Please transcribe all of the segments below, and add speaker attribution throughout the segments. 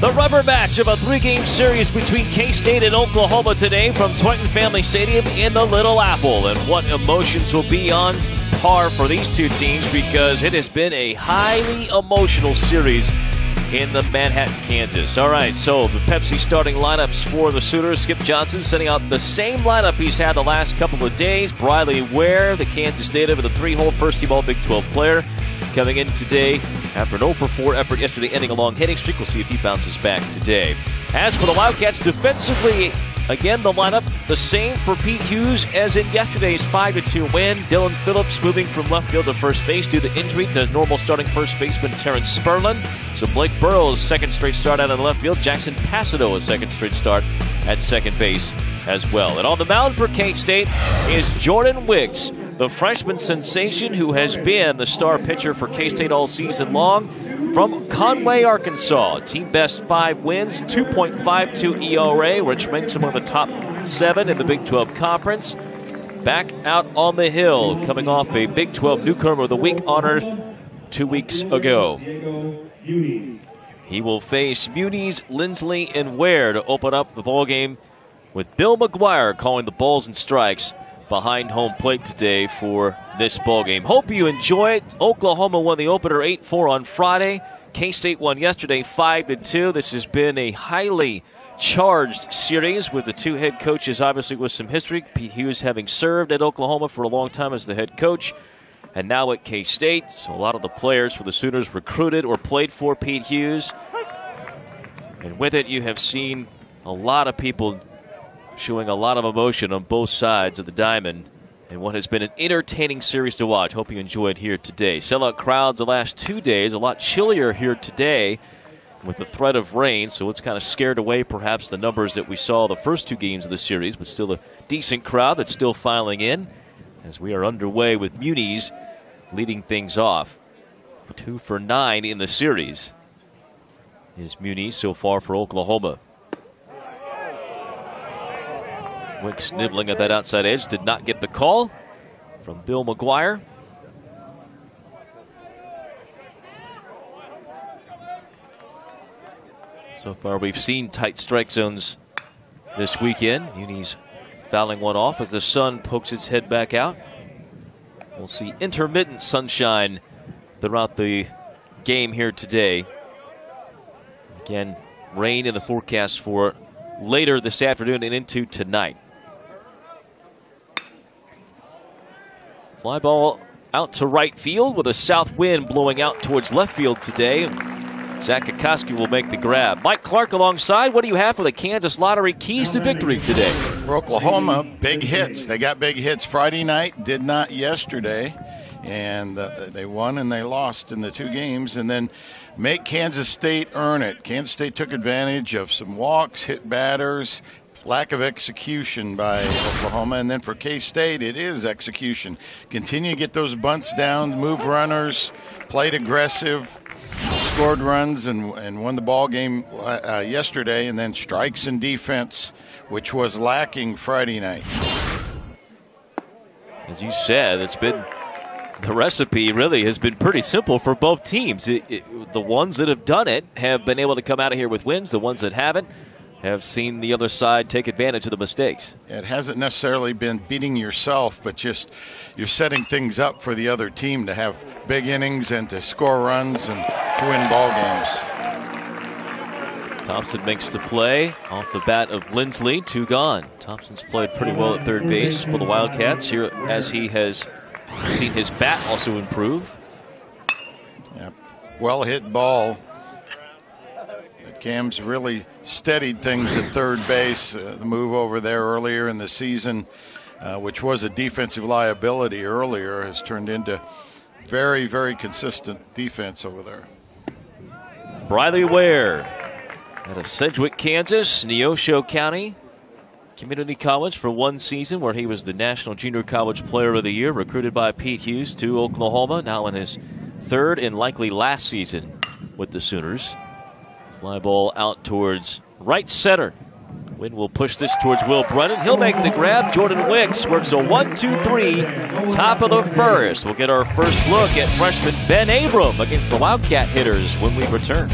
Speaker 1: The rubber match of a three-game series between K-State and Oklahoma today from Tointon Family Stadium in the Little Apple. And what emotions will be on par for these two teams because it has been a highly emotional series in the Manhattan, Kansas. All right, so the Pepsi starting lineups for the Sooners. Skip Johnson sending out the same lineup he's had the last couple of days. Brylie Ware, the Kansas native, with the three-hole first-team All-Big 12 player, coming in today after an 0 for 4 effort yesterday, ending a long hitting streak. We'll see if he bounces back today. As for the Wildcats defensively, Again, the lineup the same for Pete Hughes as in yesterday's 5 2 win. Dylan Phillips moving from left field to first base due to injury to normal starting first baseman Terrence Spurlin. So Blake Burrows' second straight start out in left field. Jackson Passido a second straight start at second base as well. And on the mound for K State is Jordan Wicks, the freshman sensation who has been the star pitcher for K State all season long from Conway, Arkansas. Team best five wins, 2.52 ERA, which makes him one of the top seven in the Big 12 Conference. Back out on the hill, coming off a Big 12 Newcomer of the Week honor two weeks ago. He will face Muniz, Lindsley, and Ware to open up the ball game with Bill McGuire calling the balls and strikes behind home plate today for this ball game. Hope you enjoy it. Oklahoma won the opener 8-4 on Friday. K-State won yesterday 5-2. This has been a highly charged series with the two head coaches obviously with some history. Pete Hughes having served at Oklahoma for a long time as the head coach and now at K-State. So a lot of the players for the Sooners recruited or played for Pete Hughes. And with it you have seen a lot of people showing a lot of emotion on both sides of the diamond and what has been an entertaining series to watch. Hope you enjoyed here today. Sellout crowds the last two days, a lot chillier here today with the threat of rain, so it's kind of scared away perhaps the numbers that we saw the first two games of the series, but still a decent crowd that's still filing in as we are underway with Muniz leading things off. Two for nine in the series is Muniz so far for Oklahoma. Wicks nibbling at that outside edge. Did not get the call from Bill McGuire. So far, we've seen tight strike zones this weekend. Muniz fouling one off as the sun pokes its head back out. We'll see intermittent sunshine throughout the game here today. Again, rain in the forecast for later this afternoon and into tonight. Fly ball out to right field with a south wind blowing out towards left field today. Zach Kokoska will make the grab. Mike Clark alongside. What do you have for the Kansas Lottery keys to victory today?
Speaker 2: For Oklahoma, big hits. They got big hits Friday night, did not yesterday. And uh, they won and they lost in the two games. And then make Kansas State earn it. Kansas State took advantage of some walks, hit batters, lack of execution by Oklahoma. And then for K State, it is execution. Continue to get those bunts down, move runners, played aggressive, scored runs, and, and won the ball game uh, yesterday. And then strikes and defense, which was lacking Friday night.
Speaker 1: As you said, it's been the recipe really has been pretty simple for both teams. It, it, the ones that have done it have been able to come out of here with wins. The ones that haven't have seen the other side take advantage of the mistakes.
Speaker 2: It hasn't necessarily been beating yourself, but just you're setting things up for the other team to have big innings and to score runs and to win ball games.
Speaker 1: Thompson makes the play off the bat of Lindsley, two gone. Thompson's played pretty well at third base for the Wildcats here as he has seen his bat also improve.
Speaker 2: Yep. Well hit ball. Cam's really steadied things at third base. Uh, the move over there earlier in the season, uh, which was a defensive liability earlier, has turned into very, very consistent defense over there.
Speaker 1: Brylie Ware out of Sedgwick, Kansas, Neosho County Community College for one season where he was the National Junior College Player of the Year, recruited by Pete Hughes to Oklahoma, now in his third and likely last season with the Sooners. Fly ball out towards right center. Wind will push this towards Will Brennan. He'll make the grab. Jordan Wicks works a 1 2 3, top of the first. We'll get our first look at freshman Ben Abram against the Wildcat hitters when we return.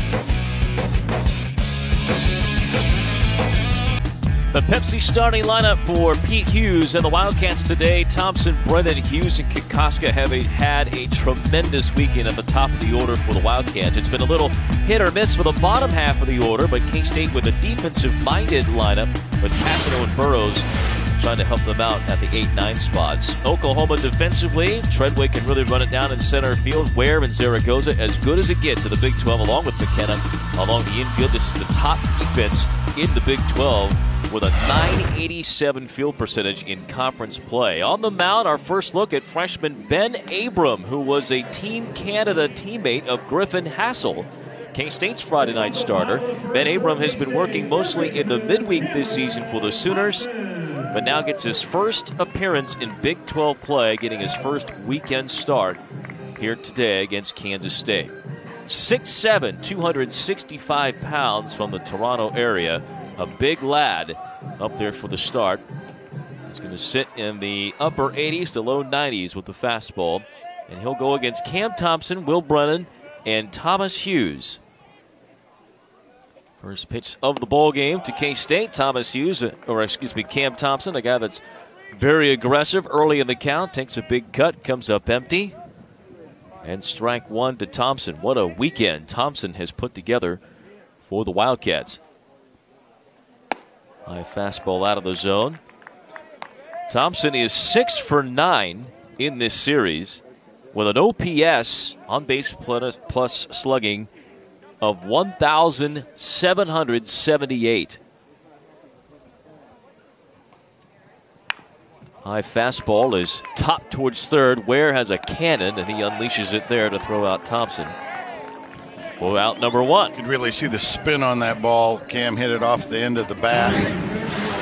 Speaker 1: The Pepsi starting lineup for Pete Hughes and the Wildcats today. Thompson, Brennan, Hughes, and Kokoska have a, had a tremendous weekend at the top of the order for the Wildcats. It's been a little hit or miss for the bottom half of the order, but K State with a defensive minded lineup with Cassano and Burrows trying to help them out at the 8 9 spots. Oklahoma defensively, Treadway can really run it down in center field. Ware and Zaragoza as good as it gets to the Big 12 along with McKenna along the infield. This is the top defense in the Big 12 with a 987 field percentage in conference play. On the mound, our first look at freshman Ben Abram, who was a Team Canada teammate of Griffin Hassall. K State's Friday night starter. Ben Abram has been working mostly in the midweek this season for the Sooners, but now gets his first appearance in Big 12 play, getting his first weekend start here today against Kansas State. 6'7, 265 pounds from the Toronto area a big lad up there for the start. He's going to sit in the upper 80s to low 90s with the fastball. And he'll go against Cam Thompson, Will Brennan, and Thomas Hughes. First pitch of the ball game to K State. Thomas Hughes, uh, or excuse me, Cam Thompson, a guy that's very aggressive early in the count, takes a big cut, comes up empty. And strike one to Thompson. What a weekend Thompson has put together for the Wildcats. High fastball out of the zone. Thompson is six for nine in this series with an OPS on base plus, plus slugging of 1,778. High fastball is top towards third. Ware has a cannon and he unleashes it there to throw out Thompson. Well, out number one.
Speaker 2: You could really see the spin on that ball. Cam hit it off the end of the bat.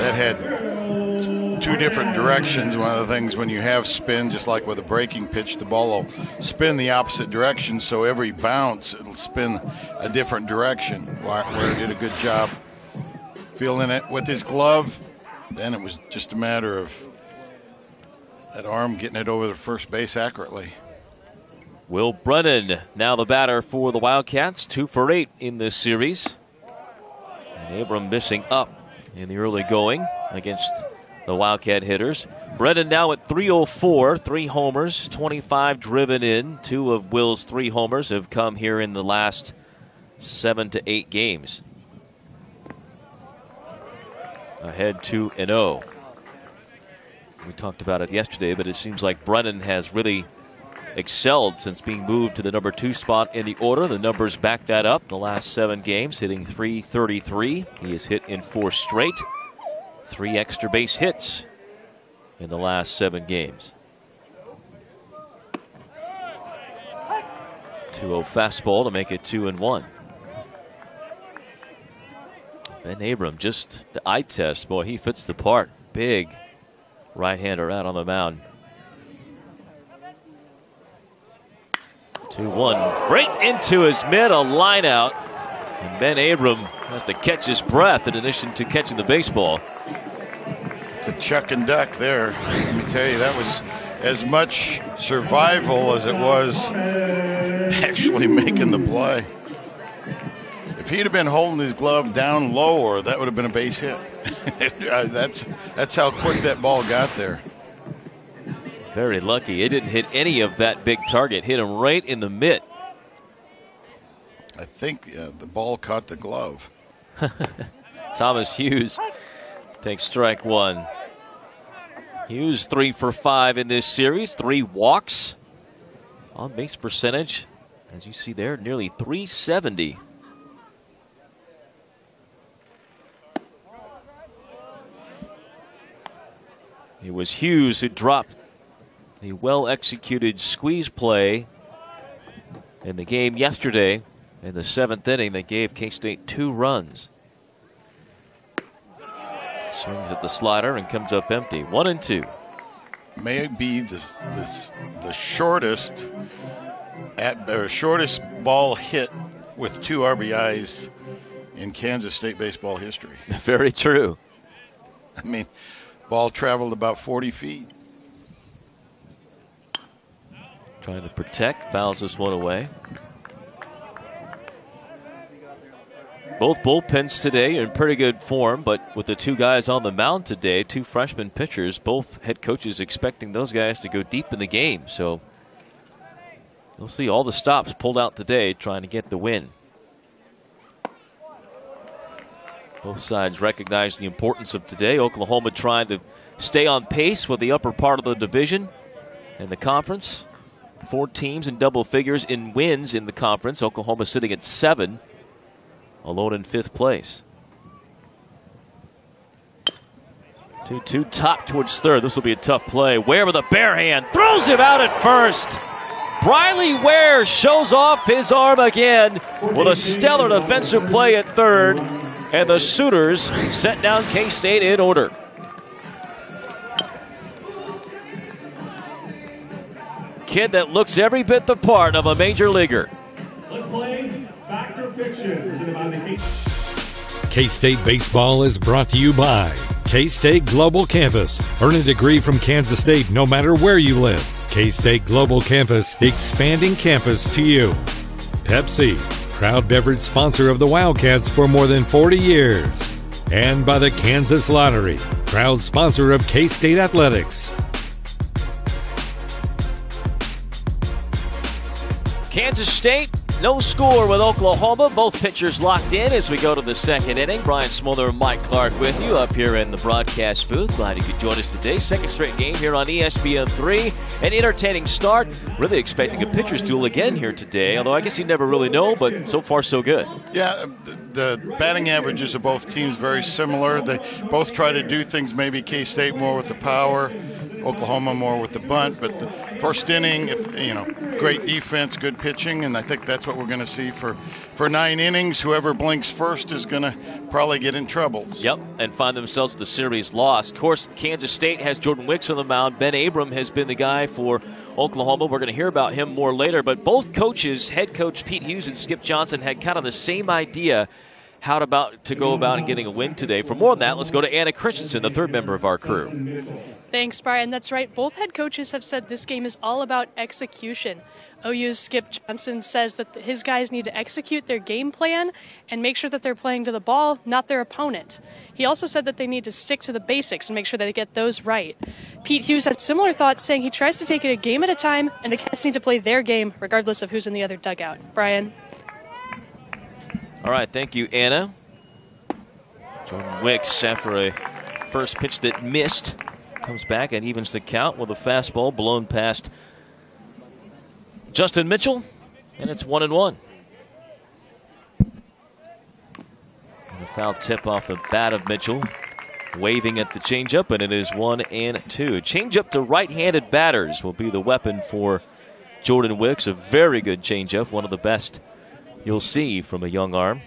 Speaker 2: That had two different directions. One of the things when you have spin, just like with a breaking pitch, the ball will spin the opposite direction. So every bounce, it'll spin a different direction. Ware did a good job feeling it with his glove. Then it was just a matter of that arm getting it over the first base accurately.
Speaker 1: Will Brennan now the batter for the Wildcats, two for eight in this series. And Abram missing up in the early going against the Wildcat hitters. Brennan now at 304, three homers, 25 driven in. Two of Will's three homers have come here in the last seven to eight games. Ahead 2 and 0. We talked about it yesterday, but it seems like Brennan has really excelled since being moved to the number two spot in the order. The numbers back that up. The last seven games, hitting 333. He has hit in four straight. Three extra base hits in the last seven games. 2-0 fastball to make it two and one. Ben Abram, just the eye test. Boy, he fits the part. Big right-hander out on the mound. 2 1. Right into his mid, a line out. And Ben Abram has to catch his breath in addition to catching the baseball.
Speaker 2: It's a chuck and duck there. Let me tell you, that was as much survival as it was actually making the play. If he'd have been holding his glove down lower, that would have been a base hit. that's that's how quick that ball got there.
Speaker 1: Very lucky. It didn't hit any of that big target. Hit him right in the mitt.
Speaker 2: I think uh, the ball caught the glove.
Speaker 1: Thomas Hughes takes strike one. Hughes three for five in this series. Three walks. On base percentage, as you see there, nearly 370. It was Hughes who dropped the well executed squeeze play in the game yesterday in the seventh inning that gave K State two runs. Swings at the slider and comes up empty. One and two.
Speaker 2: May it be the, shortest at or shortest ball hit with two RBIs in Kansas State baseball history.
Speaker 1: Very true.
Speaker 2: I mean, ball traveled about 40 feet.
Speaker 1: Trying to protect, fouls this one away. Both bullpens today in pretty good form, but with the two guys on the mound today, two freshman pitchers, both head coaches expecting those guys to go deep in the game. So you'll see all the stops pulled out today trying to get the win. Both sides recognize the importance of today. Oklahoma trying to stay on pace with the upper part of the division and the conference. Four teams in double figures in wins in the conference. Oklahoma sitting at seven alone in fifth place. 2 2 top towards third. This will be a tough play. Ware with a bare hand throws him out at first. Brylie Ware shows off his arm again with a stellar defensive play at third. And the Sooners set down K State in order. Kid that looks every bit the part of a major leaguer. Let's play
Speaker 3: K State Baseball is brought to you by K State Global Campus. Earn a degree from Kansas State no matter where you live. K State Global Campus, expanding campus to you. Pepsi, proud beverage sponsor of the Wildcats for more than 40 years. And by the Kansas Lottery, proud sponsor of K State Athletics.
Speaker 1: Kansas State no score with Oklahoma. Both pitchers locked in as we go to the second inning. Brian Smoller and Mike Clark with you up here in the broadcast booth. Glad you could join us today. Second straight game here on ESPN 3. An entertaining start. Really expecting a pitcher's duel again here today, although I guess you never really know, but so far so good.
Speaker 2: Yeah, the, the batting averages of both teams very similar. They both try to do things, maybe K State more with the power. Oklahoma more with the bunt. But the first inning, you know, great defense, good pitching, and I think that's what we're going to see for, for nine innings. Whoever blinks first is going to probably get in trouble.
Speaker 1: Yep, and find themselves with the series lost. Of course, Kansas State has Jordan Wicks on the mound. Ben Abram has been the guy for Oklahoma. We're going to hear about him more later. But both coaches, head coach Pete Hughes and Skip Johnson, had kind of the same idea how about to go about getting a win today. For more on that, let's go to Anna Christensen, the third member of our crew.
Speaker 4: Thanks, Brian. That's right. Both head coaches have said this game is all about execution. OU's Skip Johnson says that his guys need to execute their game plan and make sure that they're playing to the ball, not their opponent. He also said that they need to stick to the basics and make sure that they get those right. Pete Hughes had similar thoughts, saying he tries to take it a game at a time, and the Cats need to play their game regardless of who's in the other dugout. Brian.
Speaker 1: All right, thank you, Anna. Jordan Wicks, after a first pitch that missed, Comes back and evens the count with a fastball blown past Justin Mitchell, and it's one and one. And a foul tip off the bat of Mitchell, waving at the changeup, and it is one and two. Changeup to right-handed batters will be the weapon for Jordan Wicks. A very good changeup, one of the best you'll see from a young arm.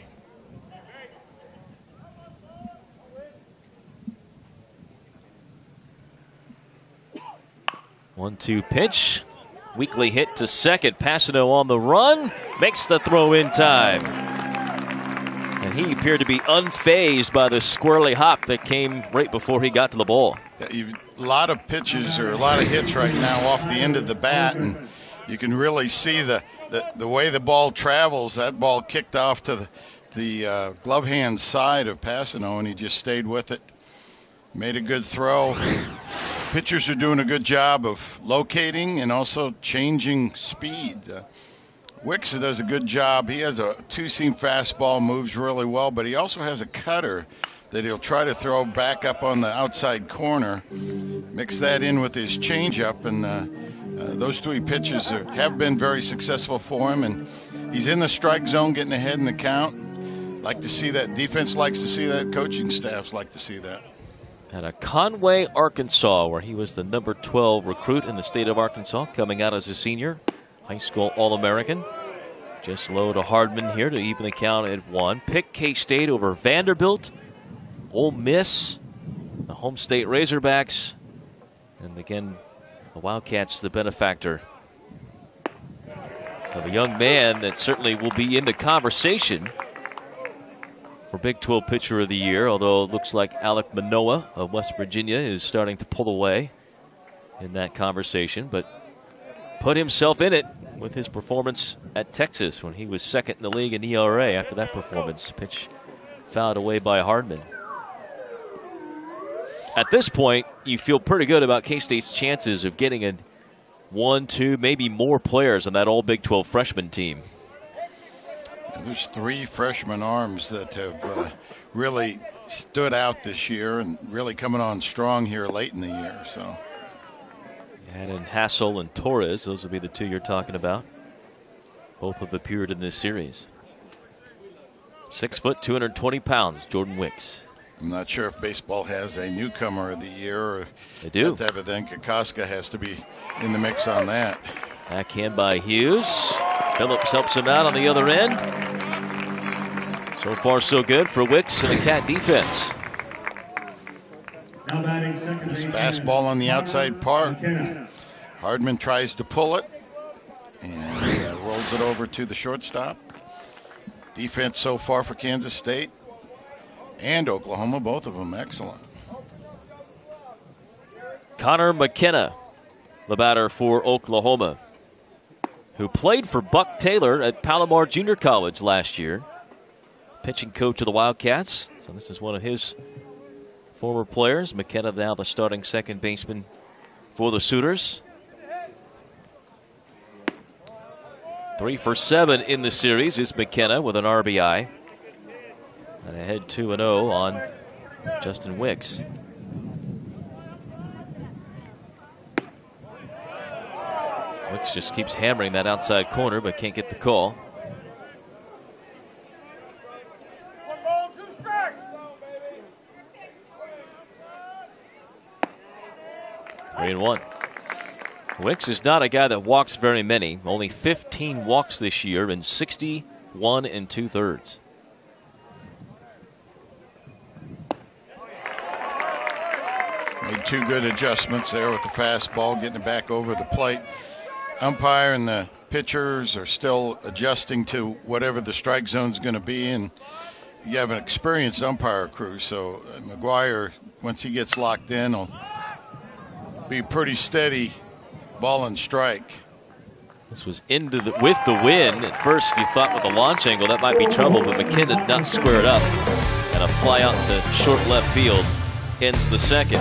Speaker 1: One two pitch. Weakly hit to second. Passano on the run. Makes the throw in time. And he appeared to be unfazed by the squirrely hop that came right before he got to the ball.
Speaker 2: Yeah, a lot of pitches or a lot of hits right now off the end of the bat, and you can really see the, the, the way the ball travels. That ball kicked off to the, the uh, glove hand side of Passano, and he just stayed with it. Made a good throw pitchers are doing a good job of locating and also changing speed. Uh, Wicks does a good job. He has a two seam fastball, moves really well, but he also has a cutter that he'll try to throw back up on the outside corner. Mix that in with his changeup, and uh, uh, those three pitches are, have been very successful for him. And he's in the strike zone, getting ahead in the count. Like to see that. Defense likes to see that. Coaching staffs like to see that
Speaker 1: at a Conway, Arkansas, where he was the number 12 recruit in the state of Arkansas, coming out as a senior, high school All American. Just low to Hardman here to even the count at one. Pick K State over Vanderbilt, Ole Miss, the home state Razorbacks, and again, the Wildcats, the benefactor of a young man that certainly will be in the conversation for Big 12 Pitcher of the Year, although it looks like Alek Manoah of West Virginia is starting to pull away in that conversation, but put himself in it with his performance at Texas when he was second in the league in ERA after that performance. Pitch fouled away by Hardman. At this point, you feel pretty good about K State's chances of getting a one, two, maybe more players on that all Big 12 freshman team.
Speaker 2: There's three freshman arms that have uh, really stood out this year and really coming on strong here late in the year. So,
Speaker 1: and in Hassall and Torres, those will be the two you're talking about. Both have appeared in this series. Six foot, 220 pounds, Jordan Wicks.
Speaker 2: I'm not sure if baseball has a newcomer of the year. Or
Speaker 1: they do.
Speaker 2: That type of thing. Kokoska has to be in the mix on that.
Speaker 1: Backhand by Hughes. Phillips helps him out on the other end. So far, so good for Wicks and the Cat defense.
Speaker 2: His fastball on the outside part. Hardman tries to pull it and uh, rolls it over to the shortstop. Defense so far for Kansas State and Oklahoma, both of them excellent.
Speaker 1: Connor McKenna, the batter for Oklahoma, who played for Buck Taylor at Palomar Junior College last year, pitching coach of the Wildcats. So this is one of his former players. McKenna now the starting second baseman for the Sooners. Three for seven in the series is McKenna with an RBI. And ahead 2 0 on Justin Wicks. Wicks just keeps hammering that outside corner, but can't get the call. Three and one. Wicks is not a guy that walks very many. Only 15 walks this year in 61 and two thirds.
Speaker 2: Made two good adjustments there with the fastball, getting it back over the plate. Umpire and the pitchers are still adjusting to whatever the strike zone is going to be, and you have an experienced umpire crew. So uh, McGuire, once he gets locked in, will be pretty steady, ball and strike.
Speaker 1: This was into the with the wind. At first, you thought with the launch angle that might be trouble, but McKinnon not square it up, and a fly out to short left field ends the second.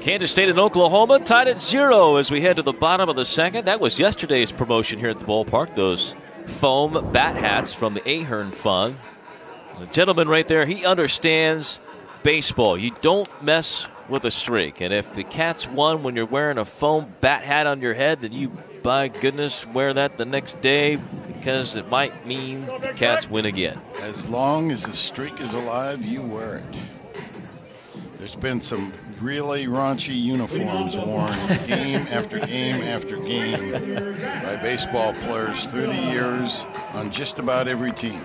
Speaker 1: Kansas State and Oklahoma tied at zero as we head to the bottom of the second. That was yesterday's promotion here at the ballpark. Those foam bat hats from the Ahearn Fund. The gentleman right there, he understands baseball. You don't mess with a streak. And if the Cats won when you're wearing a foam bat hat on your head, then you, by goodness, wear that the next day because it might mean the Cats win again.
Speaker 2: As long as the streak is alive, you wear it. There's been some really raunchy uniforms worn game after game after game by baseball players through the years on just about every team.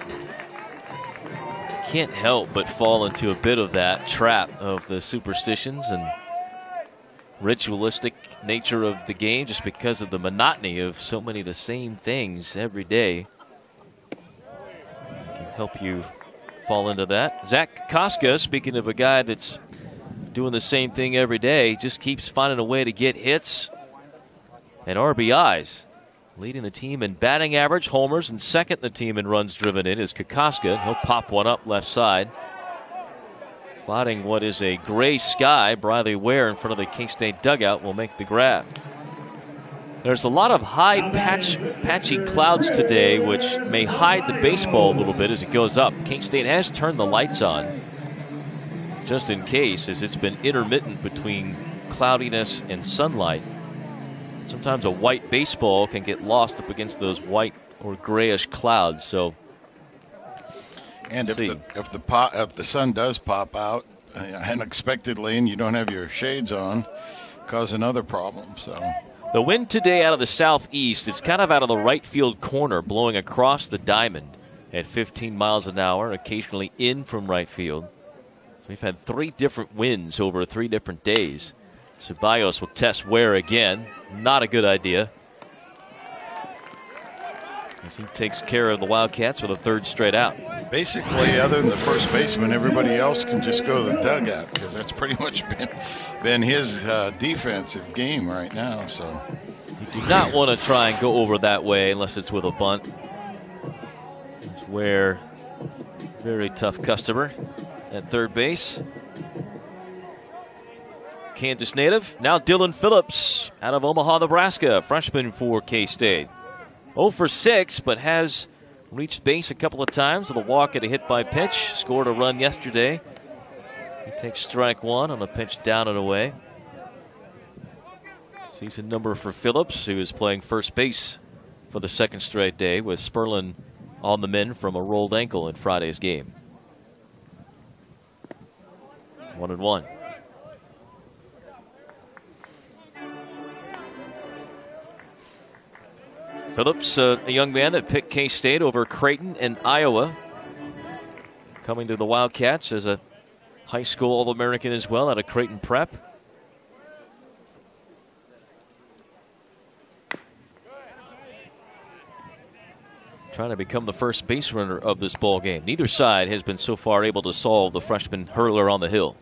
Speaker 1: Can't help but fall into a bit of that trap of the superstitions and ritualistic nature of the game just because of the monotony of so many of the same things every day. Can help you fall into that. Zach Koska, speaking of a guy that's doing the same thing every day. Just keeps finding a way to get hits and RBIs. Leading the team in batting average, homers, and second the team in runs driven in is Kokoska. He'll pop one up left side. Plotting what is a gray sky, Brylie Ware in front of the K State dugout will make the grab. There's a lot of high patch, patchy clouds today, which may hide the baseball a little bit as it goes up. K State has turned the lights on just in case, as it's been intermittent between cloudiness and sunlight. Sometimes a white baseball can get lost up against those white or grayish clouds. So,
Speaker 2: and if the if the pop, if the sun does pop out uh, unexpectedly and you don't have your shades on, cause another problem. So.
Speaker 1: The wind today out of the southeast, it's kind of out of the right field corner, blowing across the diamond at 15 miles an hour, occasionally in from right field. So we've had three different wins over three different days. Ceballos will test Ware again. Not a good idea. As he takes care of the Wildcats with a third straight out.
Speaker 2: Basically, other than the first baseman, everybody else can just go to the dugout because that's pretty much been, been his uh, defensive game right now. So
Speaker 1: he do not want to try and go over that way unless it's with a bunt. It's where very tough customer at third base. Kansas native. Now Dylan Phillips out of Omaha, Nebraska, freshman for K State. 0 for 6, but has reached base a couple of times with a walk and a hit by pitch. Scored a run yesterday. He takes strike one on a pitch down and away. Season number for Phillips, who is playing first base for the second straight day with Spurlin on the men from a rolled ankle in Friday's game. One and one. Phillips, uh, a young man that picked K State over Creighton and Iowa, coming to the Wildcats as a high school All American as well out of Creighton Prep. Trying to become the first base runner of this ball game. Neither side has been so far able to solve the freshman hurler on the hill.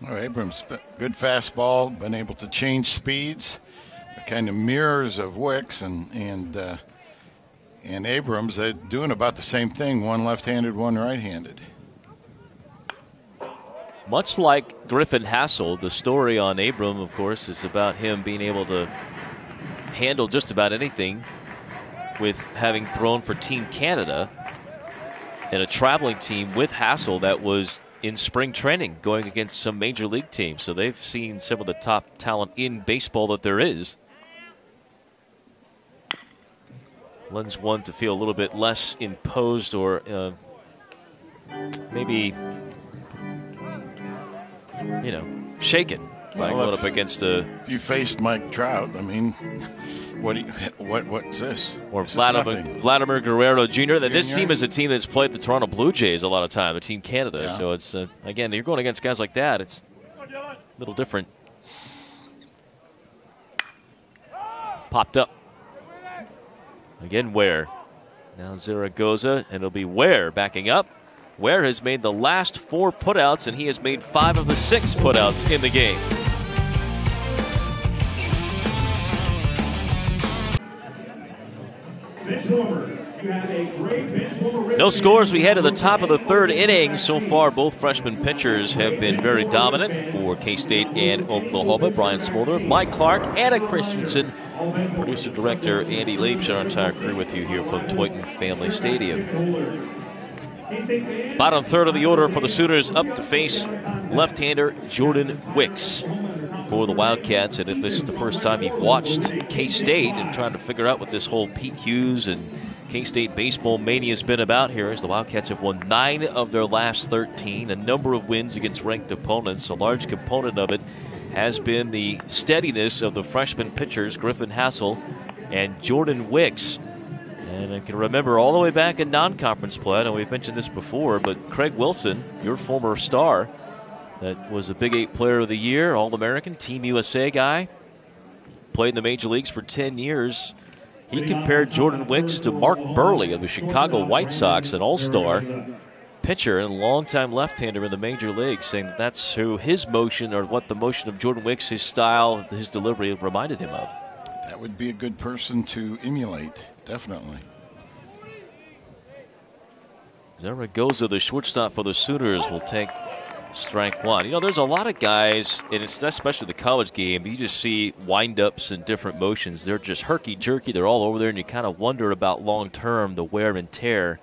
Speaker 2: Well, Abrams, good fastball, been able to change speeds kind of mirrors of Wicks and and uh, and Abrams. They're doing about the same thing: one left-handed, one right-handed.
Speaker 1: Much like Griffin Hassall, the story on Abram, of course, is about him being able to handle just about anything with having thrown for Team Canada and a traveling team with Hassall that was in spring training going against some major league teams. So they've seen some of the top talent in baseball that there is. lends one to feel a little bit less imposed or uh, maybe, you know, shaken by well, going up against the.
Speaker 2: If you faced Mike Trout, I mean, what you, what what's this?
Speaker 1: Or
Speaker 2: this
Speaker 1: Vladimir, Vladimir Guerrero Jr. That this team is a team that's played the Toronto Blue Jays a lot of time, the Team Canada. Yeah. So it's uh, again, you're going against guys like that. It's a little different. Popped up. Again, Ware. Now Zaragoza, and it'll be Ware backing up. Ware has made the last four putouts, and he has made five of the six putouts in the game. No scores. We head to the top of the third inning. So far, both freshman pitchers have been very dominant for K State and Oklahoma. Brian Smolder, Mike Clark, Anna Christensen, producer director Andy Leach, our entire crew with you here from Tointon Family Stadium. Bottom third of the order for the Sooners up to face left hander Jordan Wicks for the Wildcats. And if this is the first time you've watched K State and trying to figure out what this whole Pete Hughes and K State baseball mania has been about here as the Wildcats have won nine of their last 13, a number of wins against ranked opponents. A large component of it has been the steadiness of the freshman pitchers, Griffin Hassall and Jordan Wicks. And I can remember all the way back in non conference play, know we've mentioned this before, but Craig Wilson, your former star, that was a Big Eight player of the year, All American, Team USA guy, played in the major leagues for 10 years. He compared Jordan Wicks to Mark Buehrle of the Chicago White Sox, an all star pitcher and longtime left hander in the major leagues, saying that that's who his motion or what the motion of Jordan Wicks, his style, his delivery reminded him of.
Speaker 2: That would be a good person to emulate, definitely.
Speaker 1: Zaragoza, the shortstop for the Sooners, will take strike one. You know, there's a lot of guys, and it's especially the college game, you just see windups and different motions. They're just herky jerky. They're all over there, and you kind of wonder about long term the wear and tear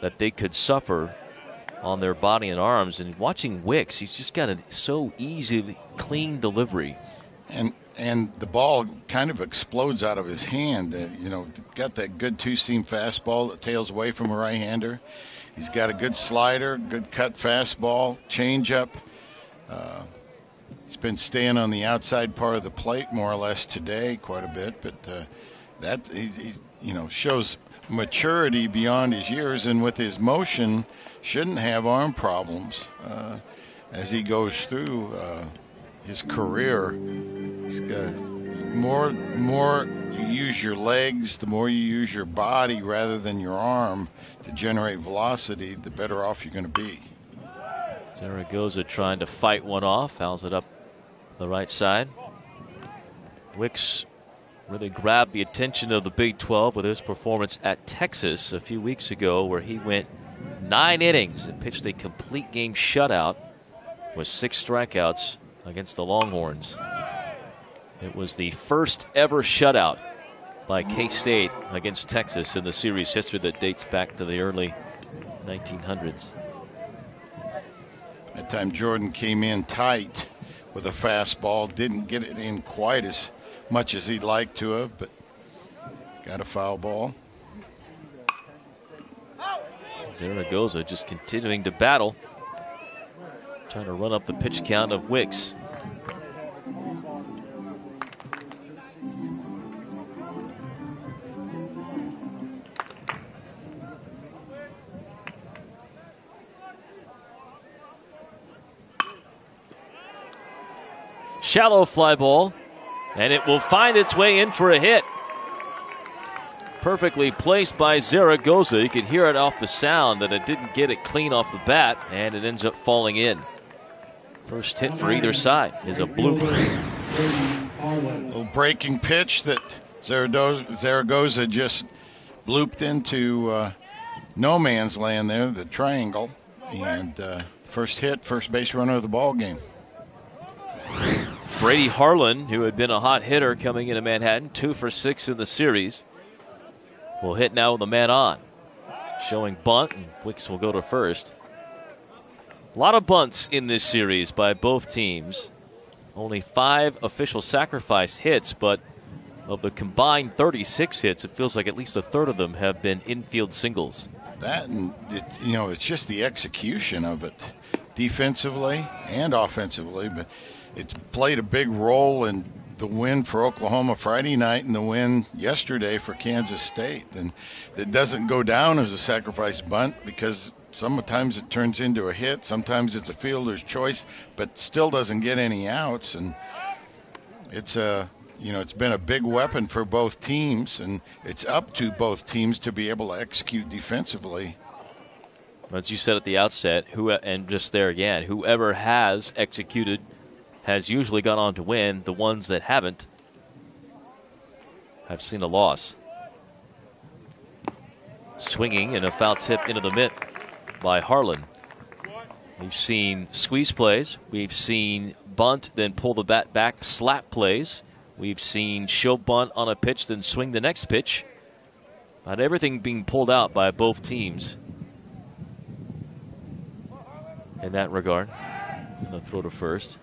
Speaker 1: that they could suffer on their body and arms. And watching Wicks, he's just got a so easy, clean delivery.
Speaker 2: And and the ball kind of explodes out of his hand. Uh, you know, got that good two seam fastball that tails away from a right hander. He's got a good slider, good cut fastball, changeup. Uh, he's been staying on the outside part of the plate more or less today, quite a bit. But uh, that he's, you know shows maturity beyond his years, and with his motion, shouldn't have arm problems uh, as he goes through uh, his career. He's got more more you use your legs, the more you use your body rather than your arm to generate velocity, the better off you're going to be.
Speaker 1: Zaragoza trying to fight one off, fouls it up the right side. Wicks really grabbed the attention of the Big 12 with his performance at Texas a few weeks ago, where he went nine innings and pitched a complete game shutout with six strikeouts against the Longhorns. It was the first ever shutout by K State against Texas in the series history that dates back to the early 1900s.
Speaker 2: That time Jordan came in tight with a fastball, didn't get it in quite as much as he'd like to have, but got a foul ball.
Speaker 1: Zaragoza just continuing to battle, trying to run up the pitch count of Wicks. Shallow fly ball, and it will find its way in for a hit. Perfectly placed by Zaragoza. You could hear it off the sound that it didn't get it clean off the bat, and it ends up falling in. First hit for either side is a.
Speaker 2: A little breaking pitch that Zaragoza just blooped into uh, no man's land there, the triangle. And uh, first hit, first base runner of the ball game.
Speaker 1: Brady Harlan, who had been a hot hitter coming into Manhattan, two for six in the series, will hit now with a man on. Showing bunt, and Wicks will go to first. A lot of bunts in this series by both teams. Only five official sacrifice hits, but of the combined 36 hits, it feels like at least a third of them have been infield singles.
Speaker 2: That and it, you know, it's just the execution of it, defensively and offensively. But it's played a big role in the win for Oklahoma Friday night and the win yesterday for Kansas State. And it doesn't go down as a sacrifice bunt because sometimes it turns into a hit, sometimes it's a fielder's choice, but still doesn't get any outs. And it's a you know, it's been a big weapon for both teams, and it's up to both teams to be able to execute defensively.
Speaker 1: As you said at the outset, who and just there again, whoever has executed has usually gone on to win. The ones that haven't have seen a loss. Swinging and a foul tip into the mitt by Harlan. We've seen squeeze plays. We've seen bunt, then pull the bat back, slap plays. We've seen show bunt on a pitch, then swing the next pitch. Not everything being pulled out by both teams in that regard. Gonna throw to first.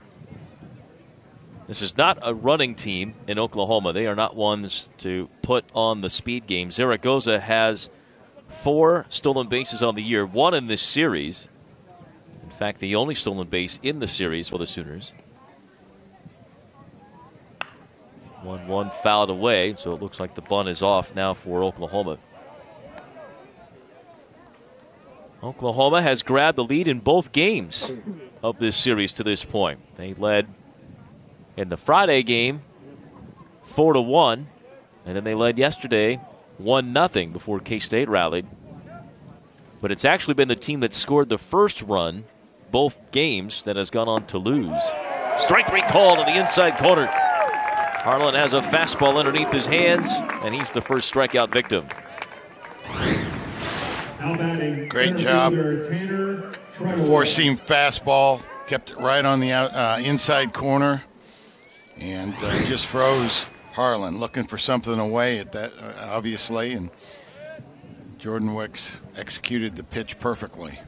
Speaker 1: This is not a running team in Oklahoma. They are not ones to put on the speed game. Zaragoza has four stolen bases on the year, one in this series. In fact, the only stolen base in the series for the Sooners. 1 1 fouled away, so it looks like the bunt is off now for Oklahoma. Oklahoma has grabbed the lead in both games of this series to this point. They led in the Friday game, four to one, and then they led yesterday one nothing before K State rallied. But it's actually been the team that scored the first run both games that has gone on to lose. Strike three called to the inside corner. Harlan has a fastball underneath his hands, and he's the first strikeout victim.
Speaker 2: Great job. Four seam fastball, kept it right on the uh, inside corner and uh, just froze Harlan, looking for something away at that, uh, obviously, and Jordan Wicks executed the pitch perfectly.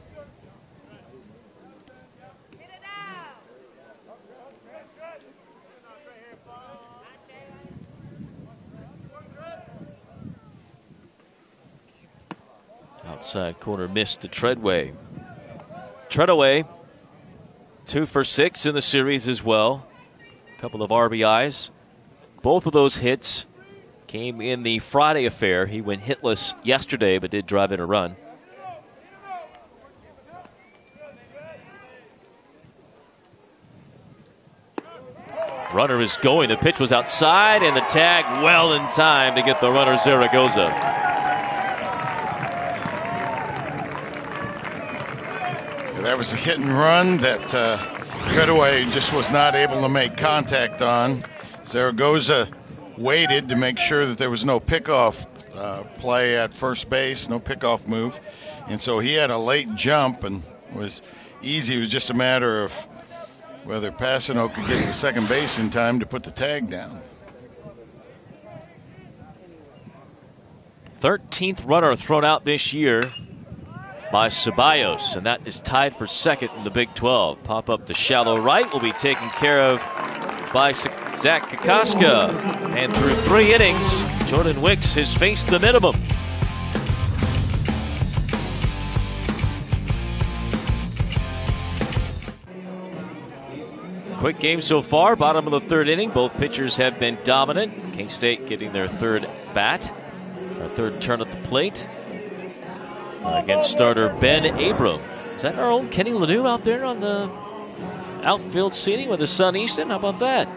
Speaker 1: Outside corner missed to Treadway. Treadway, two for six in the series as well couple of RBIs. Both of those hits came in the Friday affair. He went hitless yesterday, but did drive in a run. Runner is going. The pitch was outside, and the tag well in time to get the runner Zaragoza.
Speaker 2: that was a hit and run that uh, Treadway just was not able to make contact on. Zaragoza waited to make sure that there was no pickoff uh, play at first base, no pickoff move, and so he had a late jump and was easy. It was just a matter of whether Passano could get to second base in time to put the tag down.
Speaker 1: 13th runner thrown out this year by Ceballos, and that is tied for second in the Big 12. Pop up to shallow right will be taken care of by Zach Kokoska. And through three innings, Jordan Wicks has faced the minimum. Quick game so far, bottom of the third inning. Both pitchers have been dominant. K State getting their third bat, their third turn at the plate against starter Ben Abram. Is that our own Kenny Lanou out there on the outfield seating with his son Easton? How about that?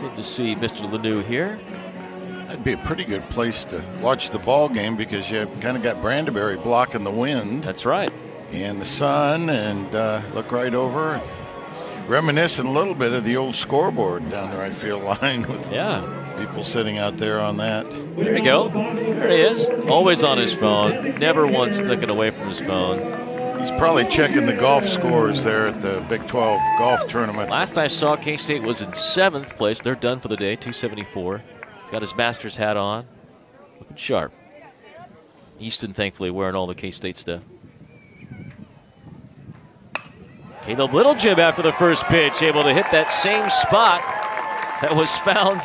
Speaker 1: Good to see Mr. Lanou here.
Speaker 2: That'd be a pretty good place to watch the ball game because you kind of got Brandeberry blocking the wind.
Speaker 1: That's right
Speaker 2: and the sun, and uh, look right over. Reminiscent a little bit of the old scoreboard down the right field line with
Speaker 1: yeah.
Speaker 2: People sitting out there on that.
Speaker 1: There you go. There he is. Always on his phone. Never once looking away from his phone.
Speaker 2: He's probably checking the golf scores there at the Big 12 golf tournament.
Speaker 1: Last I saw, K State was in seventh place. They're done for the day, 274. He's got his Masters hat on. Looking sharp. Easton, thankfully, wearing all the K State stuff. Caleb Littlejim after the first pitch, able to hit that same spot that was found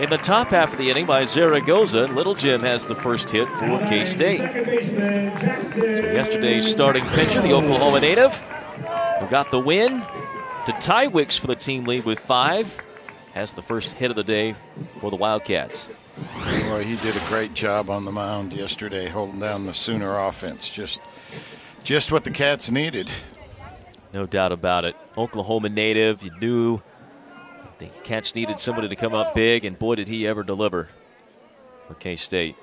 Speaker 1: in the top half of the inning by Zaragoza. Littlejim has the first hit for K State. So yesterday's starting pitcher, the Oklahoma native, who got the win to tie Wicks for the team lead with five, has the first hit of the day for the Wildcats.
Speaker 2: Well, he did a great job on the mound yesterday, holding down the Sooner offense. Just, just what the Cats needed.
Speaker 1: No doubt about it. Oklahoma native, you knew the Cats needed somebody to come up big, and boy, did he ever deliver for K State.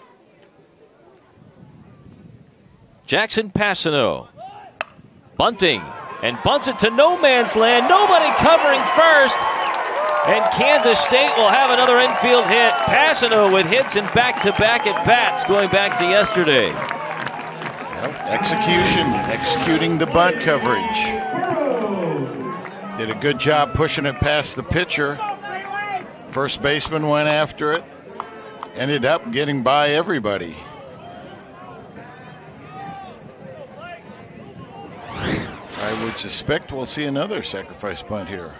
Speaker 1: Jackson Passano bunting and bunts it to no man's land. Nobody covering first. And Kansas State will have another infield hit. Passano with hits and back to back at bats going back to yesterday.
Speaker 2: Yep, execution, executing the bunt coverage. Did a good job pushing it past the pitcher. First baseman went after it. Ended up getting by everybody. I would suspect we'll see another sacrifice bunt here.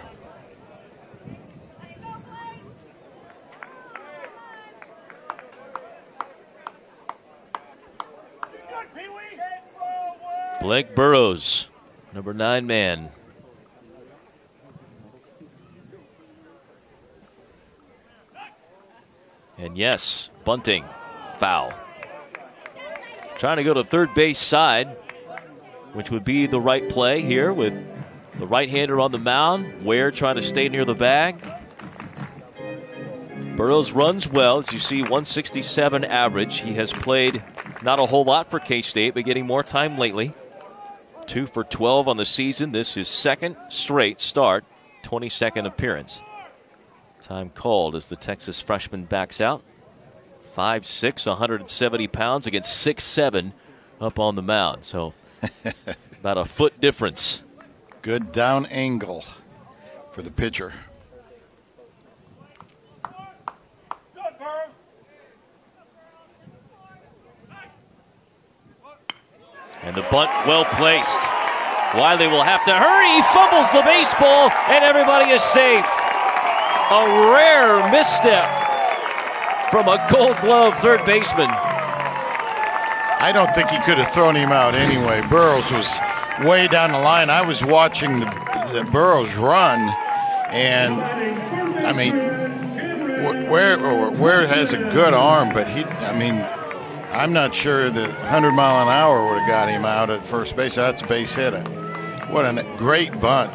Speaker 1: Blake Burrows, number nine man, And yes, bunting, foul. Trying to go to third base side, which would be the right play here with the right hander on the mound. Ware trying to stay near the bag. Burrows runs well, as you see, 167 average. He has played not a whole lot for K State, but getting more time lately. Two for 12 on the season. This is second straight start, 22nd appearance. Time called as the Texas freshman backs out. 5'6, 170 pounds against 6'7 up on the mound. So about a foot difference.
Speaker 2: Good down angle for the pitcher.
Speaker 1: And the bunt well placed. Wiley will have to hurry. He fumbles the baseball, and everybody is safe. A rare misstep from a gold glove third baseman.
Speaker 2: I don't think he could have thrown him out anyway. Burrows was way down the line. I was watching the, the Burrows run, and I mean, Ware Ware has a good arm, but he, I mean, I'm not sure that 100 mile an hour would have got him out at first base. That's a base hit. What a great bunt.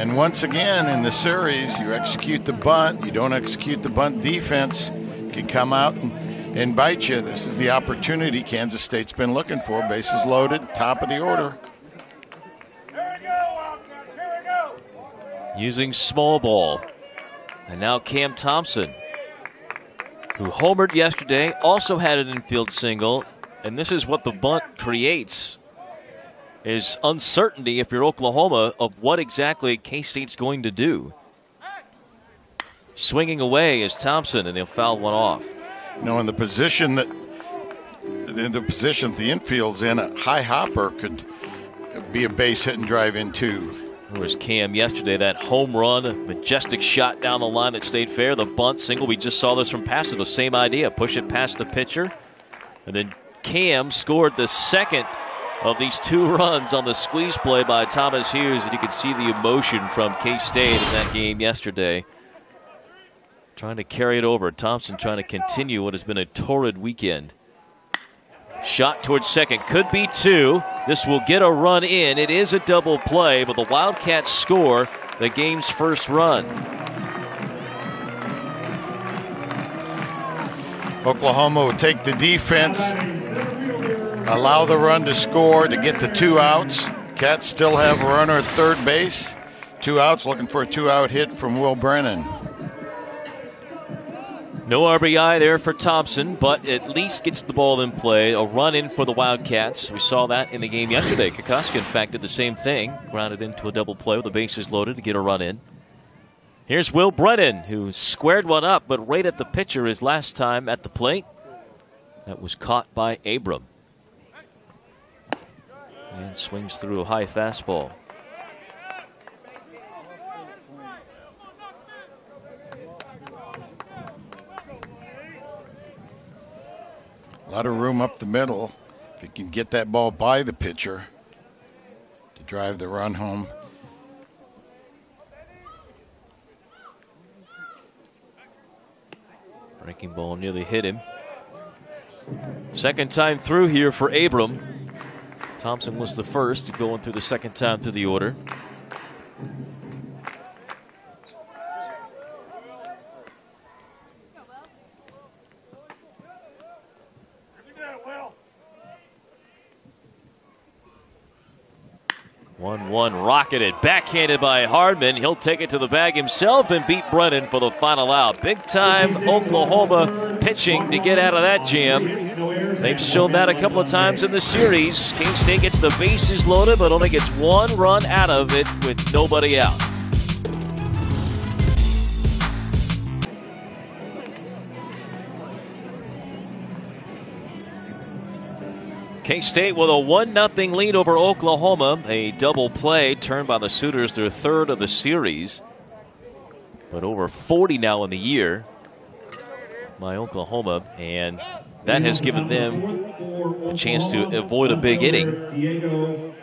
Speaker 2: And once again, in the series, you execute the bunt, you don't execute the bunt defense, can come out and, and bite you. This is the opportunity Kansas State's been looking for. Bases loaded, top of the order.
Speaker 1: Using small ball. And now Cam Thompson, who homered yesterday, also had an infield single. And this is what the bunt creates is uncertainty if you're Oklahoma of what exactly K-State's going to do. Swinging away is Thompson, and he'll foul one off.
Speaker 2: You know, in the position that in the position the infield's in, a high hopper could be a base hit and drive in too.
Speaker 1: There was Cam yesterday, that home run, majestic shot down the line at State Fair, the bunt single. We just saw this from Paso, the same idea. Push it past the pitcher. And then Cam scored the second of these two runs on the squeeze play by Thomas Hughes, and you could see the emotion from K State in that game yesterday. Trying to carry it over. Thompson trying to continue what has been a torrid weekend. Shot towards second. Could be two. This will get a run in. It is a double play, but the Wildcats score the game's first run.
Speaker 2: Oklahoma would take the defense, allow the run to score to get the two outs. Cats still have a runner at third base. Two outs, looking for a two out hit from Will Brennan.
Speaker 1: No RBI there for Thompson, but at least gets the ball in play. A run in for the Wildcats. We saw that in the game yesterday. Kokoska, in fact, did the same thing. Grounded into a double play with the bases loaded to get a run in. Here's Will Brennan, who squared one up, but right at the pitcher his last time at the plate. That was caught by Abram. And swings through a high fastball.
Speaker 2: A lot of room up the middle. If you can get that ball by the pitcher to drive the run home.
Speaker 1: Breaking ball nearly hit him. Second time through here for Abram. Thompson was the first going through the second time through the order. One rocketed, backhanded by Hardman. He'll take it to the bag himself and beat Brennan for the final out. Big time Oklahoma pitching to get out of that jam. They've shown that a couple of times in the series. K State gets the bases loaded, but only gets one run out of it with nobody out. K State with a 1 0 lead over Oklahoma. A double play turned by the Sooners, their third of the series. But over 40 now in the year by Oklahoma, and that has given them a chance to avoid a big inning.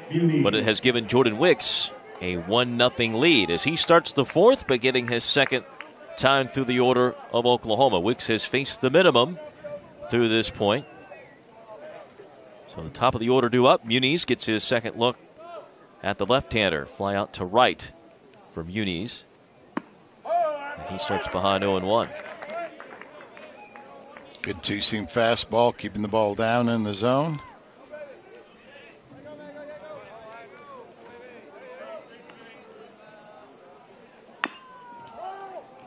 Speaker 1: But it has given Jordan Wicks a 1 0 lead as he starts the fourth, but getting his second time through the order of Oklahoma. Wicks has faced the minimum through this point. So the top of the order due up. Muniz gets his second look at the left-hander. Fly out to right from Muniz. And he starts behind 0-1.
Speaker 2: Good two-seam fastball, keeping the ball down in the zone.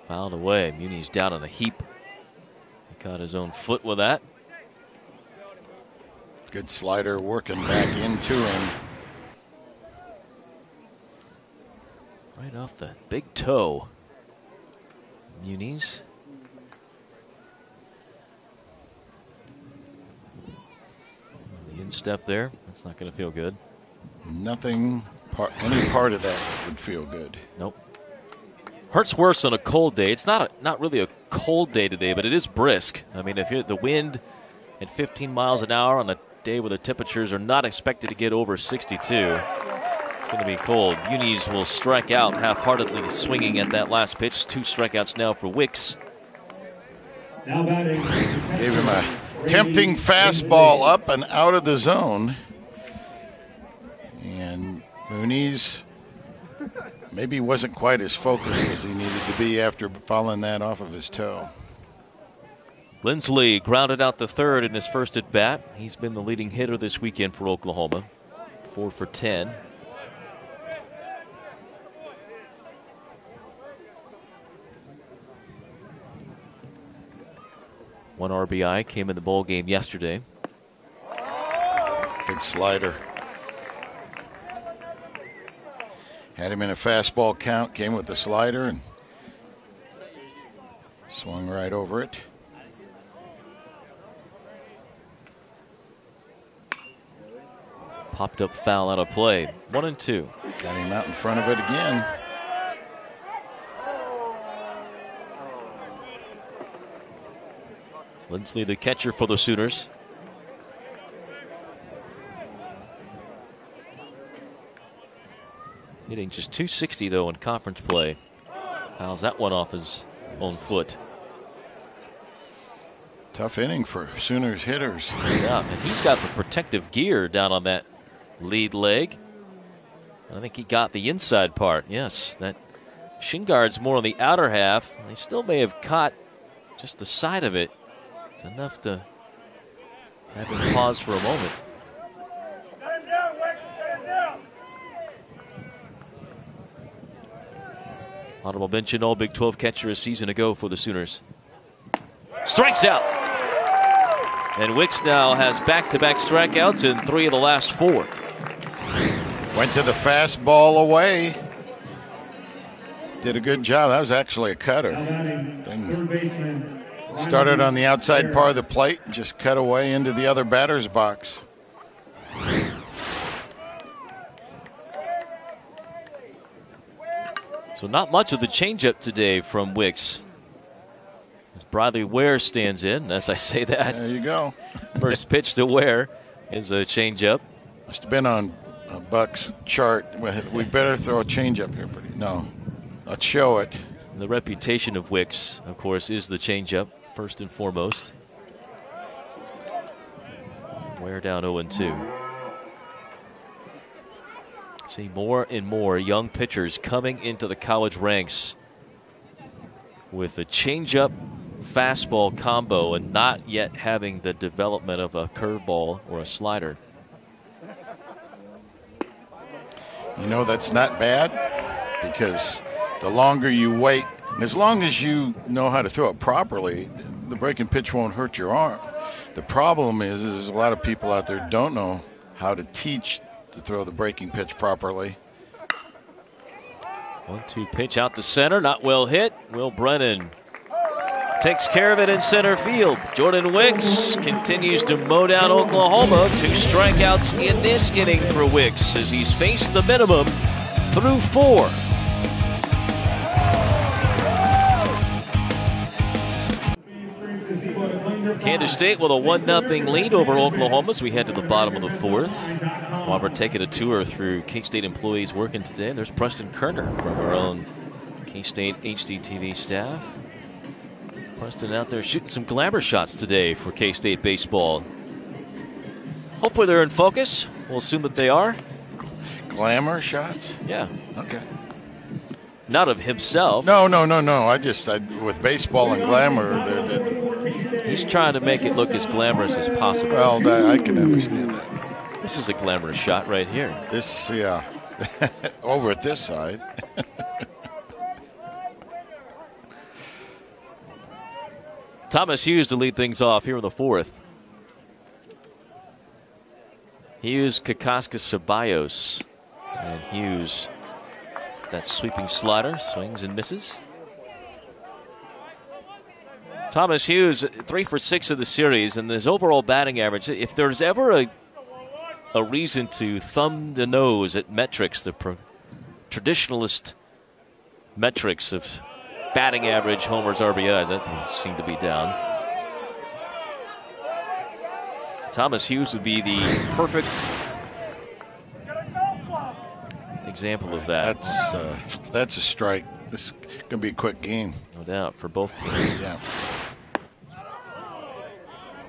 Speaker 1: Fouled away. Muniz down on a heap. He caught his own foot with that.
Speaker 2: Good slider working back into him.
Speaker 1: Right off the big toe. Muniz. Instep there. That's not going to feel good.
Speaker 2: Nothing, part, any part of that would feel good.
Speaker 1: Nope. Hurts worse on a cold day. It's not a, not really a cold day today, but it is brisk. I mean, if you the wind at 15 miles an hour on a day where the temperatures are not expected to get over 62, it's going to be cold. Muniz will strike out half-heartedly swinging at that last pitch. Two strikeouts now for Wicks.
Speaker 2: Now batting. Gave him a tempting fastball up and out of the zone. And Muniz maybe wasn't quite as focused as he needed to be after fouling that off of his toe.
Speaker 1: Lindsley grounded out the third in his first at bat. He's been the leading hitter this weekend for Oklahoma. Four for 10. One RBI came in the bowl game yesterday.
Speaker 2: Big slider. Had him in a fastball count, came with the slider and swung right over it.
Speaker 1: Popped up foul out of play. One and two.
Speaker 2: Got him out in front of it again.
Speaker 1: Lindsley, the catcher for the Sooners. Hitting just 260 though in conference play. How's that one off his own foot.
Speaker 2: Tough inning for Sooners hitters.
Speaker 1: Yeah, and he's got the protective gear down on that lead leg. I think he got the inside part. Yes, that shin guard's more on the outer half. He still may have caught just the side of it. It's enough to have him pause for a moment. Audible mention all Big 12 catcher a season ago for the Sooners. Strikes out. And Wicks now has back to back strikeouts in three of the last four.
Speaker 2: Went to the fastball away. Did a good job. That was actually a cutter. Thing started on the outside part of the plate, and just cut away into the other batter's box.
Speaker 1: So not much of the changeup today from Wicks. As Brylie Ware stands in, as I say that.
Speaker 2: There you go.
Speaker 1: First pitch to Ware is a changeup.
Speaker 2: Must have been on Buck's chart. We better throw a changeup here, but no. Let's show it.
Speaker 1: The reputation of Wicks, of course, is the changeup, first and foremost. Ware down 0 2. See more and more young pitchers coming into the college ranks with a changeup fastball combo and not yet having the development of a curveball or a slider.
Speaker 2: You know, that's not bad because the longer you wait, as long as you know how to throw it properly, the breaking pitch won't hurt your arm. The problem is, is a lot of people out there don't know how to teach to throw the breaking pitch properly.
Speaker 1: One two pitch out to center, not well hit. Will Brennan takes care of it in center field. Jordan Wicks continues to mow down Oklahoma. Two strikeouts in this inning for Wicks as he's faced the minimum through four. Kansas State with a 1 0 lead over Oklahoma as we head to the bottom of the fourth. While we're taking a tour through K State employees working today, there's Preston Kerner from our own K State HDTV staff. Preston out there shooting some glamour shots today for K State baseball. Hopefully they're in focus. We'll assume that they are.
Speaker 2: Glamour shots?
Speaker 1: Yeah.
Speaker 2: Okay.
Speaker 1: Not of himself.
Speaker 2: No, no, no, no. I just, I, with baseball and glamour, they're, they're,
Speaker 1: He's trying to make it look as glamorous as possible.
Speaker 2: Well, that, I can understand that.
Speaker 1: This is a glamorous shot right here.
Speaker 2: This, yeah. Over at this side.
Speaker 1: Thomas Hughes to lead things off here in the fourth. Hughes, Kokoska, Ceballos, and Hughes. That sweeping slider swings and misses. Thomas Hughes, three for six of the series, and his overall batting average. If there's ever a a reason to thumb the nose at metrics, the pro- traditionalist metrics of batting average, homers, RBIs, that seem to be down. Thomas Hughes would be the perfect example of that.
Speaker 2: That's uh, that's a strike. This is going to be a quick game.
Speaker 1: No doubt for both teams.
Speaker 2: Yeah.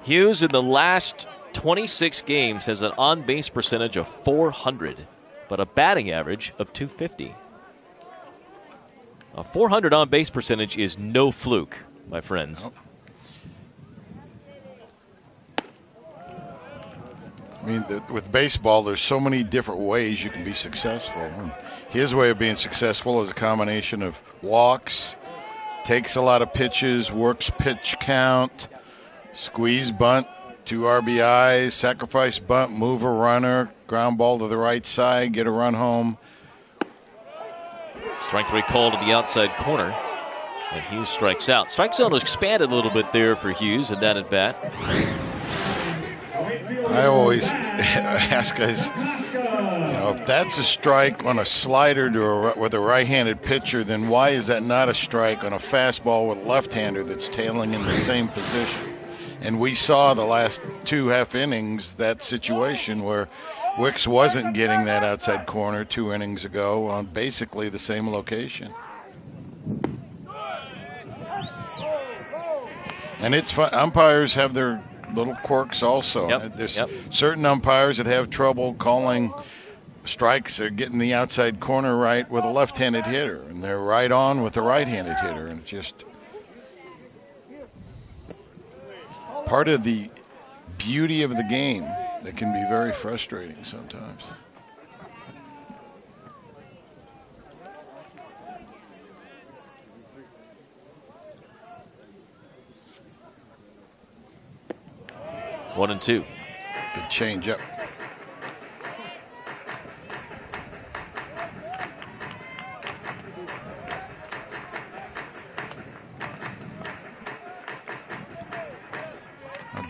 Speaker 1: Hughes in the last 26 games has an on base percentage of 400, but a batting average of 250. A 400 on base percentage is no fluke, my friends.
Speaker 2: I mean, with baseball, there's so many different ways you can be successful. And his way of being successful is a combination of walks, takes a lot of pitches, works pitch count, Squeeze bunt, two RBIs, sacrifice bunt, move a runner, ground ball to the right side, get a run home.
Speaker 1: Strike three called to the outside corner. And Hughes strikes out. Strike zone expanded a little bit there for Hughes and that at bat.
Speaker 2: I always ask guys, you know, if that's a strike on a slider to a, with a right-handed pitcher, then why is that not a strike on a fastball with a left-hander that's tailing in the same position? And we saw the last two half innings that situation where Wicks wasn't getting that outside corner two innings ago on basically the same location. And it's fun. Umpires have their little quirks also.
Speaker 1: Yep, uh,
Speaker 2: There's
Speaker 1: yep.
Speaker 2: certain umpires that have trouble calling strikes or getting the outside corner right with a left-handed hitter, and they're right on with the right-handed hitter, and it's just part of the beauty of the game that can be very frustrating sometimes.
Speaker 1: One and two.
Speaker 2: Good change up.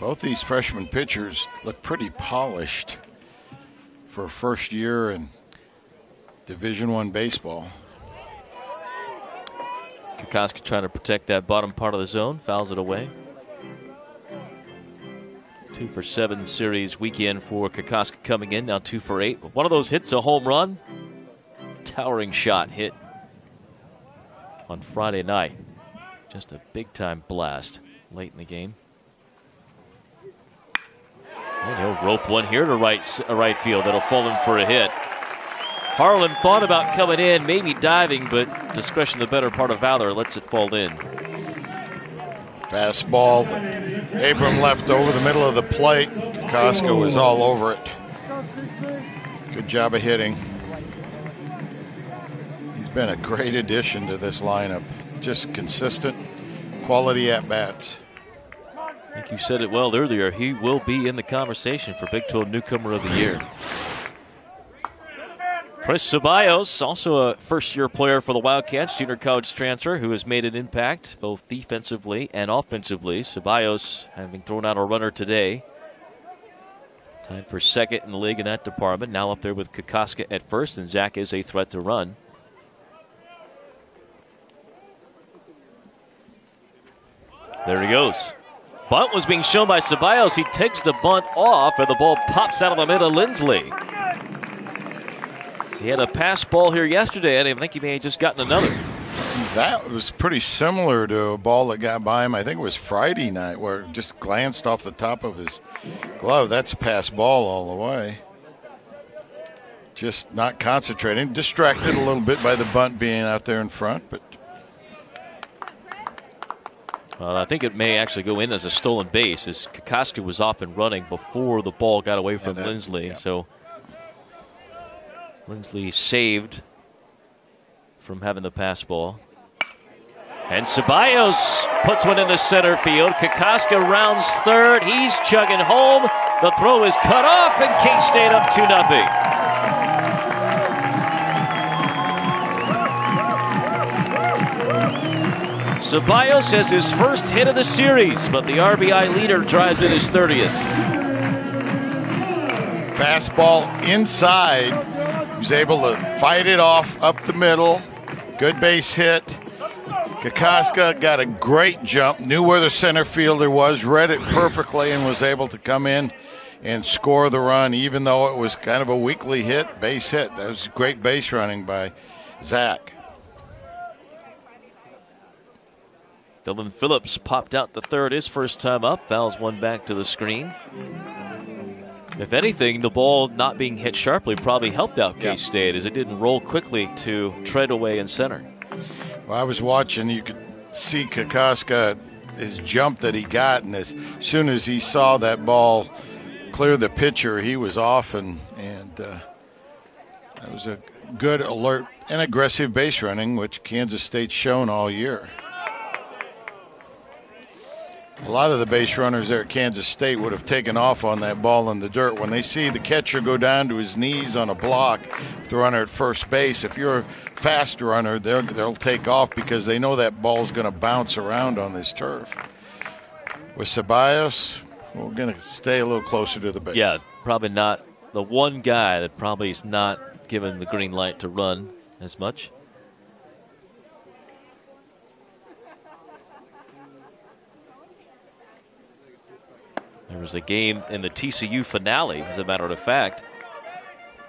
Speaker 2: Both these freshman pitchers look pretty polished for first year in Division One baseball.
Speaker 1: Kokoska trying to protect that bottom part of the zone, fouls it away. Two for seven series weekend for Kokoska coming in, now two for eight. One of those hits a home run. Towering shot hit on Friday night. Just a big time blast late in the game. And he'll rope one here to right, uh, right field. That'll fall in for a hit. Harlan thought about coming in, maybe diving, but discretion the better part of valor lets it fall in.
Speaker 2: Fastball that Abram left over the middle of the plate. Kokoska was all over it. Good job of hitting. He's been a great addition to this lineup. Just consistent, quality at bats.
Speaker 1: I think you said it well earlier. He will be in the conversation for Big 12 Newcomer of the Year. Chris Ceballos, also a first year player for the Wildcats, junior college transfer, who has made an impact both defensively and offensively. Ceballos having thrown out a runner today. Tied for second in the league in that department. Now up there with Kokoska at first, and Zach is a threat to run. There he goes. Bunt was being shown by Ceballos. He takes the bunt off, and the ball pops out of the middle of Lindsley. He had a pass ball here yesterday, and I think he may have just gotten another.
Speaker 2: That was pretty similar to a ball that got by him. I think it was Friday night, where it just glanced off the top of his glove. That's a pass ball all the way. Just not concentrating, distracted a little bit by the bunt being out there in front, but
Speaker 1: Well, I think it may actually go in as a stolen base, as Kokoska was off and running before the ball got away from
Speaker 2: that-
Speaker 1: Lindsley.
Speaker 2: yeah.
Speaker 1: So Lindsley saved from having the pass ball. And Ceballos puts one in the center field. Kokoska rounds third. He's chugging home. The throw is cut off, and K State up 2 0. Ceballos has his first hit of the series, but the RBI leader drives in his 30th.
Speaker 2: fastball inside. He was able to fight it off up the middle. Good base hit. Kokoska got a great jump, knew where the center fielder was, read it perfectly, and was able to come in and score the run, even though it was kind of a weakly hit, base hit. That was great base running by Zach.
Speaker 1: Dylan Phillips popped out the third his first time up, fouls one back to the screen. If anything, the ball not being hit sharply probably helped out K State as it didn't roll quickly to Treadaway in center.
Speaker 2: Well, I was watching. You could see Kokoska, his jump that he got, and as soon as he saw that ball clear the pitcher, he was off, and and uh, that was a good alert and aggressive base running, which Kansas State's shown all year. A lot of the base runners there at Kansas State would have taken off on that ball in the dirt. When they see the catcher go down to his knees on a block, the runner at first base, if you're a fast runner, they'll, they'll take off because they know that ball's going to bounce around on this turf. With Ceballos, we're going to stay a little closer to the base.
Speaker 1: Yeah, probably not the one guy that probably is not given the green light to run as much. There was a game in the TCU finale, as a matter of fact,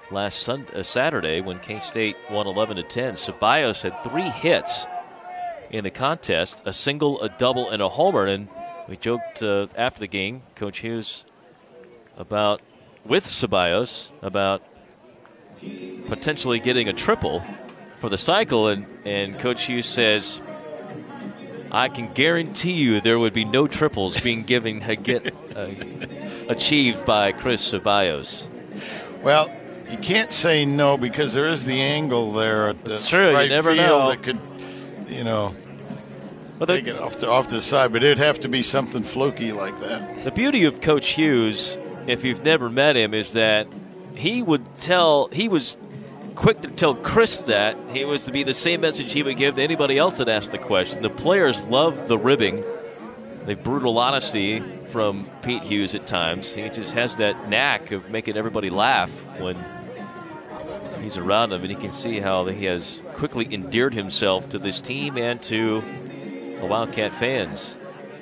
Speaker 1: last Sunday, uh, Saturday when K State won 11 to 10. Ceballos had three hits in the contest a single, a double, and a homer. And we joked uh, after the game, Coach Hughes, about with Ceballos about potentially getting a triple for the cycle. And, and Coach Hughes says, I can guarantee you there would be no triples being given get uh, achieved by Chris Ceballos.
Speaker 2: Well, you can't say no because there is the angle there at the
Speaker 1: true.
Speaker 2: right
Speaker 1: you never
Speaker 2: field
Speaker 1: know.
Speaker 2: that could, you know,
Speaker 1: Well, the,
Speaker 2: take it off the off the side. But it'd have to be something fluky like that.
Speaker 1: the beauty of Coach Hughes, if you've never met him, is that he would tell he was quick to tell Chris that he was to be the same message he would give to anybody else that asked the question. The players love the ribbing, the brutal honesty from Pete Hughes at times. He just has that knack of making everybody laugh when he's around them, and you can see how he has quickly endeared himself to this team and to the Wildcat fans.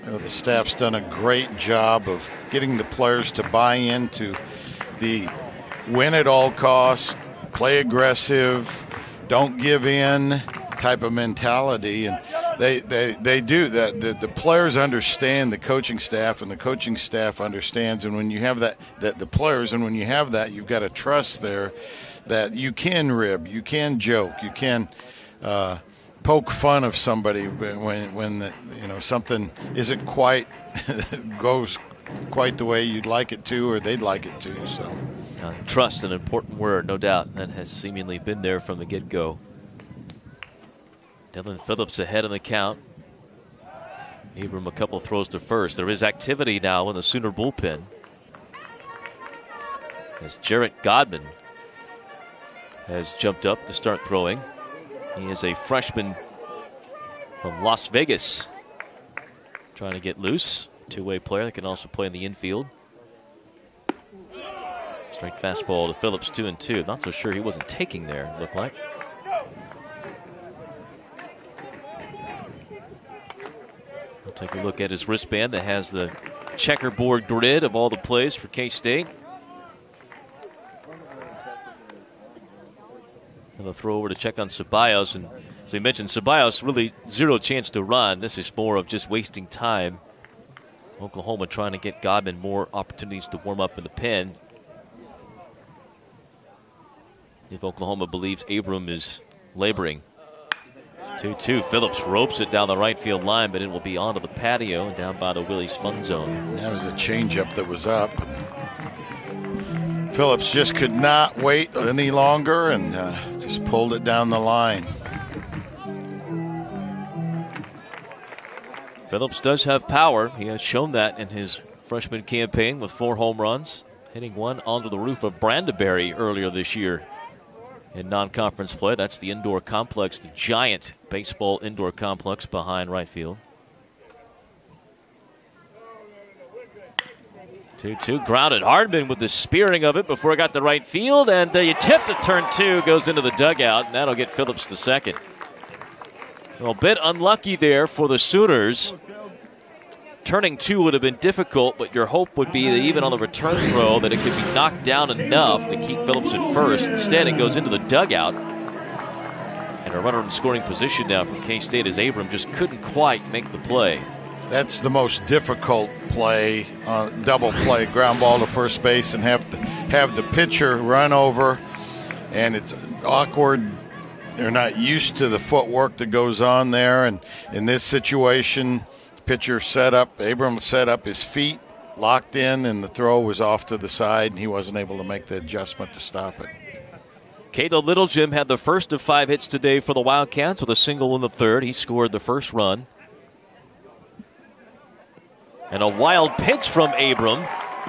Speaker 2: You know, the staff's done a great job of getting the players to buy into the win at all costs, play aggressive, don't give in type of mentality. And they, they, they do that. The, the players understand the coaching staff, and the coaching staff understands. And when you have that, that the players, and when you have that, you've got a trust there that you can rib, you can joke, you can. Uh, poke fun of somebody when when the, you know something isn't quite goes quite the way you'd like it to or they'd like it to. So
Speaker 1: Uh, trust, an important word, no doubt, that has seemingly been there from the get go. Dylan Phillips ahead in the count. Abram a couple throws to first. There is activity now in the Sooner bullpen. As Jarrett Godman has jumped up to start throwing. He is a freshman from Las Vegas. Trying to get loose. Two way player that can also play in the infield. Straight fastball to Phillips, two and two. Not so sure he wasn't taking there, looked like. We'll take a look at his wristband that has the checkerboard grid of all the plays for K State. And the throw over to check on Ceballos. And as we mentioned, Ceballos really zero chance to run. This is more of just wasting time. Oklahoma trying to get Godman more opportunities to warm up in the pen. If Oklahoma believes Abram is laboring. 2 2. Phillips ropes it down the right field line, but it will be onto the patio and down by the Willie's Fun Zone.
Speaker 2: that was a changeup that was up. Phillips just could not wait any longer and uh, just pulled it down the line.
Speaker 1: Phillips does have power. He has shown that in his freshman campaign with four home runs, hitting one onto the roof of Brandeberry earlier this year in non conference play. That's the indoor complex, the giant baseball indoor complex behind right field. 2 2 grounded. Hardman with the spearing of it before it got the right field, and the attempt to turn two goes into the dugout, and that'll get Phillips to second. A little bit unlucky there for the Sooners. Turning two would have been difficult, but your hope would be that even on the return throw that it could be knocked down enough to keep Phillips at first. Instead, it goes into the dugout. And a runner in scoring position now from K State as Abram just couldn't quite make the play.
Speaker 2: That's the most difficult play, uh, double play, ground ball to first base, and have the, have the pitcher run over, and it's awkward. They're not used to the footwork that goes on there, and in this situation, pitcher set up, Abram set up his feet, locked in, and the throw was off to the side, and he wasn't able to make the adjustment to stop it.
Speaker 1: Caleb Littlejim had the first of five hits today for the Wildcats with a single in the third. He scored the first run. And a wild pitch from Abram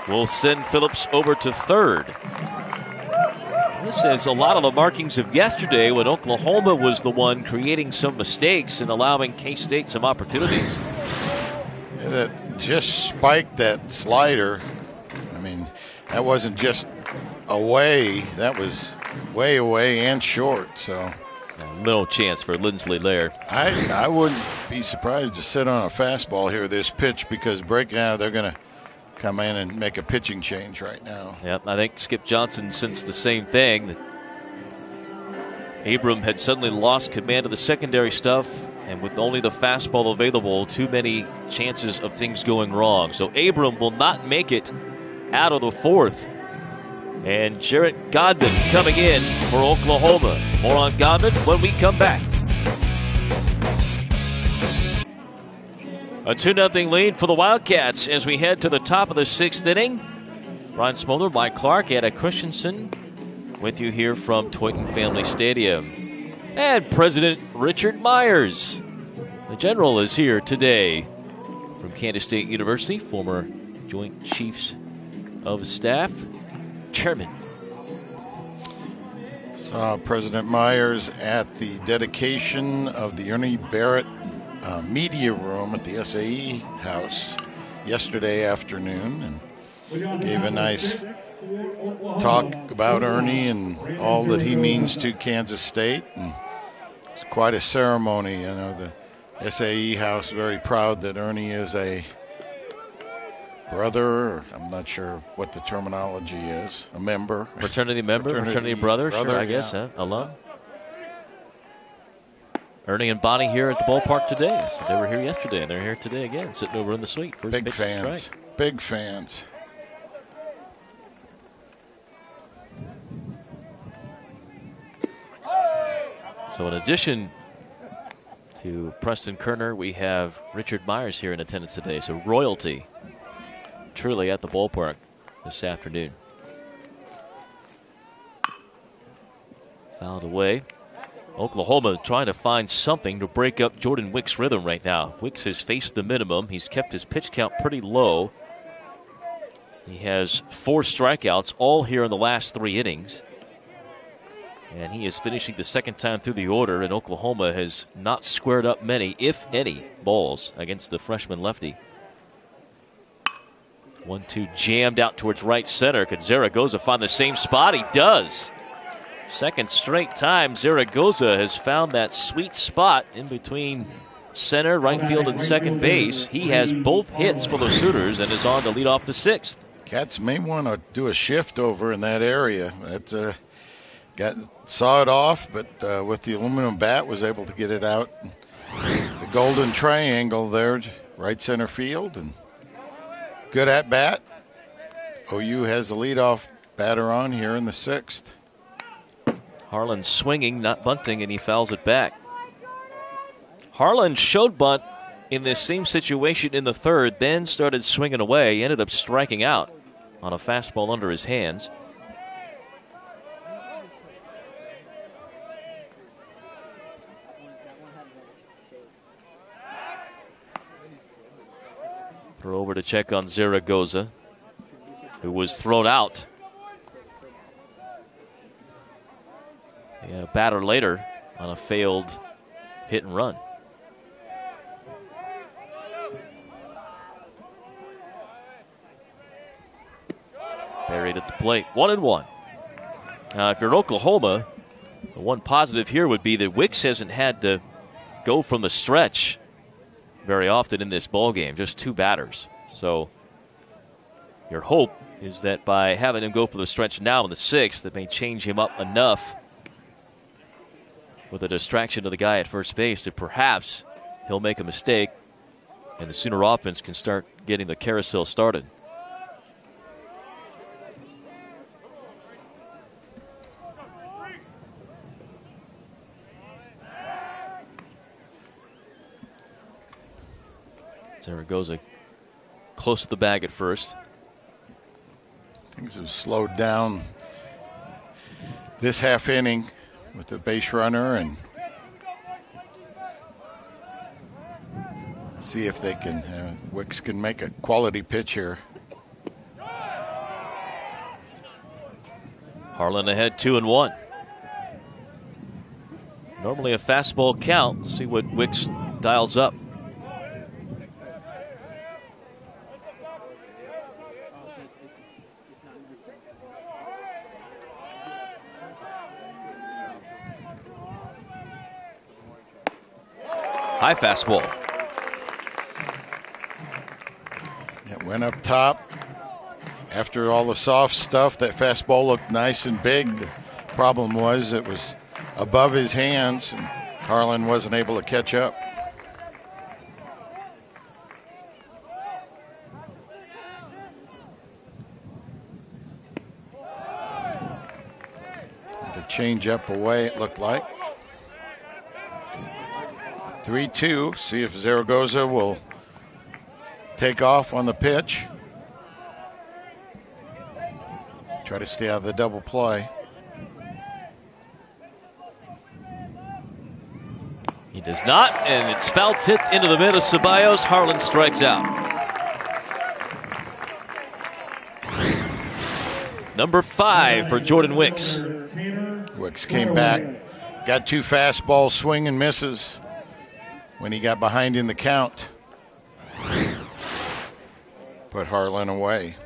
Speaker 1: will send Phillips over to third. This is a lot of the markings of yesterday when Oklahoma was the one creating some mistakes and allowing K State some opportunities.
Speaker 2: That just spiked that slider. I mean, that wasn't just away, that was way away and short. So,
Speaker 1: little chance for Lindsley Laird.
Speaker 2: I, I wouldn't be surprised to sit on a fastball here this pitch because break now they're going to come in and make a pitching change right now.
Speaker 1: Yep, I think Skip Johnson sensed the same thing. Abram had suddenly lost command of the secondary stuff, and with only the fastball available, too many chances of things going wrong. So Abram will not make it out of the fourth. And Jarrett Godman coming in for Oklahoma. More on Godman when we come back. A 2 0 lead for the Wildcats as we head to the top of the sixth inning. Brian Smoller, Mike Clark, Anna Christensen with you here from Tointon Family Stadium. And President Richard Myers, the General, is here today from Kansas State University, former Joint Chiefs of Staff, Chairman.
Speaker 2: Saw President Myers at the dedication of the Ernie Barrett uh, media room at the SAE house yesterday afternoon and gave a nice talk about Ernie and all that he means to Kansas State. And it's quite a ceremony. You know, the SAE house very proud that Ernie is a brother. I'm not sure what the terminology is. A member,
Speaker 1: fraternity member, fraternity, fraternity brother, brother, sure, I guess, yeah. huh? alum. Ernie and Bonnie here at the ballpark today. So they were here yesterday, and they're here today again, sitting over in the suite.
Speaker 2: Big fans. Big fans.
Speaker 1: So, in addition to Preston Kerner, we have Richard Myers here in attendance today. So, royalty truly at the ballpark this afternoon. Fouled away. Oklahoma trying to find something to break up Jordan Wick's rhythm right now. Wicks has faced the minimum. He's kept his pitch count pretty low. He has four strikeouts, all here in the last three innings. And he is finishing the second time through the order, and Oklahoma has not squared up many, if any, balls against the freshman lefty. 1 2 jammed out towards right center. Could Zaragoza find the same spot? He does. Second straight time, Zaragoza has found that sweet spot in between center, right field, and second base. He has both hits for the Sooners and is on to lead off the sixth.
Speaker 2: Cats may want to do a shift over in that area. That uh, got saw it off, but uh, with the aluminum bat was able to get it out. The golden triangle there, right center field, and good at bat. OU has the leadoff batter on here in the sixth.
Speaker 1: Harlan swinging, not bunting, and he fouls it back. Harlan showed bunt in this same situation in the third, then started swinging away. Ended up striking out on a fastball under his hands. Throw over to check on Zaragoza, who was thrown out Yeah, batter later on a failed hit and run. Buried at the plate. One and one. Now, if you're in Oklahoma, the one positive here would be that Wicks hasn't had to go from the stretch very often in this ball game. Just two batters. So your hope is that by having him go for the stretch now in the sixth, that may change him up enough with a distraction to the guy at first base that perhaps he'll make a mistake and the Sooner offense can start getting the carousel started. Zaragoza close to the bag at first.
Speaker 2: Things have slowed down this half inning with the base runner and See if they can, uh, Wicks can make a quality pitch here.
Speaker 1: Harlan ahead two and one. Normally a fastball count. See what Wicks dials up. High fastball.
Speaker 2: It went up top. After all the soft stuff, that fastball looked nice and big. The problem was it was above his hands, and Harlan wasn't able to catch up. The change up away, it looked like. 3 2. See if Zaragoza will take off on the pitch. Try to stay out of the double play.
Speaker 1: He does not, and it's foul tipped into the middle of Ceballos. Harlan strikes out. Number five for Jordan Wicks.
Speaker 2: Wicks came back, got two fastballs, swing and misses when he got behind in the count. Put Harlan away.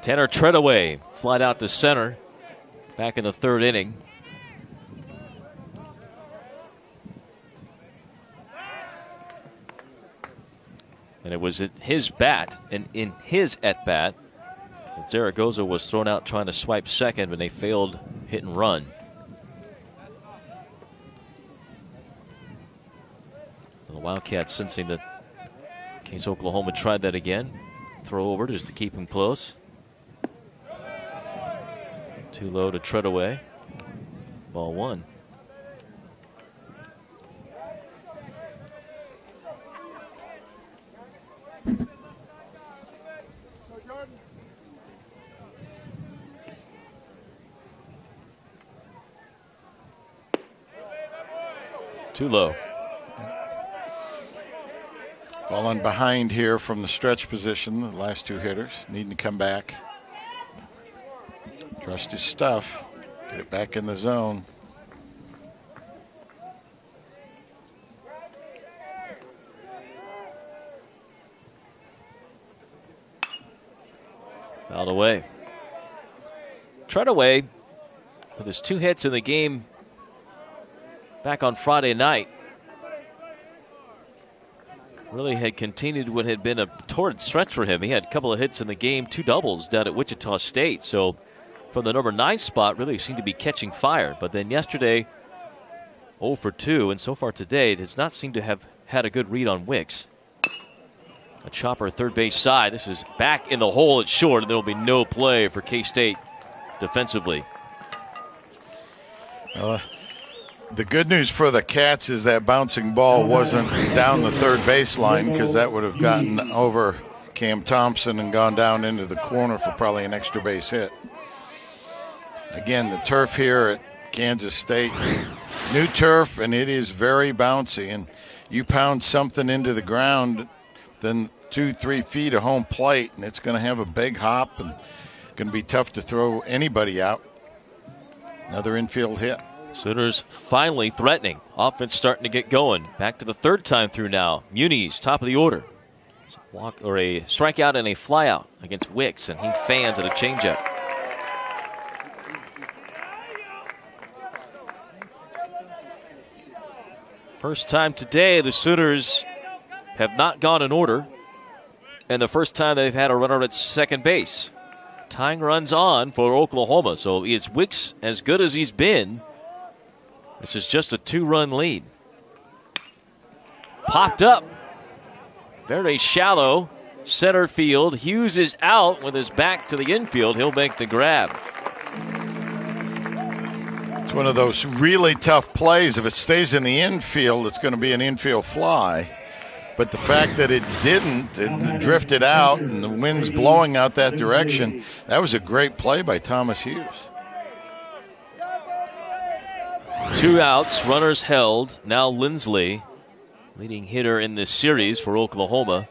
Speaker 1: Tanner Treadaway flied out to center back in the third inning. And it was at his bat and in his at bat Zaragoza was thrown out trying to swipe second when they failed hit and run. And the Wildcats sensing that case Oklahoma tried that again, throw over just to keep him close. Too low to Treadaway. Ball one. Too low.
Speaker 2: Falling behind here from the stretch position, the last two hitters needing to come back. Trust his stuff. Get it back in the zone.
Speaker 1: Out away. Treadaway with his two hits in the game back on Friday night. Really had continued what had been a torrid stretch for him. He had a couple of hits in the game, two doubles down at Wichita State. So from the number nine spot, really seemed to be catching fire. But then yesterday, 0 for 2, and so far today, it does not seem to have had a good read on Wicks. A chopper third base side. This is back in the hole at short, and there will be no play for K State defensively.
Speaker 2: Uh, the good news for the Cats is that bouncing ball wasn't down the third baseline because that would have gotten over Cam Thompson and gone down into the corner for probably an extra base hit. Again, the turf here at Kansas State, new turf, and it is very bouncy. And you pound something into the ground, then two, three feet of home plate, and it's going to have a big hop and going to be tough to throw anybody out. Another infield hit.
Speaker 1: Sooners finally threatening. Offense starting to get going. Back to the third time through now. Muniz, top of the order. Walk or a strikeout and a flyout against Wicks, and he fans at a changeup. First time today, the Sooners have not gone in order, and the first time they've had a runner at second base. Tying runs on for Oklahoma, so is Wicks as good as he's been? This is just a two run lead. Popped up. Very shallow. Center field. Hughes is out with his back to the infield. He'll make the grab.
Speaker 2: It's one of those really tough plays. If it stays in the infield, it's going to be an infield fly. But the fact that it didn't, it drifted out and the wind's blowing out that direction, that was a great play by Thomas Hughes.
Speaker 1: Two outs, runners held. Now Lindsley, leading hitter in this series for Oklahoma.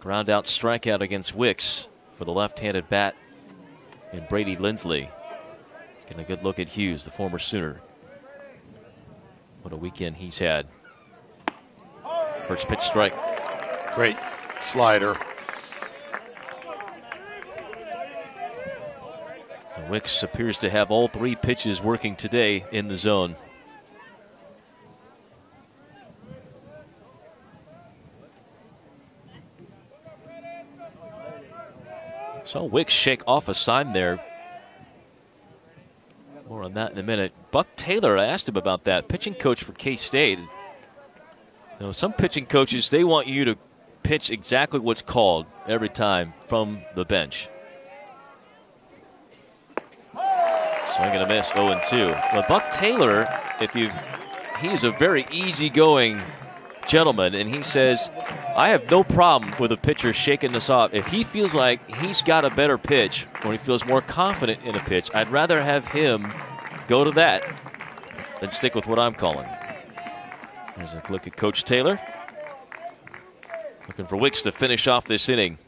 Speaker 1: Ground out strikeout against Wicks for the left handed bat in Brady Lindsley. Getting a good look at Hughes, the former Sooner. What a weekend he's had. First pitch strike.
Speaker 2: Great slider.
Speaker 1: Wicks appears to have all three pitches working today in the zone. Saw Wicks shake off a sign there. More on that in a minute. Buck Taylor, asked him about that. Pitching coach for K State. You know, some pitching coaches, they want you to pitch exactly what's called every time from the bench. Swing and a miss, 0 2. But Buck Taylor, if you, he's a very easygoing gentleman, and he says, I have no problem with a pitcher shaking this off. If he feels like he's got a better pitch, or he feels more confident in a pitch, I'd rather have him go to that than stick with what I'm calling. There's a look at Coach Taylor. Looking for Wicks to finish off this inning.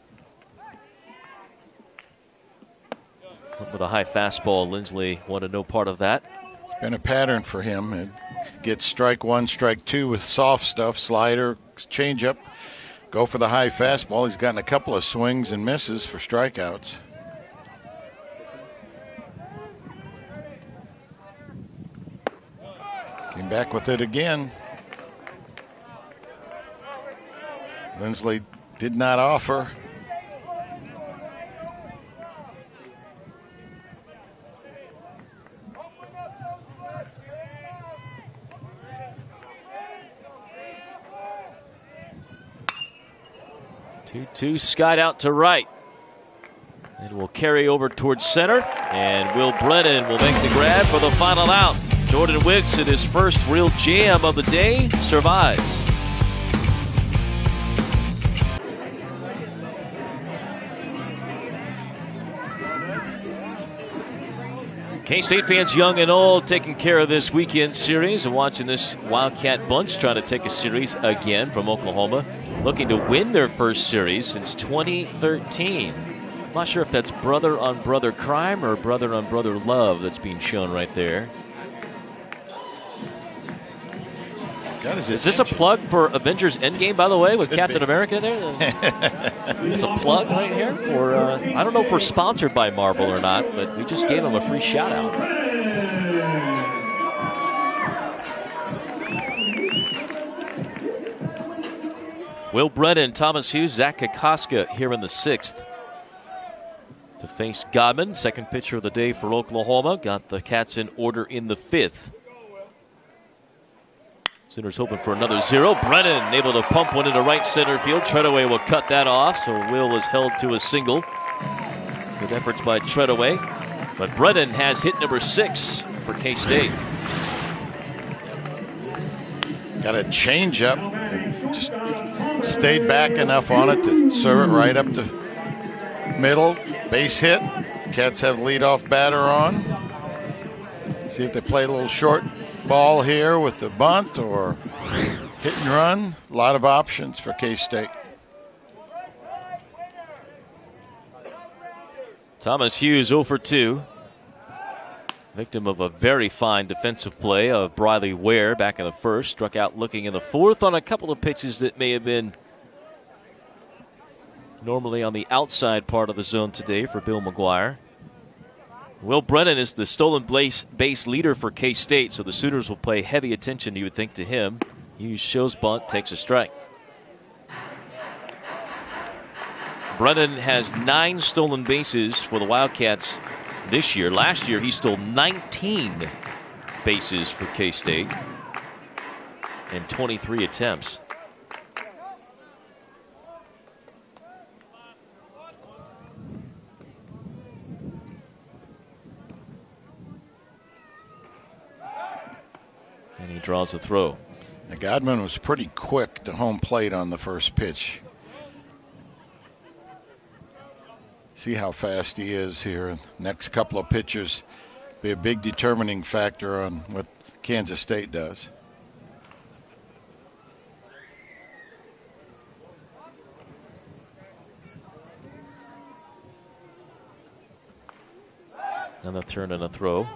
Speaker 1: With a high fastball, Lindsley wanted no part of that.
Speaker 2: It's been a pattern for him. It gets strike one, strike two with soft stuff, slider, changeup. Go for the high fastball. He's gotten a couple of swings and misses for strikeouts. Came back with it again. Lindsley did not offer.
Speaker 1: Two two skied out to right. It will carry over towards center, and Will Brennan will make the grab for the final out. Jordan Wicks in his first real jam of the day survives. K State fans, young and old, taking care of this weekend series and watching this Wildcat bunch trying to take a series again from Oklahoma, looking to win their first series since 2013. I'm not sure if that's brother on brother crime or brother on brother love that's being shown right there. Is this a plug for Avengers Endgame, by the way, with Could Captain be. America there? it's a plug right here for, uh, I don't know if we're sponsored by Marvel or not, but we just gave them a free shout out. Will Brennan, Thomas Hughes, Zach Kokoska here in the sixth to face Godman. Second pitcher of the day for Oklahoma. Got the Cats in order in the fifth. Sooners hoping for another zero. Brennan able to pump one into right center field. Treadaway will cut that off, so Will was held to a single. Good efforts by Treadaway. But Brennan has hit number six for K State.
Speaker 2: Got a change up. Just stayed back enough on it to serve it right up to middle. Base hit. Cats have leadoff batter on. See if they play a little short ball here with the bunt or hit and run. A lot of options for K State.
Speaker 1: Thomas Hughes 0 for 2. Victim of a very fine defensive play of Brylie Ware back in the first. Struck out looking in the fourth on a couple of pitches that may have been normally on the outside part of the zone today for Bill McGuire. Will Brennan is the stolen base, base leader for K State, so the Sooners will pay heavy attention, you would think, to him. Hughes shows bunt, takes a strike. Brennan has nine stolen bases for the Wildcats this year. Last year, he stole 19 bases for K State in 23 attempts. He draws a throw.
Speaker 2: Now Godman was pretty quick to home plate on the first pitch. See how fast he is here. Next couple of pitches be a big determining factor on what Kansas State does.
Speaker 1: Another turn and a throw.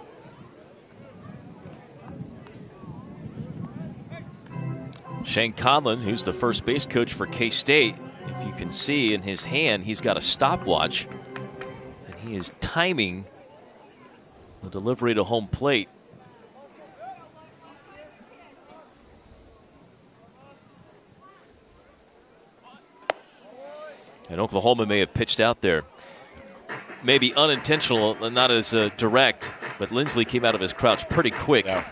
Speaker 1: Shane Conlon, who's the first base coach for K State, if you can see in his hand, he's got a stopwatch. And he is timing the delivery to home plate. And Oklahoma may have pitched out there maybe unintentional, not as uh, direct, but Lindsley came out of his crouch pretty quick.
Speaker 2: Yeah.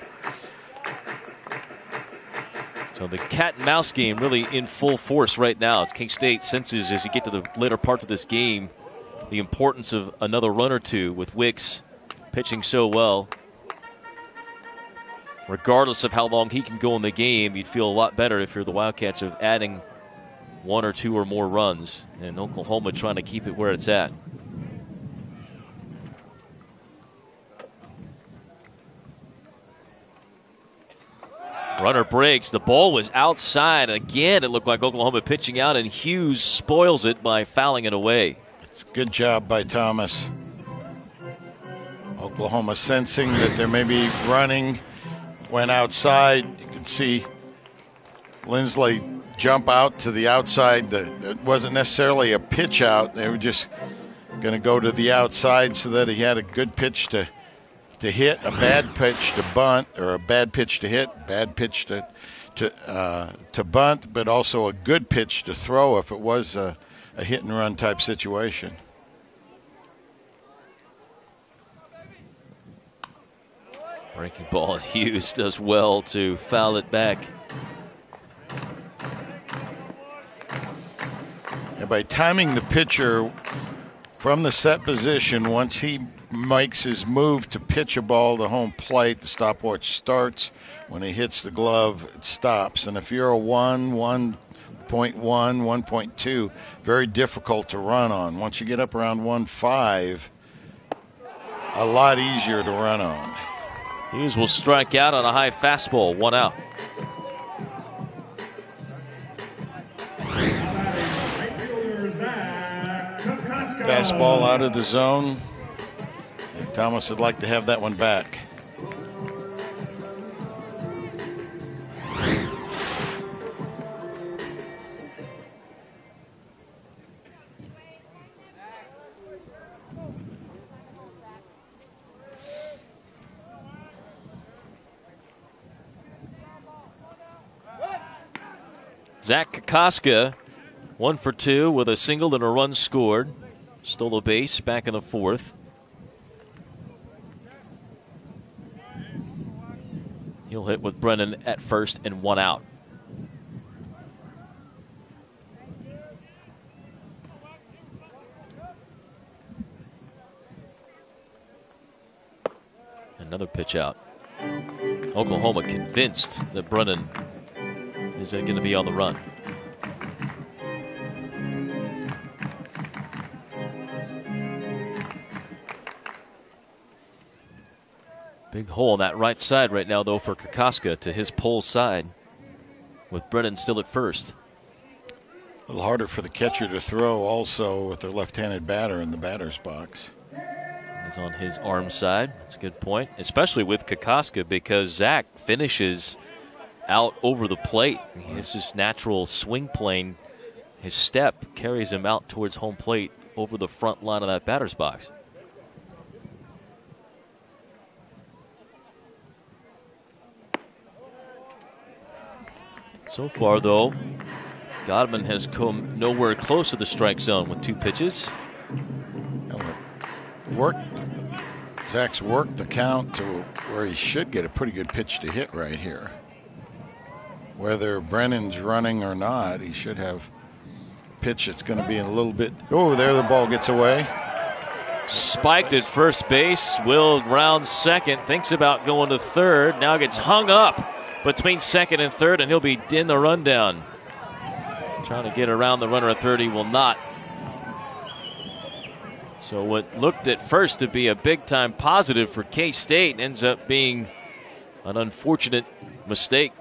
Speaker 1: So the cat and mouse game really in full force right now. As K State senses as you get to the later parts of this game the importance of another run or two with Wicks pitching so well. Regardless of how long he can go in the game, you'd feel a lot better if you're the Wildcats of adding one or two or more runs, and Oklahoma trying to keep it where it's at. Runner breaks. The ball was outside. Again, it looked like Oklahoma pitching out, and Hughes spoils it by fouling it away.
Speaker 2: It's good job by Thomas. Oklahoma sensing that there may be running, went outside. You could see Lindsley jump out to the outside. it wasn't necessarily a pitch out. They were just going to go to the outside so that he had a good pitch to to hit, a bad pitch to bunt, or a bad pitch to hit, bad pitch to to uh, to bunt, but also a good pitch to throw if it was a, a hit and run type situation.
Speaker 1: Breaking ball, Hughes does well to foul it back.
Speaker 2: And by timing the pitcher from the set position, once he makes his move to pitch a ball to home plate. The stopwatch starts. When he hits the glove, it stops. And if you're a 1, 1.1, 1.2, very difficult to run on. Once you get up around 1.5, a lot easier to run on.
Speaker 1: Hughes will strike out on a high fastball, one out.
Speaker 2: Fastball out of the zone. Thomas would like to have that one back.
Speaker 1: Zach Kokoska, one for two with a single and a run scored. Stole a base back in the fourth. He'll hit with Brennan at first and one out. Another pitch out. Oklahoma convinced that Brennan is going to be on the run. Big hole on that right side right now, though, for Kokoska to his pull side, with Brennan still at first.
Speaker 2: A little harder for the catcher to throw, also with their left-handed batter in the batter's box.
Speaker 1: Is on his arm side. That's a good point, especially with Kokoska because Zach finishes out over the plate. His just natural swing plane, his step carries him out towards home plate over the front line of that batter's box. So far, though, Godman has come nowhere close to the strike zone with two pitches.
Speaker 2: Worked. Zach's worked the count to where he should get a pretty good pitch to hit right here. Whether Brennan's running or not, he should have pitch that's going to be a little bit. Oh, there the ball gets away.
Speaker 1: Spiked at first base. Will round second. Thinks about going to third. Now gets hung up between second and third, and he'll be in the rundown. Trying to get around the runner at third, he will not. So what looked at first to be a big time positive for K State ends up being an unfortunate mistake.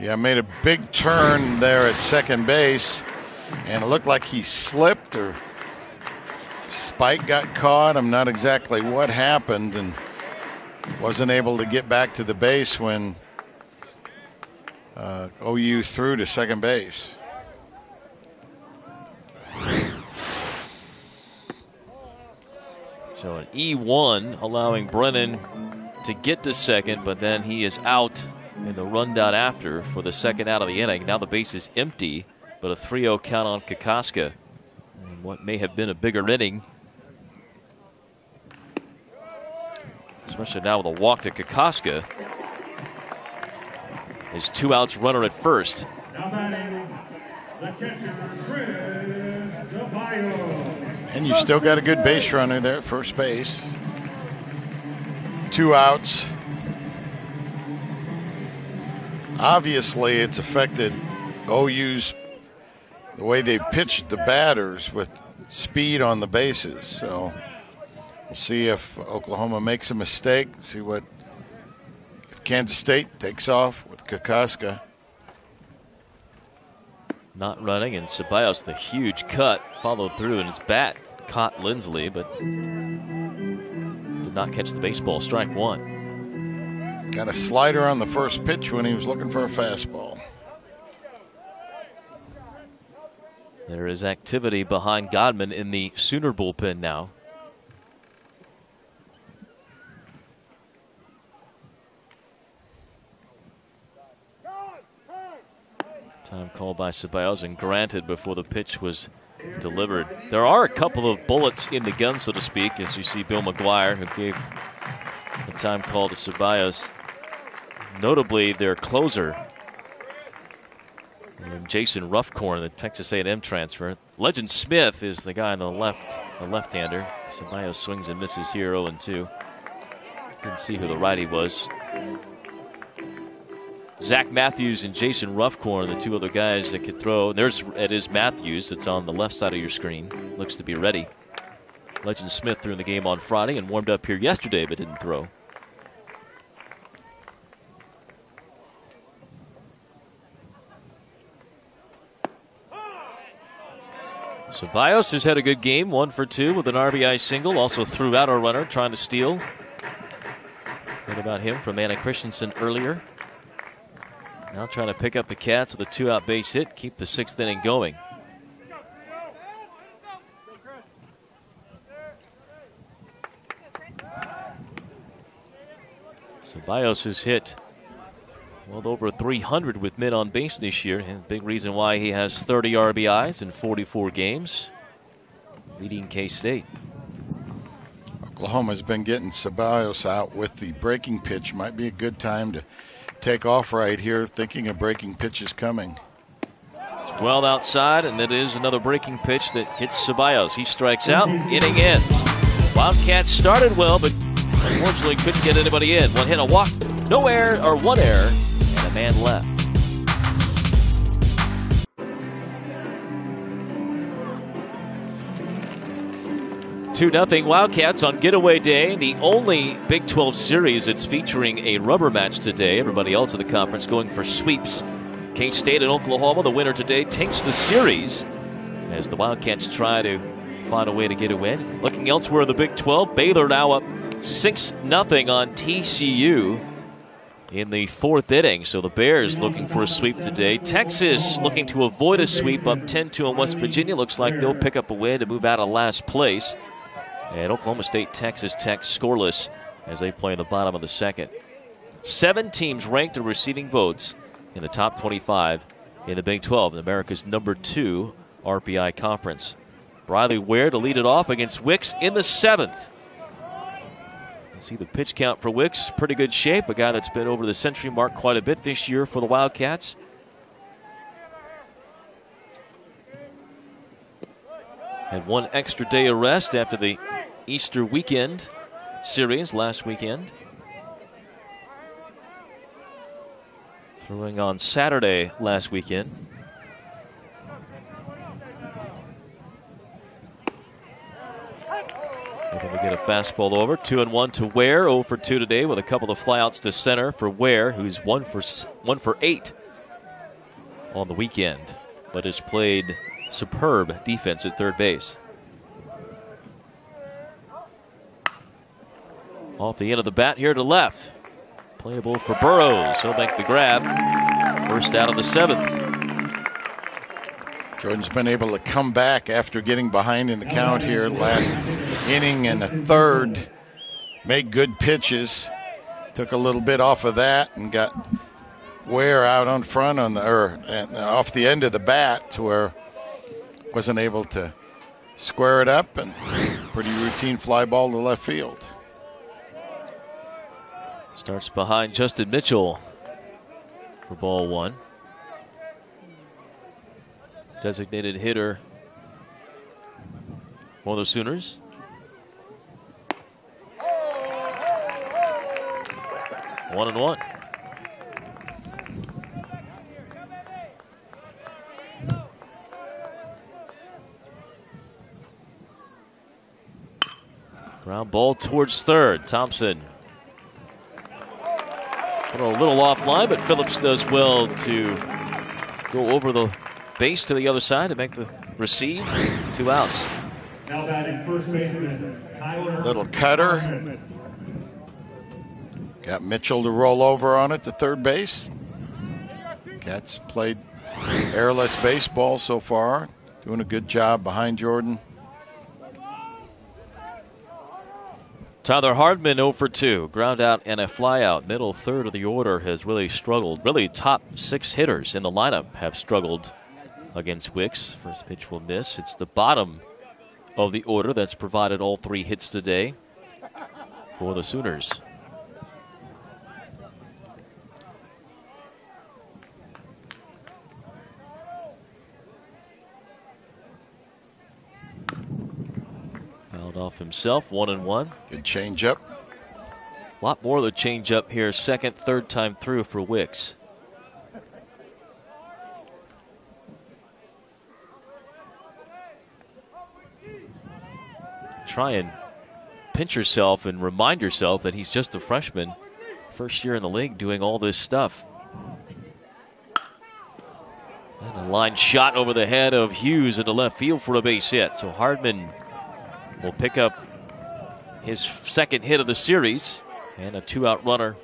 Speaker 2: Yeah, made a big turn there at second base, and it looked like he slipped or Spike got caught. I'm not exactly what happened, and wasn't able to get back to the base when uh, OU threw to second base.
Speaker 1: So an E1 allowing Brennan to get to second, but then he is out in the run rundown after for the second out of the inning. Now the base is empty, but a 3 0 count on Kokoska. And what may have been a bigger inning, especially now with a walk to Kokoska, is two outs runner at first.
Speaker 2: And you still got a good base runner there at first base. Two outs. Obviously, it's affected OU's the way they pitched the batters with speed on the bases. So we'll see if Oklahoma makes a mistake. See what if Kansas State takes off with Kokoska.
Speaker 1: Not running, and Ceballos, the huge cut, followed through, and his bat caught Lindsley, but did not catch the baseball. Strike one.
Speaker 2: Got a slider on the first pitch when he was looking for a fastball.
Speaker 1: There is activity behind Godman in the Sooner bullpen now. Time called by Ceballos and granted before the pitch was delivered. There are a couple of bullets in the gun, so to speak, as you see Bill McGuire, who gave the time call to Ceballos. Notably, their closer, um, Jason Ruffcorn, the Texas A&M transfer. Legend Smith is the guy on the left, the left-hander. Ceballos swings and misses here 0-2. Didn't see who the righty was. Zach Matthews and Jason Ruffcorn, the two other guys that could throw. There's it is Matthews that's on the left side of your screen. Looks to be ready. Legend Smith threw in the game on Friday and warmed up here yesterday but didn't throw. Ceballos has had a good game, one for two with an RBI single. Also threw out a runner trying to steal. What about him from Anna Christensen earlier? Now trying to pick up the Cats with a two out base hit, keep the sixth inning going. Bios has hit well over 300 with men on base this year, and big reason why he has 30 RBIs in 44 games, leading K State.
Speaker 2: Oklahoma's been getting Ceballos out with the breaking pitch. Might be a good time to take off right here, thinking a breaking pitch is coming.
Speaker 1: It's well outside, and it is another breaking pitch that hits Ceballos. He strikes out, inning ends. Wildcats started well, but unfortunately couldn't get anybody in. One hit, a walk, no error, or one error, and a man left. 2 0 Wildcats on getaway day. The only Big 12 series that's featuring a rubber match today. Everybody else in the conference going for sweeps. K State and Oklahoma, the winner today, takes the series as the Wildcats try to find a way to get a win. Looking elsewhere in the Big 12, Baylor now up 6 0 on TCU in the fourth inning. So the Bears looking for a sweep today. Texas looking to avoid a sweep up 10 2 on West Virginia. Looks like they'll pick up a win to move out of last place. And Oklahoma State, Texas Tech scoreless as they play in the bottom of the second. Seven teams ranked or receiving votes in the top 25 in the Big 12, America's number two RPI conference. Brylie Ware to lead it off against Wicks in the seventh. See the pitch count for Wicks, pretty good shape. A guy that's been over the century mark quite a bit this year for the Wildcats. Had one extra day of rest after the Easter weekend series last weekend. Throwing on Saturday last weekend. Looking to get a fastball over. Two and one to Ware. 0 for two today with a couple of flyouts to center for Ware, who's one for one for eight on the weekend, but has played superb defense at third base. Off the end of the bat here to left. Playable for Burrows. He'll make the grab. First out of the seventh.
Speaker 2: Jordan's been able to come back after getting behind in the count here last inning and a third. Made good pitches. Took a little bit off of that and got Ware out on front on the or uh, off the end of the bat to where wasn't able to square it up and pretty routine fly ball to left field.
Speaker 1: Starts behind Justin Mitchell for ball one designated hitter for the Sooners. One and one. Ground ball towards third. Thompson. Put a little offline, but Phillips does well to go over the base to the other side to make the receive. Two outs.
Speaker 2: Now batting first baseman Tyler. Little cutter. Got Mitchell to roll over on it to third base. Cats played airless baseball so far. Doing a good job behind Jordan.
Speaker 1: Tyler Hardman 0 for 2. Ground out and a flyout. Middle third of the order has really struggled. Really, top six hitters in the lineup have struggled against Wicks. First pitch will miss. It's the bottom of the order that's provided all three hits today for the Sooners. Fouled off himself, one and one.
Speaker 2: Good changeup.
Speaker 1: A lot more of the changeup here, second, third time through for Wicks. try and pinch yourself and remind yourself that he's just a freshman, first year in the league, doing all this stuff. And a line shot over the head of Hughes into left field for a base hit. So Hardman will pick up his second hit of the series and a two out runner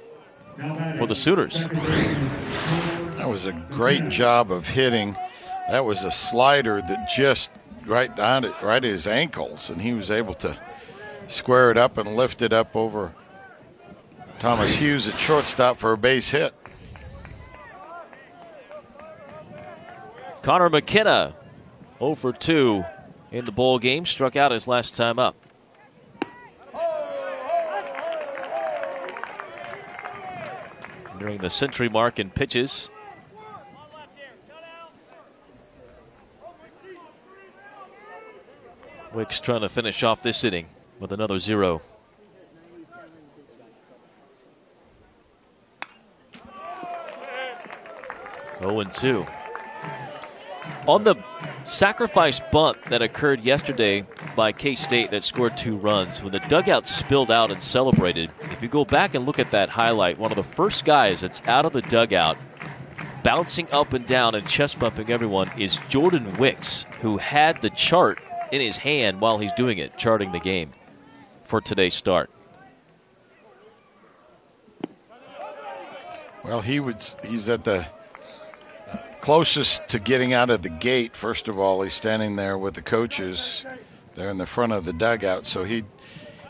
Speaker 1: for the Sooners.
Speaker 2: That was a great job of hitting. That was a slider that just right down it, right at his ankles, and he was able to square it up and lift it up over Thomas Hughes at shortstop for a base hit.
Speaker 1: Connor McKenna, 0 for 2 in the bowl game, struck out his last time up. During the century mark in pitches. Wicks trying to finish off this inning with another zero. Oh and 2. On the sacrifice bunt that occurred yesterday by K State that scored two runs, when the dugout spilled out and celebrated, if you go back and look at that highlight, one of the first guys that's out of the dugout bouncing up and down and chest bumping everyone is Jordan Wicks, who had the chart in his hand while he's doing it, charting the game for today's start.
Speaker 2: Well, he was he's at the closest to getting out of the gate. First of all, he's standing there with the coaches. They're in the front of the dugout, so he'd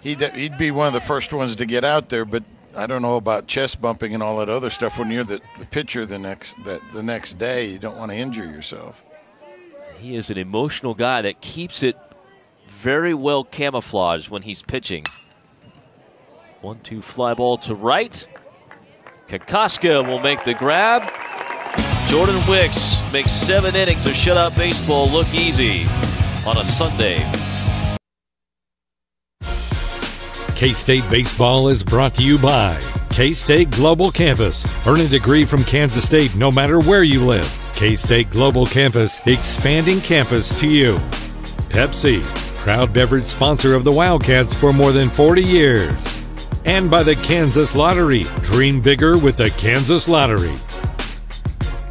Speaker 2: he'd he'd be one of the first ones to get out there. But I don't know about chest bumping and all that other stuff. When you're the, the pitcher the next that the next day, you don't want to injure yourself.
Speaker 1: He is an emotional guy that keeps it very well camouflaged when he's pitching. One two fly ball to right. Kokoska will make the grab. Jordan Wicks makes seven innings of shutout baseball look easy on a Sunday.
Speaker 3: K State Baseball is brought to you by K State Global Campus. Earn a degree from Kansas State no matter where you live. K State Global Campus, expanding campus to you. Pepsi. proud beverage sponsor of the Wildcats for more than 40 years. And by the Kansas Lottery. Dream bigger with the Kansas Lottery.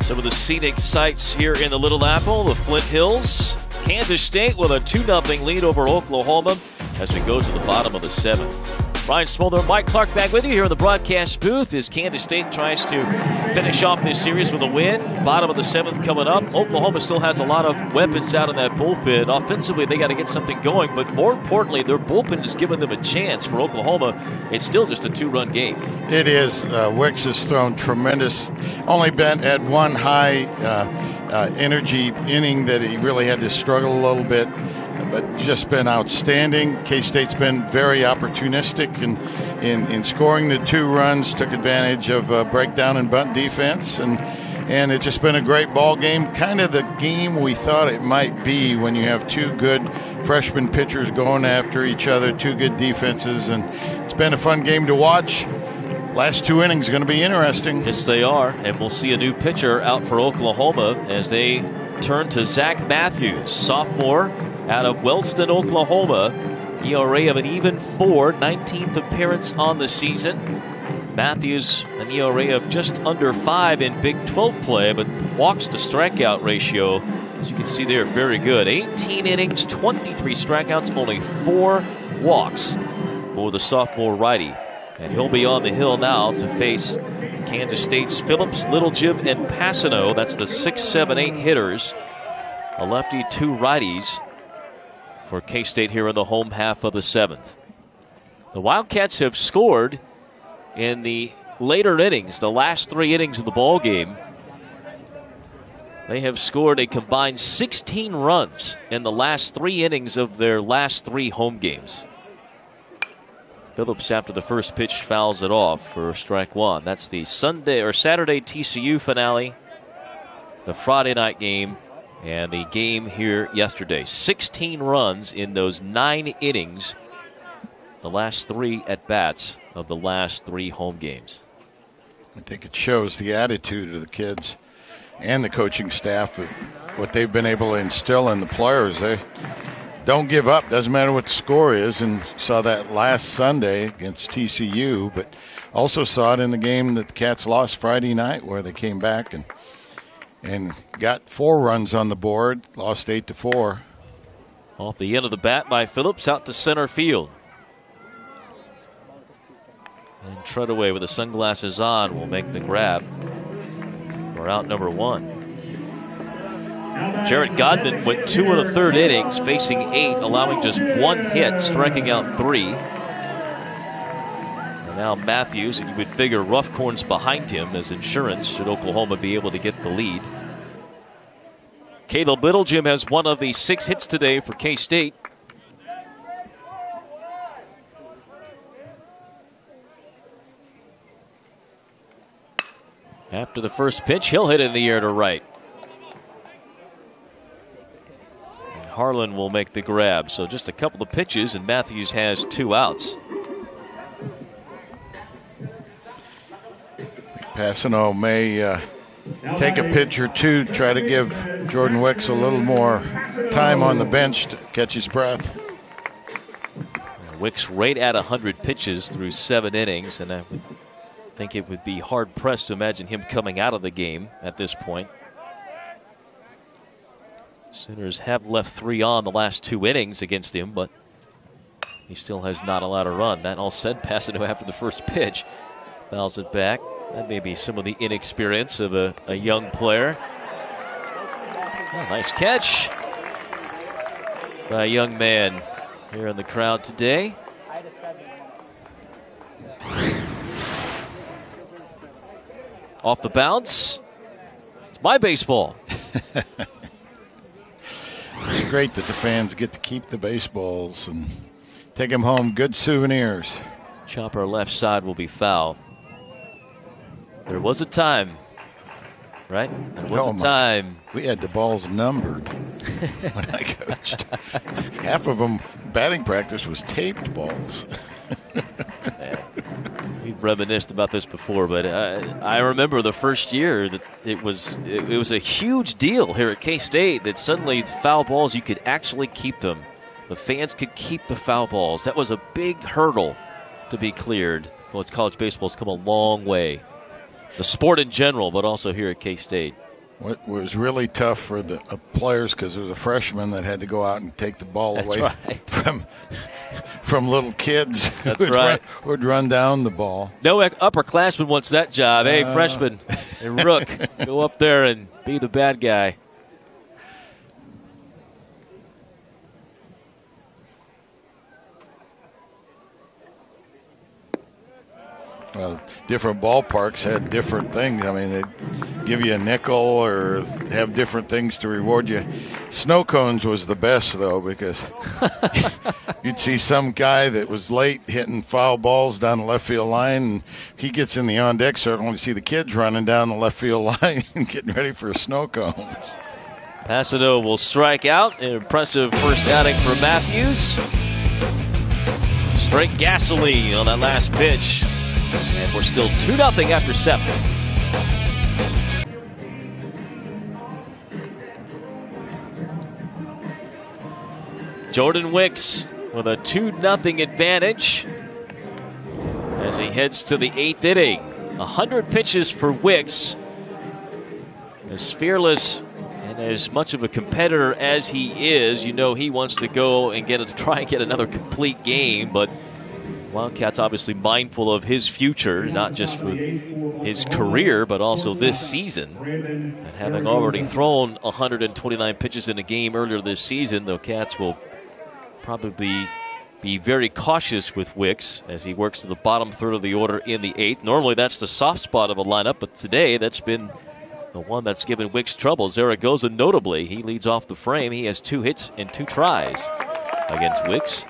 Speaker 1: Some of the scenic sights here in the Little Apple, the Flint Hills. Kansas State with a 2 0 lead over Oklahoma as we go to the bottom of the seventh. Ryan Smolder, Mike Clark back with you here in the broadcast booth as Kansas State tries to finish off this series with a win. Bottom of the seventh coming up. Oklahoma still has a lot of weapons out in that bullpen. Offensively, they got to get something going, but more importantly, their bullpen is giving them a chance. For Oklahoma, it's still just a two run game.
Speaker 2: It is. Uh, Wicks has thrown tremendous, only been at one high uh, uh, energy inning that he really had to struggle a little bit but just been outstanding. K State's been very opportunistic in, in, in scoring the two runs, took advantage of uh, breakdown and bunt defense, and and it's just been a great ball game. Kind of the game we thought it might be when you have two good freshman pitchers going after each other, two good defenses, and it's been a fun game to watch. Last two innings going to be interesting.
Speaker 1: Yes, they are, and we'll see a new pitcher out for Oklahoma as they turn to Zach Matthews, sophomore out of Wellston, Oklahoma. ERA of an even four, 19th appearance on the season. Matthews, an ERA of just under five in Big 12 play, but walks to strikeout ratio, as you can see there, very good. 18 innings, 23 strikeouts, only four walks for the sophomore righty. And he'll be on the hill now to face Kansas State's Phillips, Littlejim, and Passano. That's the six, seven, eight hitters. A lefty, two righties for K State here in the home half of the seventh. The Wildcats have scored in the later innings, the last three innings of the ball game. They have scored a combined 16 runs in the last three innings of their last three home games. Phillips, after the first pitch, fouls it off for strike one. That's the Sunday or Saturday TCU finale. The Friday night game and the game here yesterday. 16 runs in those nine innings, the last three at bats of the last three home games.
Speaker 2: I think it shows the attitude of the kids and the coaching staff, what they've been able to instill in the players. They don't give up, doesn't matter what the score is, and saw that last Sunday against TCU, but also saw it in the game that the Cats lost Friday night where they came back and and got four runs on the board, lost eight to four.
Speaker 1: Off the end of the bat by Phillips out to center field. And Treadaway with the sunglasses on will make the grab for out number one. Jared Godman went two and a third innings, facing eight, allowing just one hit, striking out three. Now Matthews, and you would figure Ruffcorn's behind him as insurance should Oklahoma be able to get the lead. Caleb Littlejim has one of the six hits today for K State. After the first pitch, he'll hit in the air to right. And Harlan will make the grab. So just a couple of pitches, and Matthews has two outs.
Speaker 2: Passano may uh, take a pitch or two, try to give Jordan Wicks a little more time on the bench to catch his breath.
Speaker 1: Wicks right at 100 pitches through seven innings, and I think it would be hard pressed to imagine him coming out of the game at this point. Sooners have left three on the last two innings against him, but he still has not allowed a run. That all said, Passano after the first pitch fouls it back. That may be some of the inexperience of a, a young player. Oh, nice catch by a young man here in the crowd today. Off the bounce. It's my baseball.
Speaker 2: it's great that the fans get to keep the baseballs and take them home. Good souvenirs.
Speaker 1: Chopper left side will be foul. There was a time, right? There was oh a time.
Speaker 2: We had the balls numbered when I coached. Half of them batting practice was taped balls.
Speaker 1: We've reminisced about this before, but I, I, remember the first year that it was it, it was a huge deal here at K State that suddenly foul balls you could actually keep them. the fans could keep the foul balls. That was a big hurdle to be cleared. Well, it's college baseball's come a long way. The sport in general, but also here at K State.
Speaker 2: What was really tough for the uh, players because there was a freshman that had to go out and take the ball
Speaker 1: That's
Speaker 2: away
Speaker 1: right.
Speaker 2: from from little kids
Speaker 1: That's
Speaker 2: who'd,
Speaker 1: right.
Speaker 2: run, would run down the ball.
Speaker 1: No upperclassman wants that job. Hey, freshman and Rook, go up there and be the bad guy.
Speaker 2: Well, different ballparks had different things. I mean, they give you a nickel or have different things to reward you. Snow cones was the best though because you'd see some guy that was late hitting foul balls down the left field line, and he gets in the on deck circle and you see the kids running down the left field line and getting ready for snow cones.
Speaker 1: Passano will strike out. An impressive first outing for Matthews. Straight gasoline on that last pitch. And we're still 2 0 after seven. Jordan Wicks with a 2 0 advantage as he heads to the eighth inning. 100 pitches for Wicks. As fearless and as much of a competitor as he is, you know he wants to go and get a, try and get another complete game, but Wildcats obviously mindful of his future, not just with his career, but also this season. And having already thrown 129 pitches in a game earlier this season, the Cats will probably be very cautious with Wicks as he works to the bottom third of the order in the eighth. Normally that's the soft spot of a lineup, but today that's been the one that's given Wicks trouble. Zaragoza, notably, he leads off the frame. He has two hits and two tries against Wicks.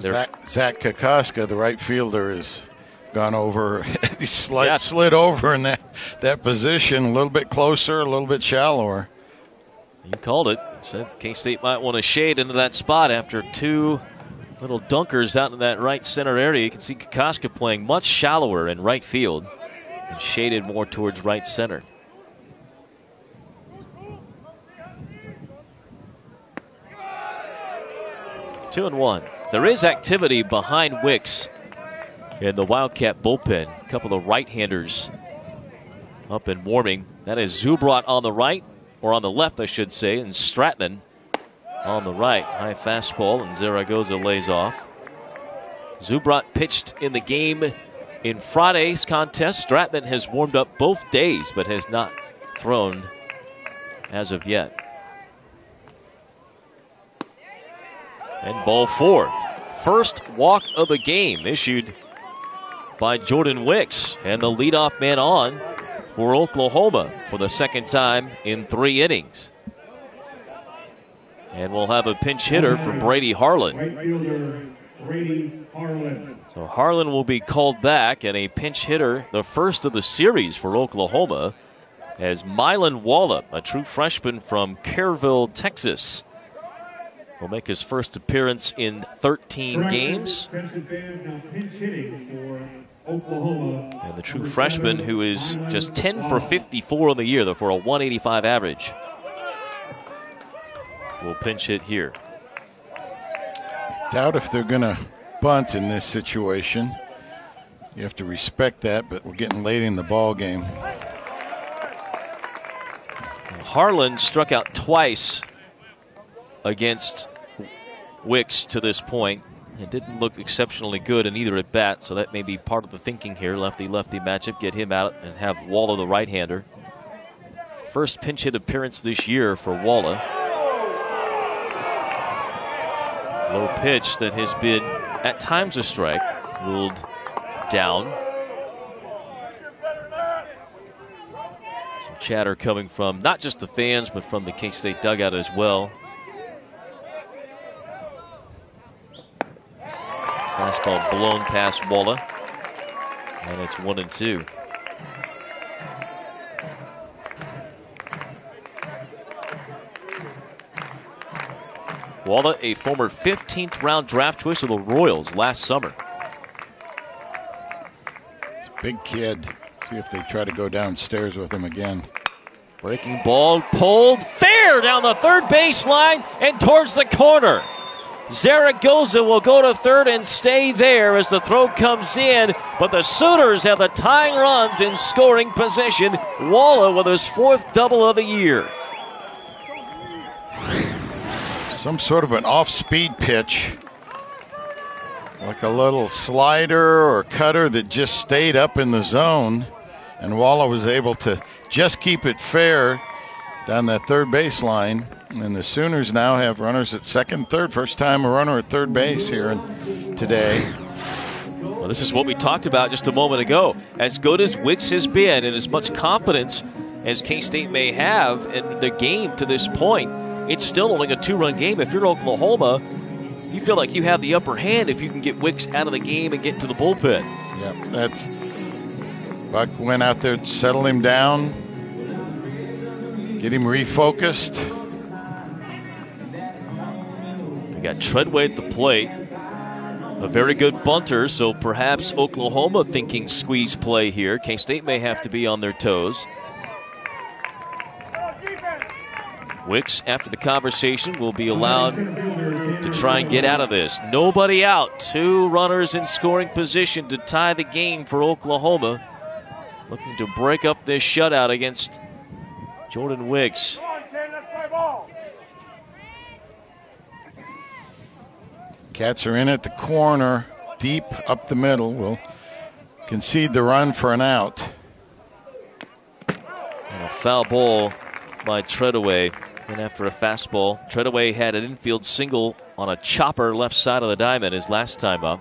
Speaker 2: Zach, Zach Kokoska, the right fielder, has gone over. he slid,
Speaker 1: Yeah.
Speaker 2: slid over in that, that position a little bit closer, a little bit shallower.
Speaker 1: You called it. Said K State might want to shade into that spot after two little dunkers out in that right center area. You can see Kokoska playing much shallower in right field and shaded more towards right center. Two and one. There is activity behind Wicks in the Wildcat bullpen. A couple of right-handers up and warming. That is Zubrat on the right, or on the left, I should say, and Stratman on the right. High fastball, and Zaragoza lays off. Zubrat pitched in the game in Friday's contest. Stratman has warmed up both days, but has not thrown as of yet. And ball four. First walk of the game issued by Jordan Wicks, and the leadoff man on for Oklahoma for the second time in three innings. And we'll have a pinch hitter for Brady Harlan.
Speaker 5: Right fielder Brady Harlan.
Speaker 1: So Harlan will be called back, and a pinch hitter, the first of the series for Oklahoma, as Milan Walla, a true freshman from Kerrville, Texas, will make his first appearance in 13 games.
Speaker 5: Attention fans, now pinch hitting for Oklahoma.
Speaker 1: And the true freshman who is just 10 for 54 on the year, though, for a 185 average. Will pinch hit here.
Speaker 2: Doubt if they're going to bunt in this situation. You have to respect that, but we're getting late in the ball game.
Speaker 1: Harlan struck out twice against Wicks to this point. It didn't look exceptionally good in either at bat, so that may be part of the thinking here. Lefty lefty matchup, get him out and have Walla the right hander. First pinch hit appearance this year for Walla. Low pitch that has been at times a strike, ruled down. Some chatter coming from not just the fans, but from the K State dugout as well. Fastball blown past Walla. And it's one and two. Walla, a former 15th round draft choice of the Royals last summer.
Speaker 2: Big kid. See if they try to go downstairs with him again.
Speaker 1: Breaking ball pulled fair down the third baseline and towards the corner. Zaragoza will go to third and stay there as the throw comes in, but the Sooners have the tying runs in scoring position. Walla with his fourth double of the year.
Speaker 2: Some sort of an off speed pitch, like a little slider or cutter that just stayed up in the zone, and Walla was able to just keep it fair down that third baseline. And the Sooners now have runners at second, third. First time a runner at third base here today.
Speaker 1: Well, this is what we talked about just a moment ago. As good as Wicks has been, and as much confidence as K State may have in the game to this point, it's still only a two run game. If you're Oklahoma, you feel like you have the upper hand if you can get Wicks out of the game and get to the bullpen.
Speaker 2: Yep, that's. Buck went out there, settle him down, get him refocused.
Speaker 1: We got Treadaway at the plate. A very good bunter, so perhaps Oklahoma thinking squeeze play here. K State may have to be on their toes. Wicks, after the conversation, will be allowed to try and get out of this. Nobody out. Two runners in scoring position to tie the game for Oklahoma. Looking to break up this shutout against Jordan Wicks.
Speaker 2: Cats are in at the corner, deep up the middle. Will concede the run for an out.
Speaker 1: And a foul ball by Treadaway. And after a fastball, Treadaway had an infield single on a chopper left side of the diamond his last time up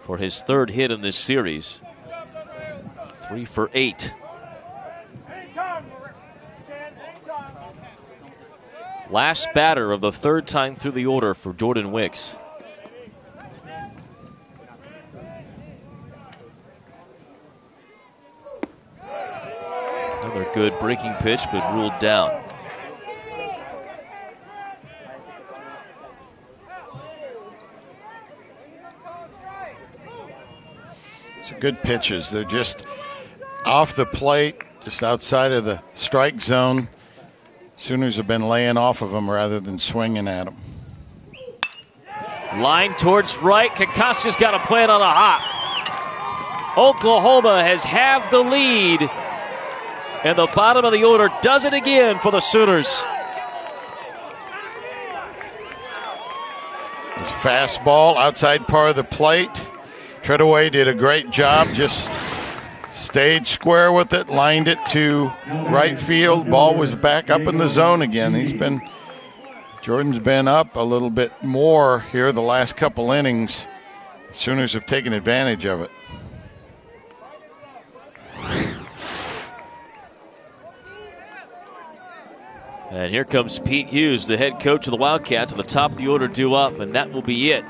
Speaker 1: for his third hit in this series. Three for eight. Last batter of the third time through the order for Jordan Wicks. Another good breaking pitch, but ruled down.
Speaker 2: Are good pitches. They're just off the plate, just outside of the strike zone. Sooners have been laying off of them rather than swinging at them.
Speaker 1: Line towards right. Kokoska's got to play it on a hop. Oklahoma has halved the lead. And the bottom of the order does it again for the Sooners.
Speaker 2: Fastball outside part of the plate. Treadaway did a great job, just stayed square with it, lined it to right field. Ball was back up in the zone again. He's been, Jordan's been up a little bit more here the last couple innings. Sooners have taken advantage of it.
Speaker 1: And here comes Pete Hughes, the head coach of the Wildcats, at the top of the order due up, and that will be it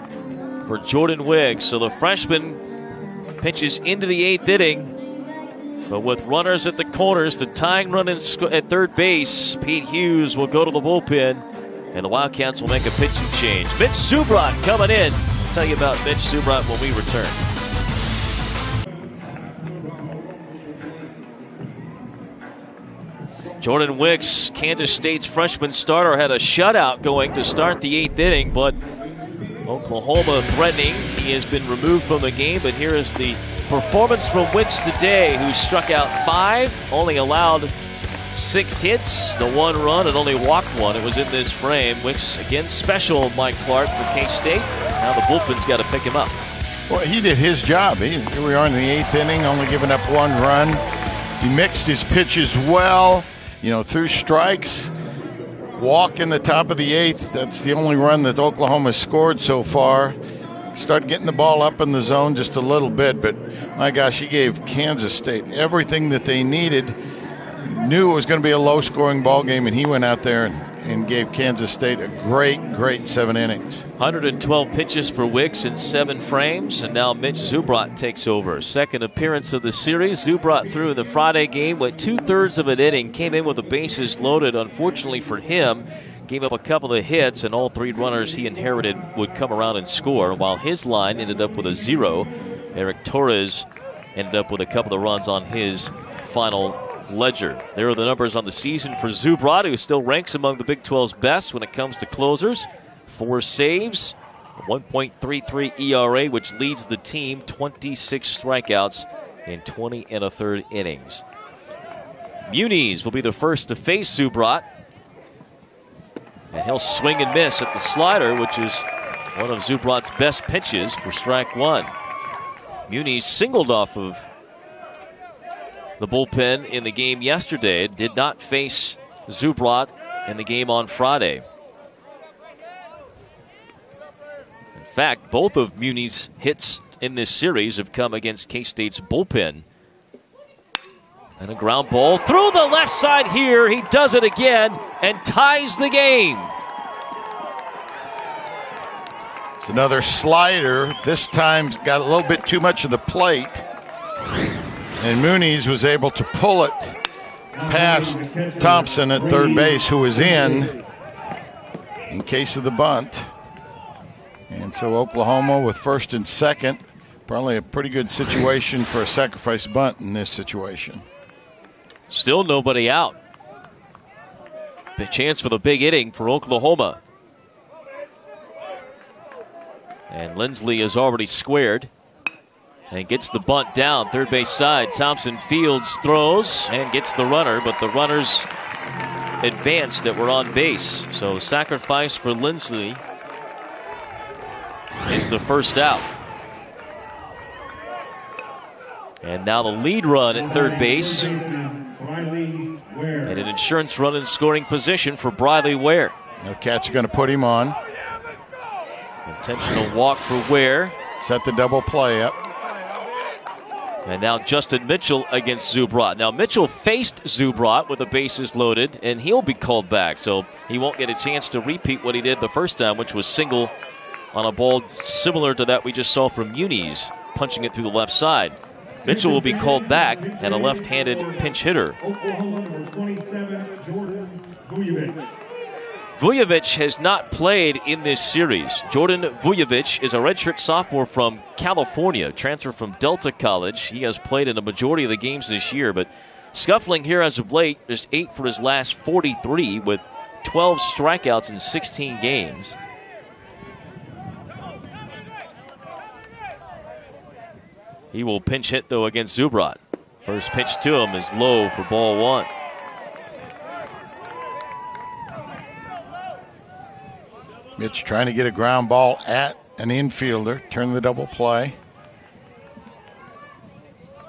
Speaker 1: for Jordan Wicks. So the freshman pitches into the eighth inning, but with runners at the corners, the tying run at third base, Pete Hughes will go to the bullpen, and the Wildcats will make a pitching change. Mitch Zubrat coming in. I'll tell you about Mitch Zubrat when we return. Jordan Wicks, Kansas State's freshman starter, had a shutout going to start the eighth inning, but Oklahoma threatening. He has been removed from the game, but here is the performance from Wicks today, who struck out five, only allowed six hits, the one run, and only walked one. It was in this frame. Wicks again special, Mike Clark for K State. Now the bullpen's got to pick him up.
Speaker 2: Well, he did his job. He, here we are in the eighth inning, only giving up one run. He mixed his pitches well you know, threw strikes, walk in the top of the eighth. That's the only run that Oklahoma scored so far. Started getting the ball up in the zone just a little bit, but my gosh, he gave Kansas State everything that they needed. Knew it was going to be a low scoring ball game, and he went out there and and gave Kansas State a great, great seven innings.
Speaker 1: 112 pitches for Wicks in seven frames, and now Mitch Zubrat takes over. Second appearance of the series. Zubrat threw in the Friday game, went two thirds of an inning, came in with the bases loaded. Unfortunately for him, gave up a couple of hits, and all three runners he inherited would come around and score, while his line ended up with a zero. Eric Torres ended up with a couple of runs on his final ledger. There are the numbers on the season for Zubrat, who still ranks among the Big 12's best when it comes to closers. Four saves, 1.33 ERA, which leads the team 26 strikeouts in 20 and a third innings. Muniz will be the first to face Zubrat. And he'll swing and miss at the slider, which is one of Zubrat's best pitches for strike one. Muniz singled off of the bullpen in the game yesterday. Did not face Zubrat in the game on Friday. In fact, both of Muniz's hits in this series have come against K State's bullpen. And a ground ball through the left side here. He does it again and ties the game.
Speaker 2: It's another slider. This time got a little bit too much of the plate. And Muniz was able to pull it past Thompson at third base, who was in in case of the bunt. And so Oklahoma with first and second, probably a pretty good situation for a sacrifice bunt in this situation.
Speaker 1: Still nobody out. The chance for the big inning for Oklahoma. And Lindsly is already squared and gets the bunt down third base side. Thompson fields, throws, and gets the runner, but the runners advance that were on base. So sacrifice for Lindsly is the first out. And now the lead run at third base. And an insurance run in scoring position for Brylie Ware.
Speaker 2: The Cats are going to put him on.
Speaker 1: Intentional walk for Ware.
Speaker 2: Set the double play up.
Speaker 1: And now Justin Mitchell against Zubrat. Now Mitchell faced Zubrat with the bases loaded, and he'll be called back. So he won't get a chance to repeat what he did the first time, which was single on a ball similar to that we just saw from Muniz, punching it through the left side. Mitchell will be called back and a left-handed pinch hitter. Vujovic has not played in this series. Jordan Vujovic is a redshirt sophomore from California, transfer from Delta College. He has played in a majority of the games this year, but scuffling here as of late, just eight for his last 43 with 12 strikeouts in 16 games. He will pinch hit, though, against Zubrat. First pitch to him is low for ball one.
Speaker 2: Mitch trying to get a ground ball at an infielder, turn the double play.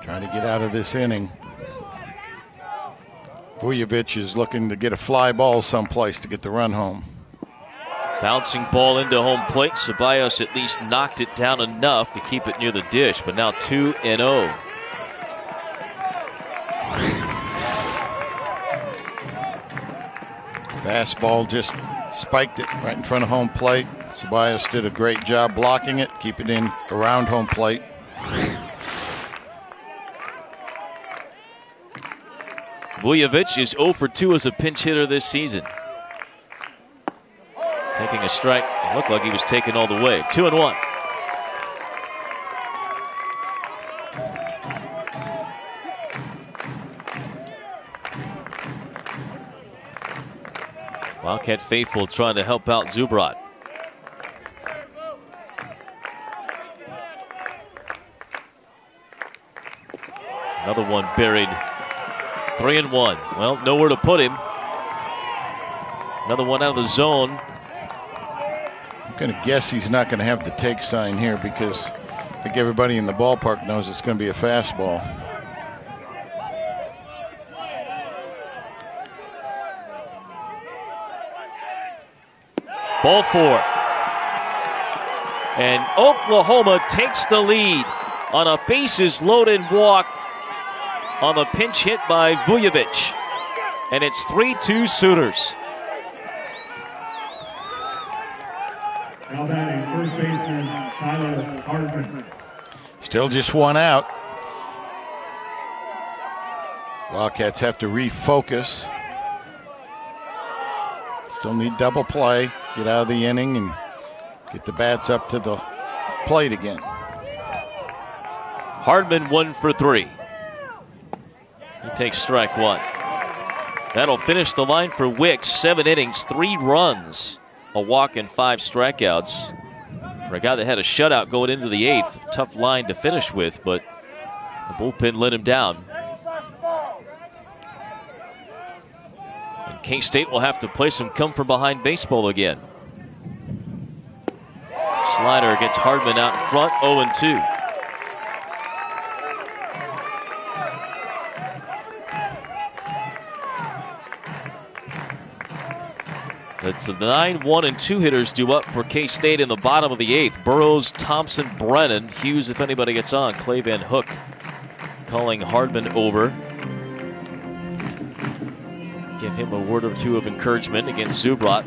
Speaker 2: Trying to get out of this inning. Vujovic is looking to get a fly ball someplace to get the run home.
Speaker 1: Bouncing ball into home plate. Ceballos at least knocked it down enough to keep it near the dish, but now 2 and 0.
Speaker 2: Fastball just spiked it right in front of home plate. Ceballos did a great job blocking it, keep it in around home plate.
Speaker 1: Vujovic is 0 for 2 as a pinch hitter this season. Taking a strike. It looked like he was taken all the way. 2 and 1. Wildcat faithful trying to help out Zubrat. Another one buried. Three and one. Well, nowhere to put him. Another one out of the zone.
Speaker 2: I'm going to guess he's not going to have the take sign here because I think everybody in the ballpark knows it's going to be a fastball.
Speaker 1: Ball four. And Oklahoma takes the lead on a bases loaded walk on the pinch hit by Vujovic. And it's 3 2 Sooners.
Speaker 5: Now batting first baseman Tyler Hardman.
Speaker 2: Still just one out. Wildcats have to refocus. Still need double play, get out of the inning and get the bats up to the plate again.
Speaker 1: Hardman one for three. He takes strike one. That'll finish the line for Wicks. Seven innings, three runs, a walk, and five strikeouts. for a guy that had a shutout going into the eighth. Tough line to finish with, but the bullpen let him down. And K State will have to play some come from behind baseball again. Slider gets Hardman out in front, 0 It's the 9 1 and 2 hitters due up for K State in the bottom of the eighth. Burrows, Thompson, Brennan. Hughes, if anybody gets on. Clay Van Hook calling Hardman over. Give him a word or two of encouragement against Zubrat.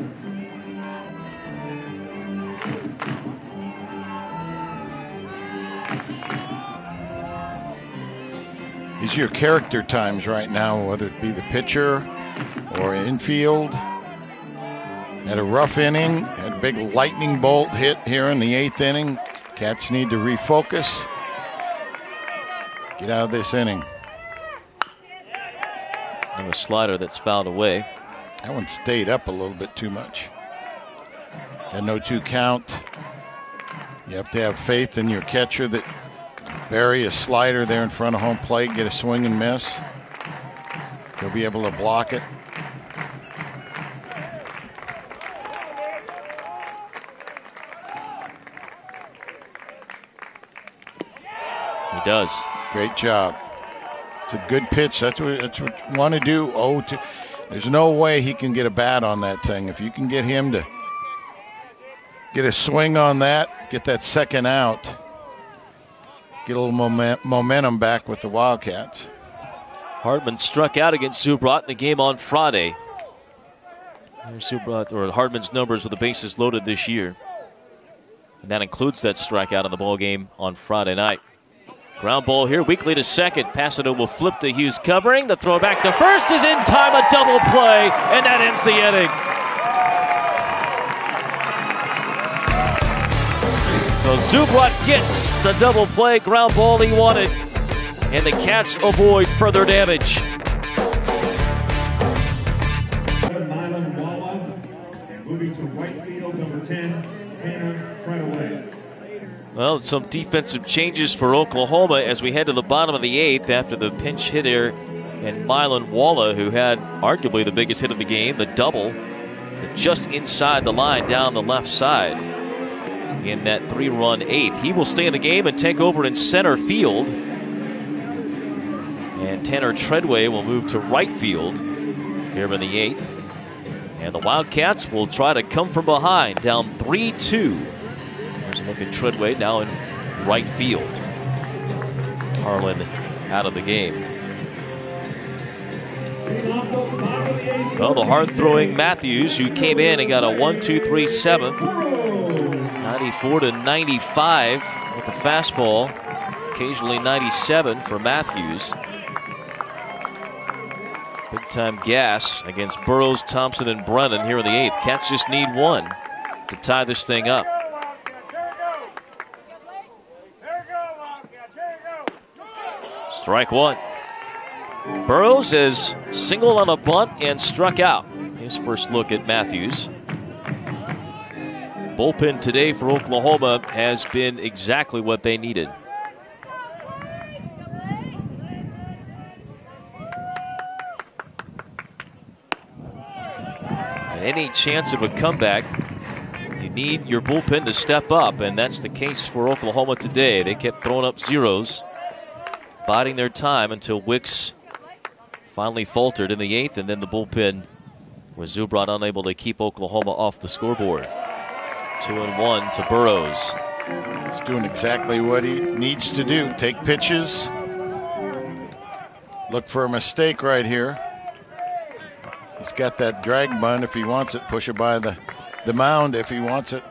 Speaker 2: These are your character times right now, whether it be the pitcher or infield. Had a rough inning, had a big lightning bolt hit here in the eighth inning. Cats need to refocus. Get out of this inning.
Speaker 1: And a slider that's fouled away.
Speaker 2: That one stayed up a little bit too much. Got no two count. You have to have faith in your catcher that bury a slider there in front of home plate, get a swing and miss. He'll be able to block it.
Speaker 1: Does.
Speaker 2: Great job. It's a good pitch. That's what that's what you want to do. Oh, to, there's no way he can get a bat on that thing. If you can get him to get a swing on that, get that second out, get a little moment, momentum back with the Wildcats.
Speaker 1: Hardman struck out against Zubrat in the game on Friday. There's Zubrat or Hardman's numbers with the bases loaded this year. And that includes that strikeout in the ball game on Friday night. Ground ball here, Weekly to second. Passano will flip to Hughes covering. The throw back to first is in time, a double play, and that ends the inning. So Zubrat gets the double play, ground ball he wanted, and the Cats avoid further damage. Well, some defensive changes for Oklahoma as we head to the bottom of the eighth after the pinch hitter and Mylan Walla, who had arguably the biggest hit of the game, the double, just inside the line down the left side in that three run eighth. He will stay in the game and take over in center field. And Tanner Treadaway will move to right field here in the eighth. And the Wildcats will try to come from behind, down 3 2 There's a look at Treadaway now in right field. Harlan out of the game. Well, the hard throwing Matthews, who came in and got a 1 2 3 7. 94 to 95 with the fastball. Occasionally 97 for Matthews. Big time gas against Burrows, Thompson, and Brennan here in the eighth. Cats just need one to tie this thing up. Strike one. Burrows is singled on a bunt and struck out. His first look at Matthews. Bullpen today for Oklahoma has been exactly what they needed. any chance of a comeback, you need your bullpen to step up, and that's the case for Oklahoma today. They kept throwing up zeros biding their time until Wicks finally faltered in the eighth, and then the bullpen was Zubrat unable to keep Oklahoma off the scoreboard. Two and one to Burrows.
Speaker 2: He's doing exactly what he needs to do. Take pitches. Look for a mistake right here. He's got that drag bunt if he wants it. Push it by the, the mound if he wants it.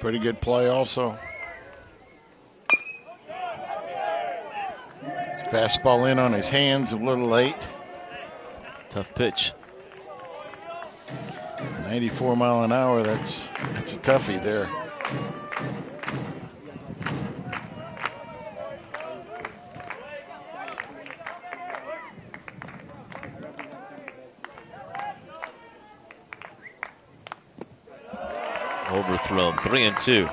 Speaker 2: Pretty good play also. Fastball in on his hands a little late.
Speaker 1: Tough pitch.
Speaker 2: 94 mile an hour. That's that's a toughie there.
Speaker 1: overthrown. Three and two.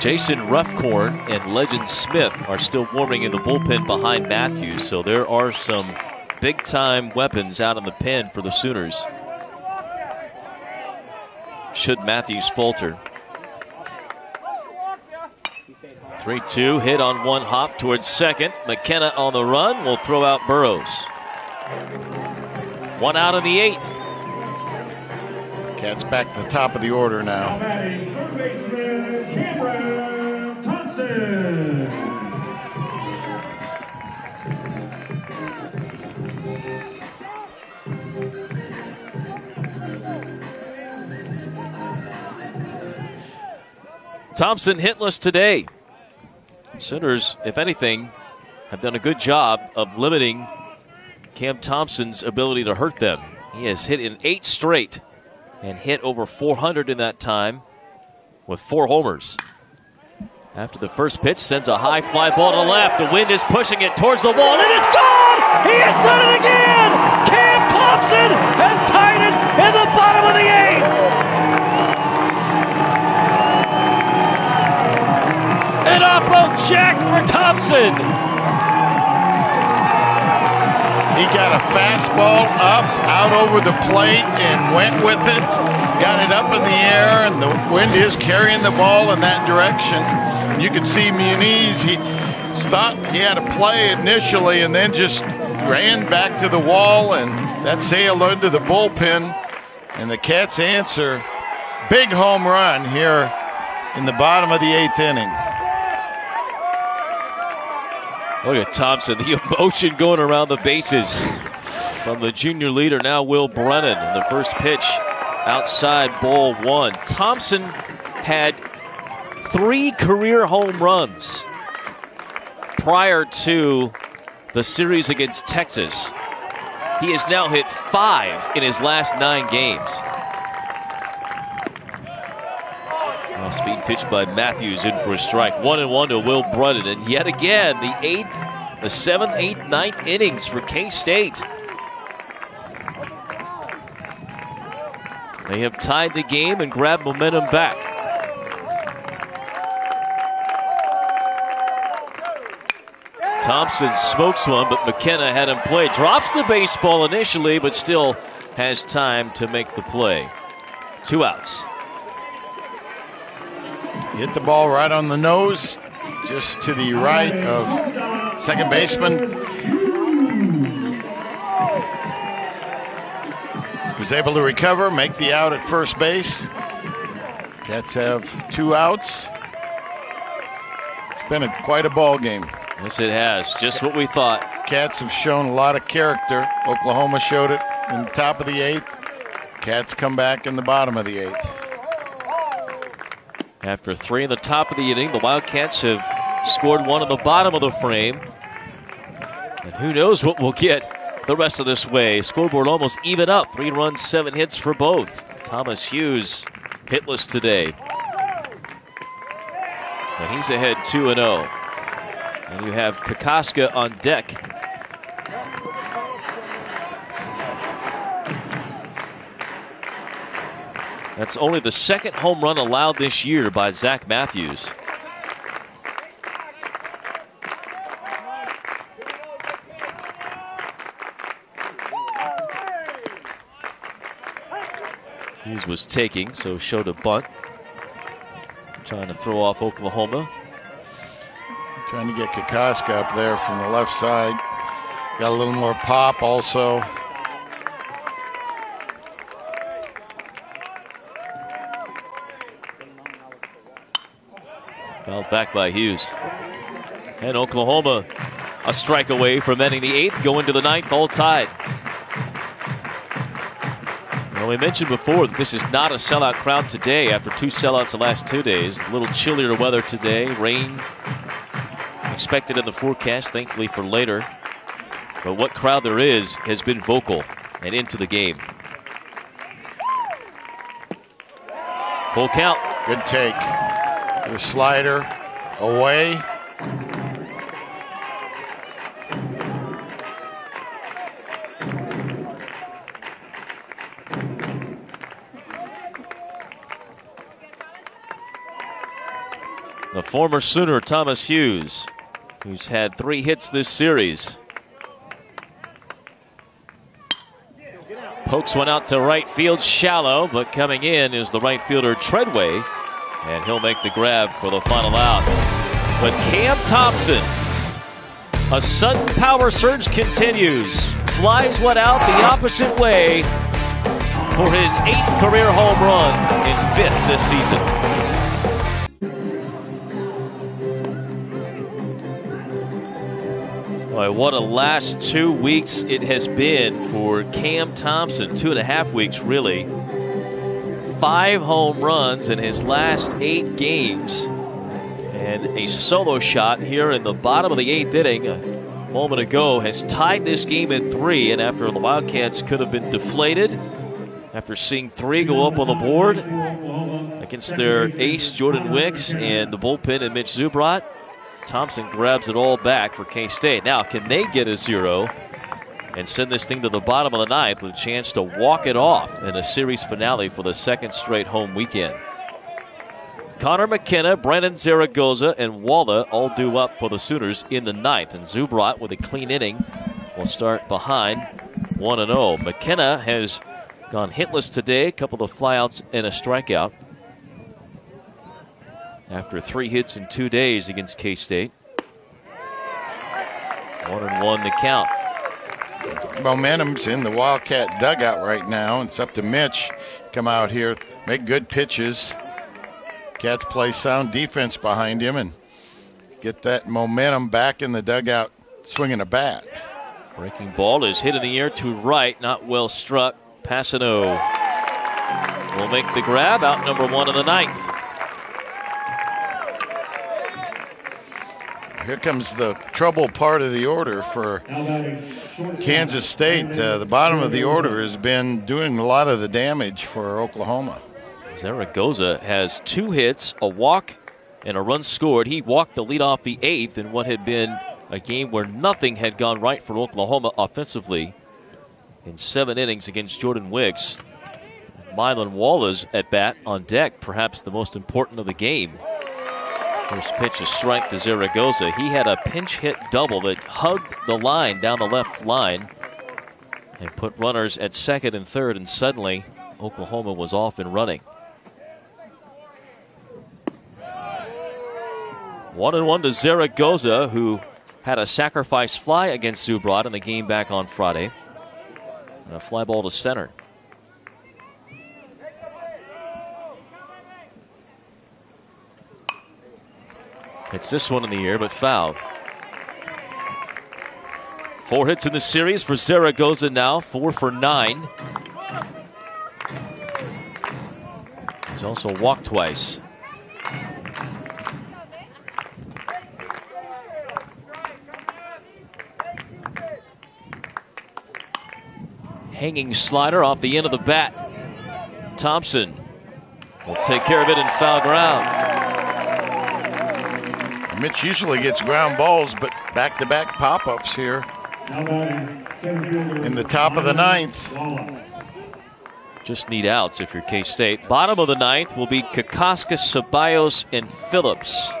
Speaker 1: Jason Ruffcorn and Legend Smith are still warming in the bullpen behind Matthews, so there are some big time weapons out in the pen for the Sooners. Should Matthews falter. 3 2 hit on one hop towards second. McKenna on the run will throw out Burrows. One out in the eighth.
Speaker 2: Cats back to the top of the order now.
Speaker 5: Thompson.
Speaker 1: Hitless today. Sooners, if anything, have done a good job of limiting Cam Thompson's ability to hurt them. He has hit in eight straight and hit over 400 in that time with four homers. After the first pitch, sends a high fly ball to left. The wind is pushing it towards the wall, and it is gone! He has done it again! Cam Thompson has tied it in the bottom of the eighth! An oppo jack for Thompson!
Speaker 2: He got a fastball up, out over the plate, and went with it. Got it up in the air, and the wind is carrying the ball in that direction. You could see Muniz, he thought he had a play initially and then just ran back to the wall, and that sailed into the bullpen. And the Cats answer big home run here in the bottom of the eighth inning.
Speaker 1: Look at Thompson, the emotion going around the bases from the junior leader, now Will Brennan. The first pitch outside ball one. Thompson had three career home runs prior to the series against Texas. He has now hit five in his last nine games. Off speed pitch by Matthews in for a strike. One and one to Will Brennan. And yet again, the eighth, the seventh, eighth, ninth innings for K State. They have tied the game and grabbed momentum back. Thompson smokes one, but McKenna had him play. Drops the baseball initially, but still has time to make the play. Two outs.
Speaker 2: Hit the ball right on the nose, just to the right of second baseman. Was able to recover, make the out at first base. Cats have two outs. It's been a, quite a ball game.
Speaker 1: Yes, it has. Just what we thought.
Speaker 2: Cats have shown a lot of character. Oklahoma showed it in the top of the eighth. Cats come back in the bottom of the eighth.
Speaker 1: After three in the top of the inning, the Wildcats have scored one in the bottom of the frame. And who knows what we'll get the rest of this way. Scoreboard almost even up. Three runs, seven hits for both. Thomas Hughes hitless today. And he's ahead 2 0. And you have Kokoska on deck. That's only the second home run allowed this year by Zach Matthews. Hughes was taking, so showed a bunt. Trying to throw off Oklahoma.
Speaker 2: Trying to get Kokoska up there from the left side. Got a little more pop also.
Speaker 1: Fouled back by Hughes. And Oklahoma a strike away from ending the eighth, going to the ninth, all tied. Well, we mentioned before that this is not a sellout crowd today after two sellouts the last two days. A little chillier weather today, rain expected in the forecast, thankfully for later. But what crowd there is has been vocal and into the game. Full count.
Speaker 2: Good take. The slider away.
Speaker 1: The former Sooner, Thomas Hughes, who's had three hits this series. Pokes one out to right field shallow, but coming in is the right fielder Treadaway and he'll make the grab for the final out. But Cam Thompson, a sudden power surge continues. Flies one out the opposite way for his eighth career home run in fifth this season. Boy, what a last two weeks it has been for Cam Thompson. Two and a half weeks, really. Five home runs in his last eight games. And a solo shot here in the bottom of the eighth inning a moment ago has tied this game in three. And after the Wildcats could have been deflated, after seeing three go up on the board against their ace, Jordan Wicks, and the bullpen and Mitch Zubrat, Thompson grabs it all back for K State. Now, can they get a zero and send this thing to the bottom of the ninth with a chance to walk it off in a series finale for the second straight home weekend? Connor McKenna, Brandon Zaragoza, and Walla all due up for the Sooners in the ninth. And Zubrat with a clean inning will start behind 1 0. McKenna has gone hitless today, a couple of flyouts and a strikeout after three hits in two days against K State. One and one to count.
Speaker 2: Momentum's in the Wildcat dugout right now. It's up to Mitch. Come out here, make good pitches. Cats play sound defense behind him and get that momentum back in the dugout swinging a bat.
Speaker 1: Breaking ball is hit in the air to right, not well struck. Passano will make the grab out number one of the ninth.
Speaker 2: Here comes the trouble part of the order for Kansas State. Uh, the bottom of the order has been doing a lot of the damage for Oklahoma.
Speaker 1: Zaragoza has two hits, a walk, and a run scored. He walked the lead off the eighth in what had been a game where nothing had gone right for Oklahoma offensively in seven innings against Jordan Wicks. Mylon Wallace at bat on deck, perhaps the most important of the game. First pitch, a strike to Zaragoza. He had a pinch hit double that hugged the line down the left line and put runners at second and third, and suddenly Oklahoma was off and running. One and one to Zaragoza, who had a sacrifice fly against Zubrat in the game back on Friday. And a fly ball to center. It's this one in the air, but foul. Four hits in the series for Zaragoza now, four for nine. He's also walked twice. Hanging slider off the end of the bat. Thompson will take care of it in foul ground.
Speaker 2: Mitch usually gets ground balls, but back to back pop ups here in the top of the ninth.
Speaker 1: Just need outs if you're K State. Bottom of the ninth will be Kokoskis, Ceballos, and Phillips.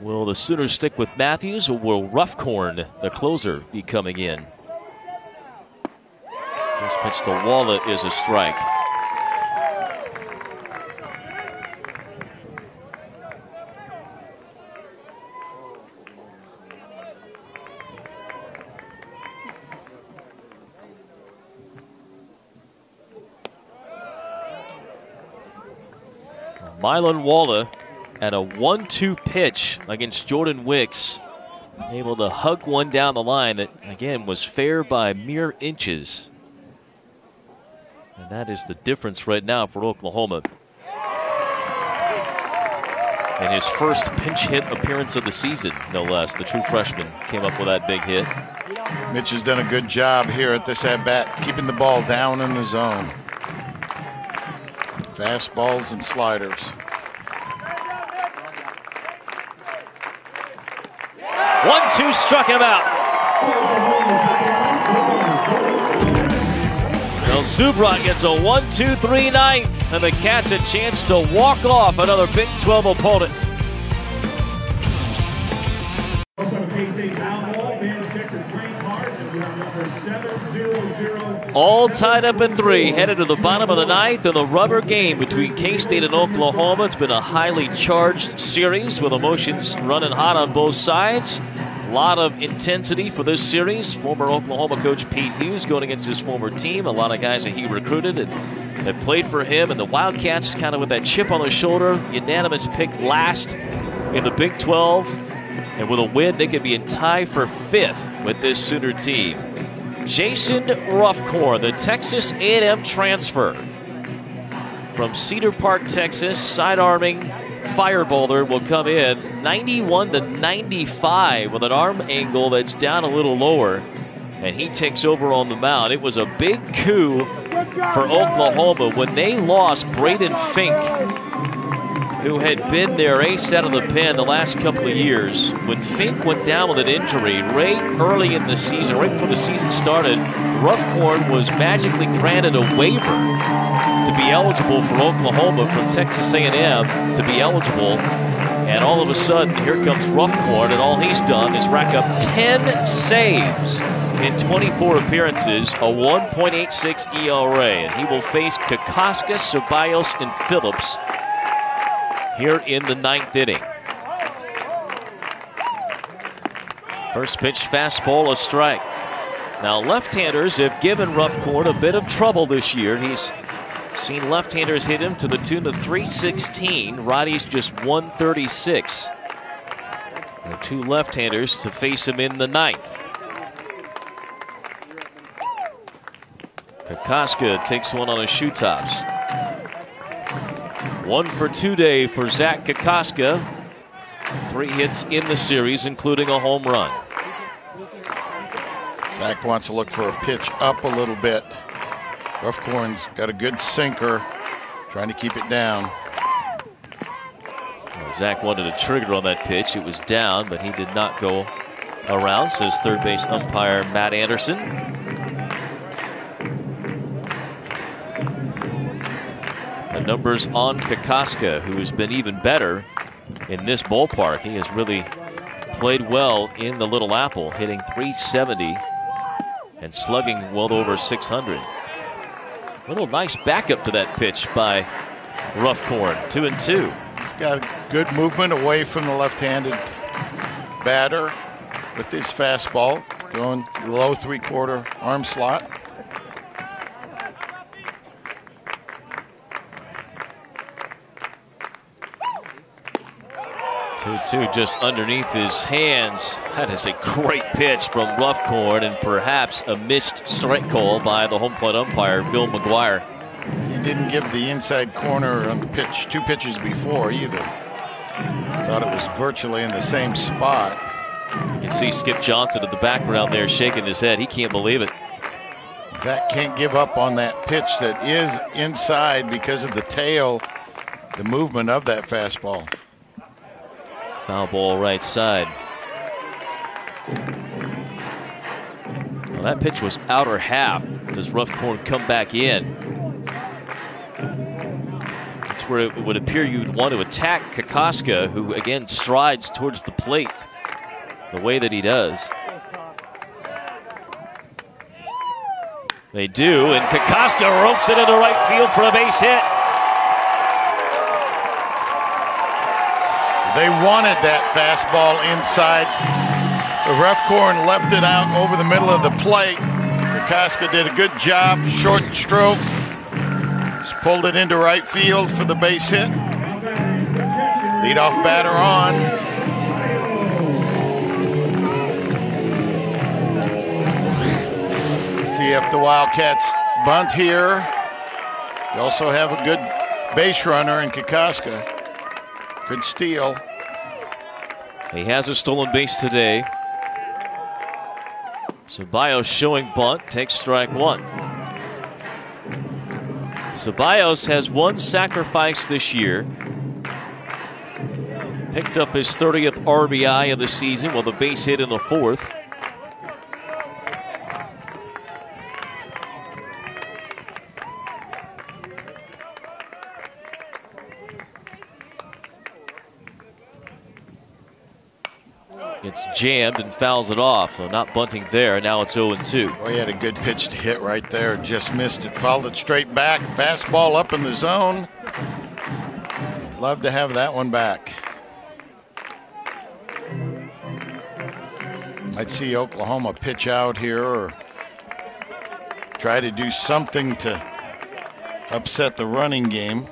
Speaker 1: Will the Sooners stick with Matthews or will Ruffcorn, the closer, be coming in? First pitch to Walla is a strike. Mylan Walla at a 1 2 pitch against Jordan Wicks. Able to hug one down the line that, again, was fair by mere inches. And that is the difference right now for Oklahoma. And his first pinch hit appearance of the season, no less. The true freshman came up with that big hit.
Speaker 2: Mitch has done a good job here at this at bat, keeping the ball down in the zone. Fastballs and sliders.
Speaker 1: One, two, struck him out. Well, Zubrat gets a 1 2 3 ninth, and the Cats a chance to walk off another Big 12 opponent. All tied up at three, headed to the bottom of the ninth in the rubber game between K State and Oklahoma. It's been a highly charged series with emotions running hot on both sides. A lot of intensity for this series. Former Oklahoma coach Pete Hughes going against his former team. A lot of guys that he recruited and that played for him. And the Wildcats kind of with that chip on their shoulder. Unanimous pick last in the Big 12. And with a win, they could be in tie for fifth with this Sooner team. Jason Ruffcorn, the Texas A&M transfer from Cedar Park, Texas, side-arming fireballer will come in 91 to 95 with an arm angle that's down a little lower, and he takes over on the mound. It was a big coup for Oklahoma. When they lost Braden Fink, who had been their ace out of the pen the last couple of years. When Fink went down with an injury right early in the season, right before the season started, Ruffcorn was magically granted a waiver to be eligible for Oklahoma from Texas A&M to be eligible. And all of a sudden, here comes Ruffcorn, and all he's done is rack up 10 saves in 24 appearances, a 1.86 ERA. And he will face Kokoska, Ceballos, and Phillips here in the ninth inning. First pitch, fastball, a strike. Now, left-handers have given Ruffcorn a bit of trouble this year. He's seen left-handers hit him to the tune of 316. Roddy's just 136. And two left-handers to face him in the ninth. Kokoska takes one on his shoe tops. One for two day for Zach Kokoska. Three hits in the series, including a home run.
Speaker 2: Zach wants to look for a pitch up a little bit. Ruffcorn's got a good sinker, trying to keep it down.
Speaker 1: Well, Zach wanted a trigger on that pitch. It was down, but he did not go around, says third base umpire Matt Anderson. Numbers on Kokoska, who has been even better in this ballpark. He has really played well in the Little Apple, hitting 370 and slugging well over 600. A Little nice backup to that pitch by Ruffcorn. Two and two.
Speaker 2: He's got good movement away from the left-handed batter with his fastball, going low three-quarter arm slot.
Speaker 1: 2-2 just underneath his hands. That is a great pitch from Ruffcorn and perhaps a missed strike call by the home plate umpire, Bill McGuire.
Speaker 2: He didn't give the inside corner on the pitch two pitches before either. Thought it was virtually in the same spot.
Speaker 1: You can see Skip Johnson in the background there shaking his head. He can't believe it.
Speaker 2: Zach can't give up on that pitch that is inside because of the tail, the movement of that fastball.
Speaker 1: Foul ball right side. Well, that pitch was outer half. Does Ruffcorn come back in? That's where it would appear you'd want to attack Kokoska, who again strides towards the plate the way that he does. They do, and Kokoska ropes it into right field for a base hit.
Speaker 2: They wanted that fastball inside. The Ruffcorn left it out over the middle of the plate. Kokoska did a good job, short stroke. Just pulled it into right field for the base hit. Leadoff batter on. See if the Wildcats bunt here. You also have a good base runner in Kokoska. Good steal.
Speaker 1: He has a stolen base today. Ceballos showing bunt, takes strike one. Ceballos has one sacrifice this year. Picked up his 30th RBI of the season with a base hit in the fourth. Gets jammed and fouls it off. So not bunting there. Now it's 0 2.
Speaker 2: Boy, he had a good pitch to hit right there. Just missed it. Fouled it straight back. Fastball up in the zone. Love to have that one back. Might see Oklahoma pitch out here or try to do something to upset the running game.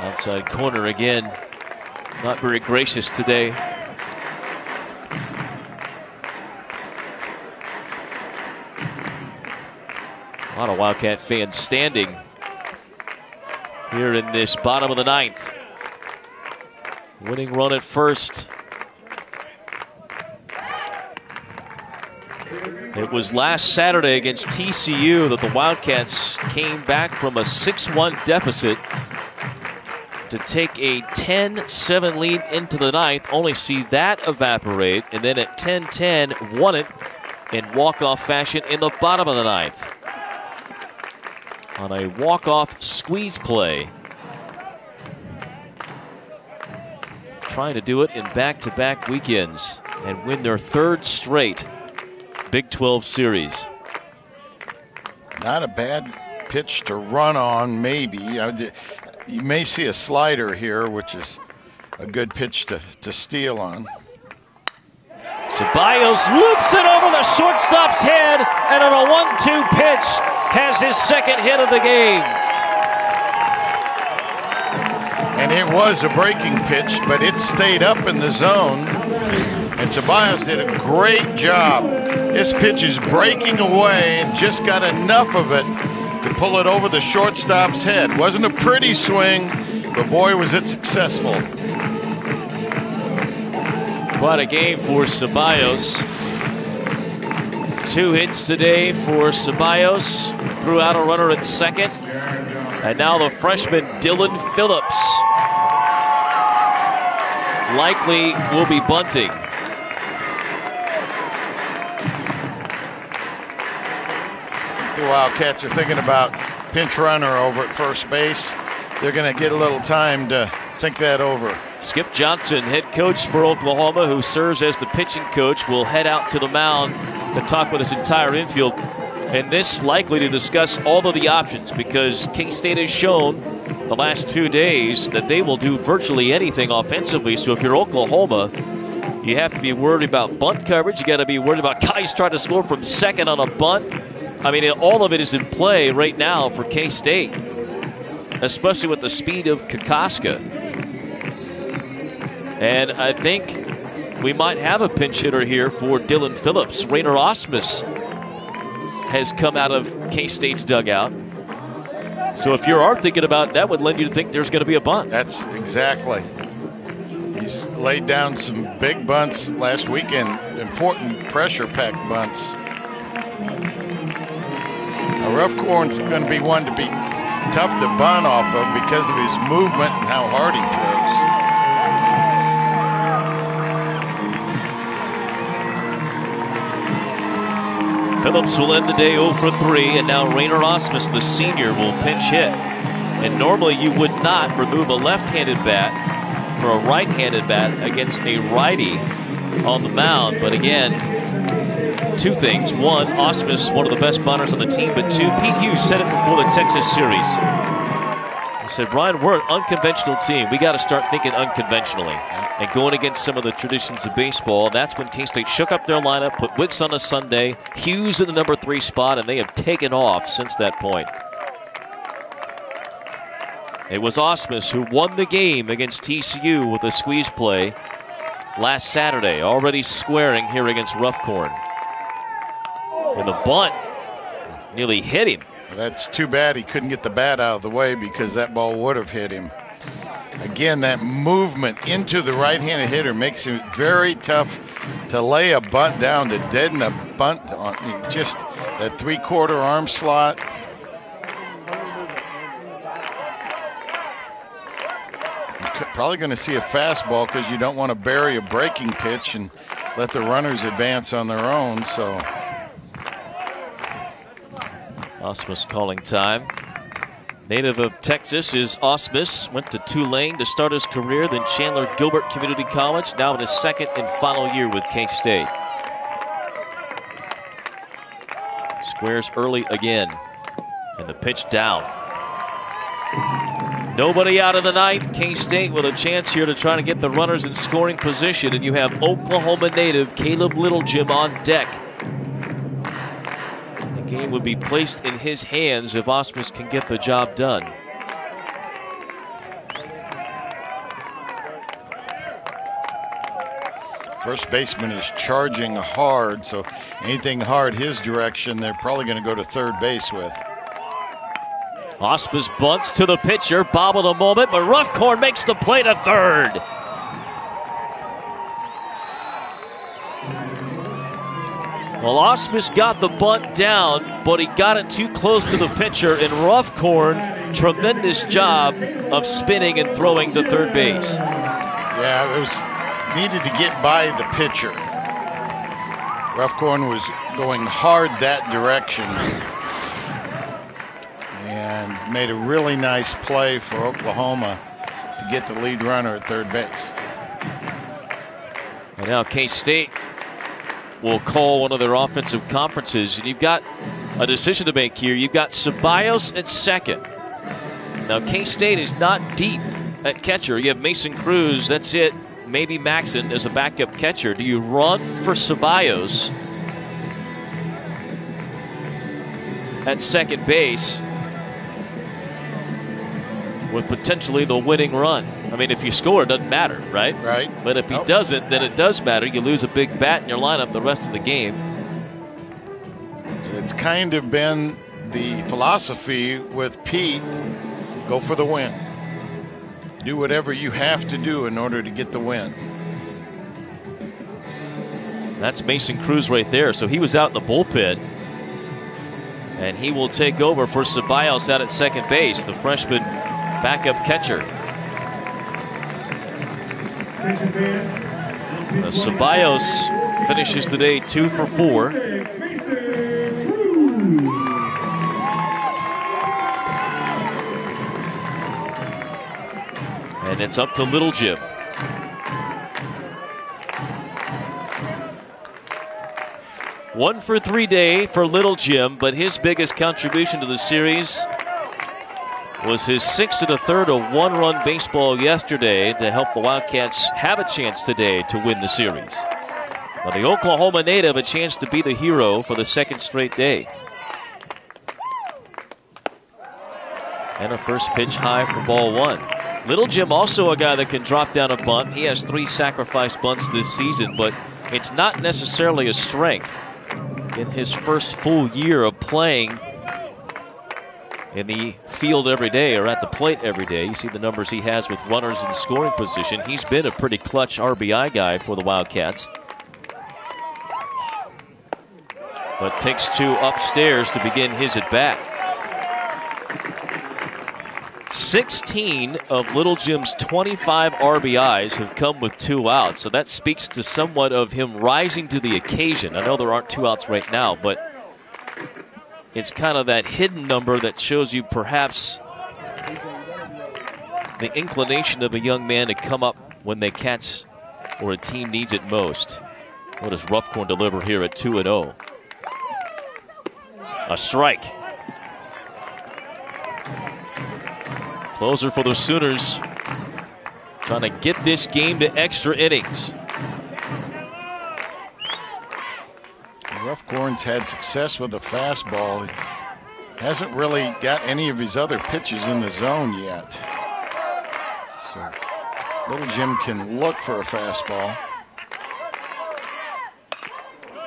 Speaker 1: Outside corner again. Not very gracious today. A lot of Wildcat fans standing here in this bottom of the ninth. Winning run at first. It was last Saturday against TCU that the Wildcats came back from a 6 1 deficit to take a 10 7 lead into the ninth, only see that evaporate, and then at 10 10, won it in walk off fashion in the bottom of the ninth. On a walk off squeeze play. Trying to do it in back to back weekends and win their third straight Big 12 series.
Speaker 2: Not a bad pitch to run on, maybe. You may see a slider here, which is a good pitch to, to steal on.
Speaker 1: Ceballos loops it over the shortstop's head, and on a 1 2 pitch, has his second hit of the game.
Speaker 2: And it was a breaking pitch, but it stayed up in the zone. And Ceballos did a great job. This pitch is breaking away and just got enough of it to pull it over the shortstop's head. Wasn't a pretty swing, but boy, was it successful.
Speaker 1: Quite a game for Ceballos. Two hits today for Ceballos. Threw out a runner at second. And now the freshman Dylan Phillips likely will be bunting.
Speaker 2: The Wildcats are thinking about pinch runner over at first base. They're going to get a little time to think that over.
Speaker 1: Skip Johnson, head coach for Oklahoma, who serves as the pitching coach, will head out to the mound to talk with his entire infield. And this likely to discuss all of the options because K State has shown the last two days that they will do virtually anything offensively. So if you're Oklahoma, you have to be worried about bunt coverage. You got to be worried about guys trying to score from second on a bunt. I mean, all of it is in play right now for K State, especially with the speed of Kokoska. And I think we might have a pinch hitter here for Dylan Phillips. Rainer Ausmus has come out of K State's dugout. So if you are thinking about that would lend you to think there's going to be a bunt.
Speaker 2: That's exactly. He's laid down some big bunts last weekend, important pressure packed bunts. Now, Ruffcorn's going to be one to be tough to bunt off of because of his movement and how hard he throws.
Speaker 1: Phillips will end the day 0 for 3, and now Rainer Ausmus, the senior, will pinch hit. And normally you would not remove a left-handed bat for a right-handed bat against a righty on the mound. But again, two things. One, Ausmus, one of the best bunters on the team. But two, Pete Hughes said it before the Texas series. He said, Brian, we're an unconventional team. We got to start thinking unconventionally and going against some of the traditions of baseball. That's when K-State shook up their lineup, put Wicks on a Sunday, Hughes in the number three spot, and they have taken off since that point. It was Ausmus who won the game against TCU with a squeeze play last Saturday, already squaring here against Ruffcorn. And the bunt nearly hit him.
Speaker 2: That's too bad he couldn't get the bat out of the way because that ball would have hit him. Again, that movement into the right-handed hitter makes it very tough to lay a bunt down, to deaden a bunt on just that three-quarter arm slot. You're probably going to see a fastball because you don't want to bury a breaking pitch and let the runners advance on their own. So
Speaker 1: Ausmus calling time. Native of Texas is Ausmus. Went to Tulane to start his career, then Chandler Gilbert Community College, now in his second and final year with K State. Squares early again. And the pitch down. Nobody out of the ninth. K State with a chance here to try to get the runners in scoring position. And you have Oklahoma native Caleb Littlejim on deck. The game would be placed in his hands if Ausmus can get the job done.
Speaker 2: First baseman is charging hard, so anything hard his direction, they're probably going to go to third base with.
Speaker 1: Ausmus bunts to the pitcher, bobbled a moment, but Ruffcorn makes the play to third. Well, Ausmus got the bunt down, but he got it too close to the pitcher, and Ruffcorn, tremendous job of spinning and throwing to third base.
Speaker 2: Yeah, it was needed to get by the pitcher. Ruffcorn was going hard that direction and made a really nice play for Oklahoma to get the lead runner at third base.
Speaker 1: And now K State will call one of their offensive conferences, and you've got a decision to make here. You've got Ceballos at second. Now K State is not deep at catcher. You have Mason Cruz. That's it maybe Maxon as a backup catcher. Do you run for Ceballos at second base with potentially the winning run? I mean, if you score, it doesn't matter, right?
Speaker 2: Right.
Speaker 1: But if he
Speaker 2: Nope.
Speaker 1: doesn't, then it does matter. You lose a big bat in your lineup the rest of the game.
Speaker 2: It's kind of been the philosophy with Pete go for the win. Do whatever you have to do in order to get the win.
Speaker 1: That's Mason Cruz right there. So he was out in the bullpen. And he will take over for Ceballos out at second base, the freshman backup catcher. Uh, Ceballos finishes the day two for four. And it's up to Littlejim. One for three day for Littlejim, but his biggest contribution to the series was his six and a third of one run baseball yesterday to help the Wildcats have a chance today to win the series. Now, the Oklahoma native a chance to be the hero for the second straight day. And a first pitch high for ball one. Littlejim also a guy that can drop down a bunt. He has three sacrifice bunts this season, but it's not necessarily a strength in his first full year of playing in the field every day or at the plate every day. You see the numbers he has with runners in scoring position. He's been a pretty clutch RBI guy for the Wildcats. But takes two upstairs to begin his at bat. 16 of Littlejim's 25 RBIs have come with two outs, so that speaks to somewhat of him rising to the occasion. I know there aren't two outs right now, but it's kind of that hidden number that shows you perhaps the inclination of a young man to come up when they catch or a team needs it most. What does Ruffcorn deliver here at 2 0? A strike. Closer for the Sooners. Trying to get this game to extra innings.
Speaker 2: Ruffcorn's had success with the fastball. He hasn't really got any of his other pitches in the zone yet. So Littlejim can look for a fastball.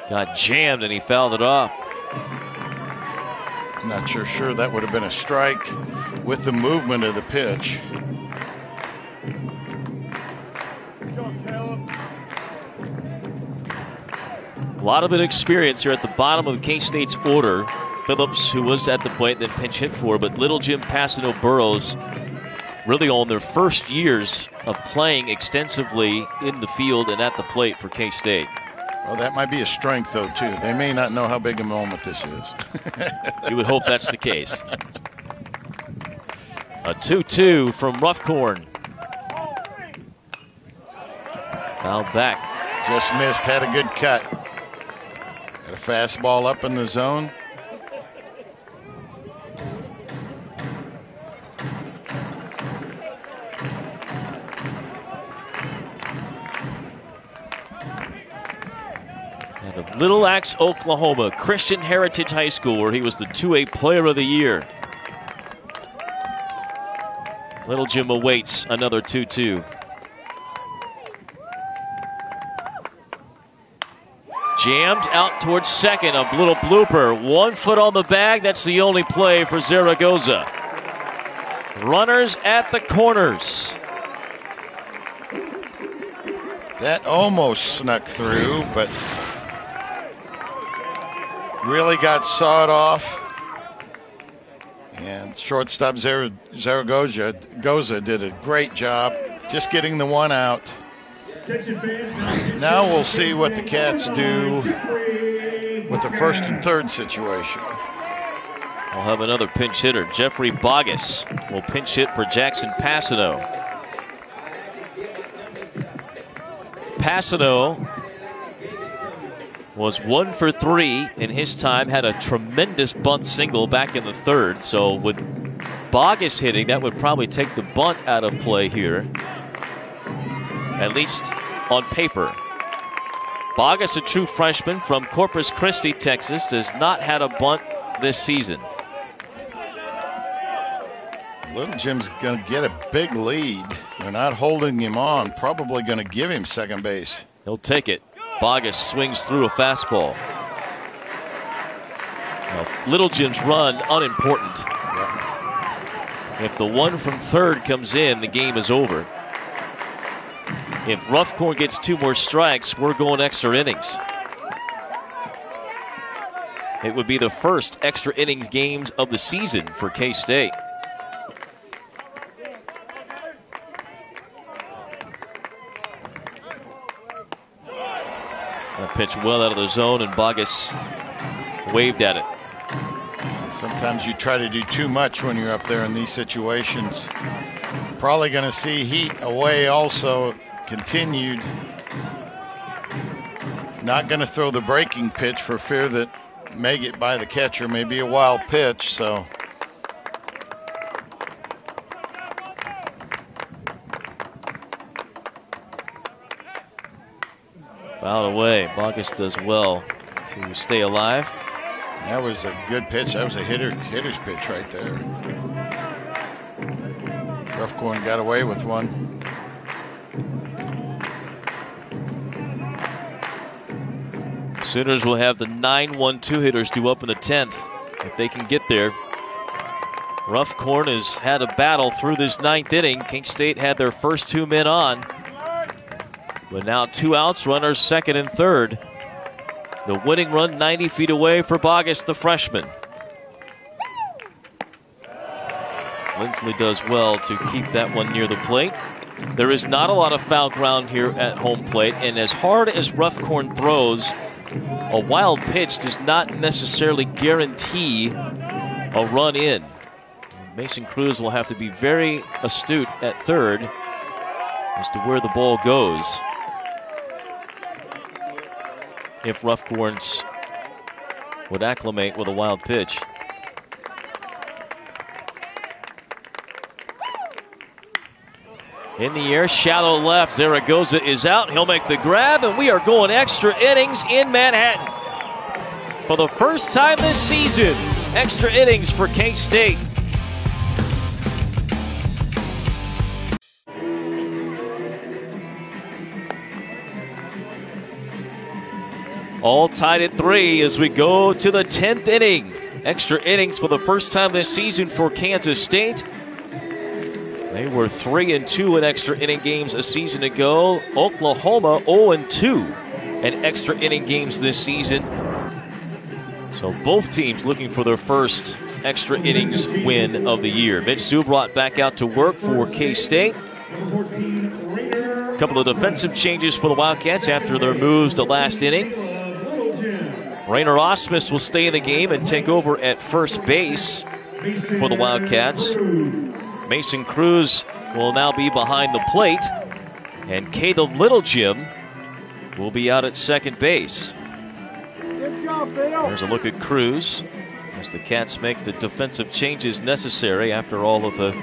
Speaker 1: Got jammed and he fouled it off.
Speaker 2: Not sure sure that would have been a strike with the movement of the pitch.
Speaker 1: A lot of experience here at the bottom of K State's order. Phillips, who was at the plate, then pinch hit for, but Littlejim Passano Burrows really on their first years of playing extensively in the field and at the plate for K State.
Speaker 2: Well, that might be a strength, though, too. They may not know how big a moment this is.
Speaker 1: you would hope that's the case. A 2 2 from Ruffcorn. Foul back.
Speaker 2: Just missed, had a good cut. Got a fastball up in the zone.
Speaker 1: Little Axe, Oklahoma, Christian Heritage High School, where he was the 2A Player of the Year. Littlejim awaits another 2 2. Jammed out towards second. A little blooper. One foot on the bag. That's the only play for Zaragoza. Runners at the corners.
Speaker 2: That almost snuck through, but really got sawed off. And shortstop Zaragoza Goza did a great job just getting the one out. Now we'll see what the Cats do with the first and third situation.
Speaker 1: We'll have another pinch hitter. Jeffrey Bogus will pinch hit for Jackson Passano. Passano was one for three in his time, had a tremendous bunt single back in the third. So with Bogus hitting, that would probably take the bunt out of play here at least on paper. Bogus, a true freshman from Corpus Christi, Texas, does not have a bunt this season.
Speaker 2: Littlejim's going to get a big lead. They're not holding him on, probably going to give him second base.
Speaker 1: He'll take it. Bogus swings through a fastball. Well, Littlejim's run unimportant. If the one from third comes in, the game is over. If Ruffcorn gets two more strikes, we're going extra innings. It would be the first extra innings games of the season for K State. A pitch well out of the zone, and Bogus waved at it.
Speaker 2: Sometimes you try to do too much when you're up there in these situations. Probably going to see heat away also continued. Not going to throw the breaking pitch for fear that may get by the catcher. May be a wild pitch, so.
Speaker 1: Fouled away. Bogus does well to stay alive.
Speaker 2: That was a good pitch. That was a hitter hitter's pitch right there. Ruffcorn got away with one.
Speaker 1: Sooners will have the 9 1 2 hitters due up in the 10th if they can get there. Ruffcorn has had a battle through this ninth inning. K State had their first two men on. But now two outs, runners second and third. The winning run 90 feet away for Bogus, the freshman. Lindsly does well to keep that one near the plate. There is not a lot of foul ground here at home plate, and as hard as Ruffcorn throws, a wild pitch does not necessarily guarantee a run in. Mason Cruz will have to be very astute at third as to where the ball goes. If Ruffcorns would acclimate with a wild pitch. In the air, shallow left. Zaragoza is out. He'll make the grab, and we are going extra innings in Manhattan. For the first time this season, extra innings for K State. All tied at three as we go to the 10th inning. Extra innings for the first time this season for Kansas State. They were 3 and 2 in extra inning games a season ago. Oklahoma 0 and 2 in extra inning games this season. So both teams looking for their first extra innings win of the year. Mitch Zubrat back out to work for K State. A couple of defensive changes for the Wildcats after their moves the last inning. Rainer Ausmus will stay in the game and take over at first base for the Wildcats. Mason Cruz will now be behind the plate, and Caleb Littlejim will be out at second base. There's a look at Cruz as the Cats make the defensive changes necessary after all of the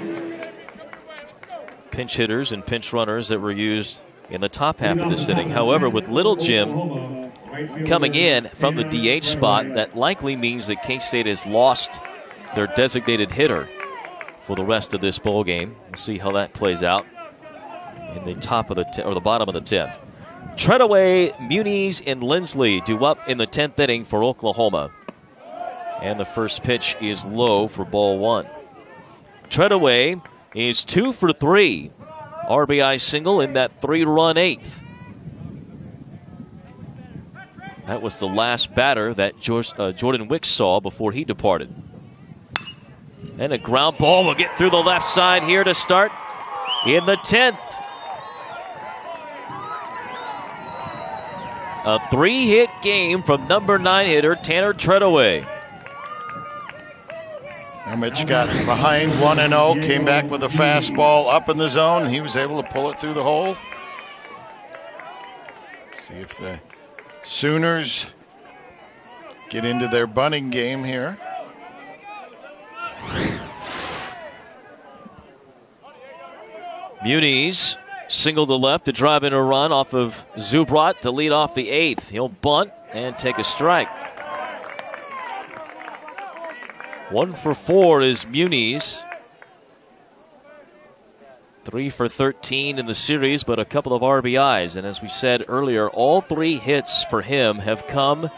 Speaker 1: pinch hitters and pinch runners that were used in the top half of this inning. However, with Littlejim coming in from the DH spot, that likely means that K State has lost their designated hitter for the rest of this ball game. We'll see how that plays out in the top of the or the bottom of the tenth. Treadaway, Muniz, and Lindsly do up in the tenth inning for Oklahoma, and the first pitch is low for ball one. Treadaway is two for three. RBI single in that three run eighth. That was the last batter that George, uh, Jordan Wicks saw before he departed. And a ground ball will get through the left side here to start in the 10th. A three hit game from number nine hitter Tanner Treadaway.
Speaker 2: Mitch got behind 1 and 0, came back with a fastball up in the zone. He was able to pull it through the hole. See if the Sooners get into their bunting game here.
Speaker 1: Muniz single to left to drive in a run off of Zubrat to lead off the eighth. He'll bunt and take a strike. One for four is Muniz. Three for 13 in the series, but a couple of RBIs. And as we said earlier, all three hits for him have come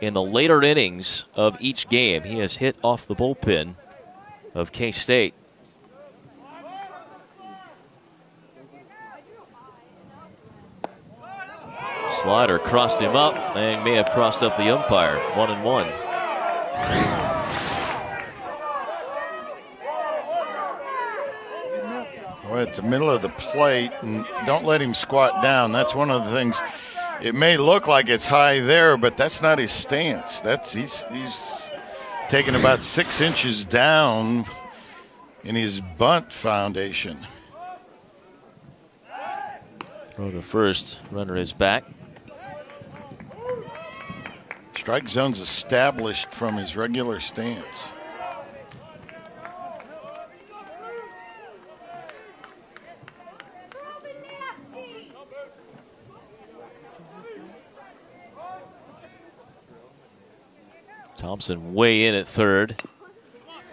Speaker 1: in the later innings of each game. He has hit off the bullpen of K State. Slider crossed him up and may have crossed up the umpire. One and one.
Speaker 2: Well, it's the middle of the plate, and don't let him squat down. That's one of the things. It may look like it's high there, but that's not his stance. That's he's he's taking about six inches down in his bunt foundation.
Speaker 1: Throw to first. Runner is back.
Speaker 2: Strike zone's established from his regular stance.
Speaker 1: Thompson way in at third.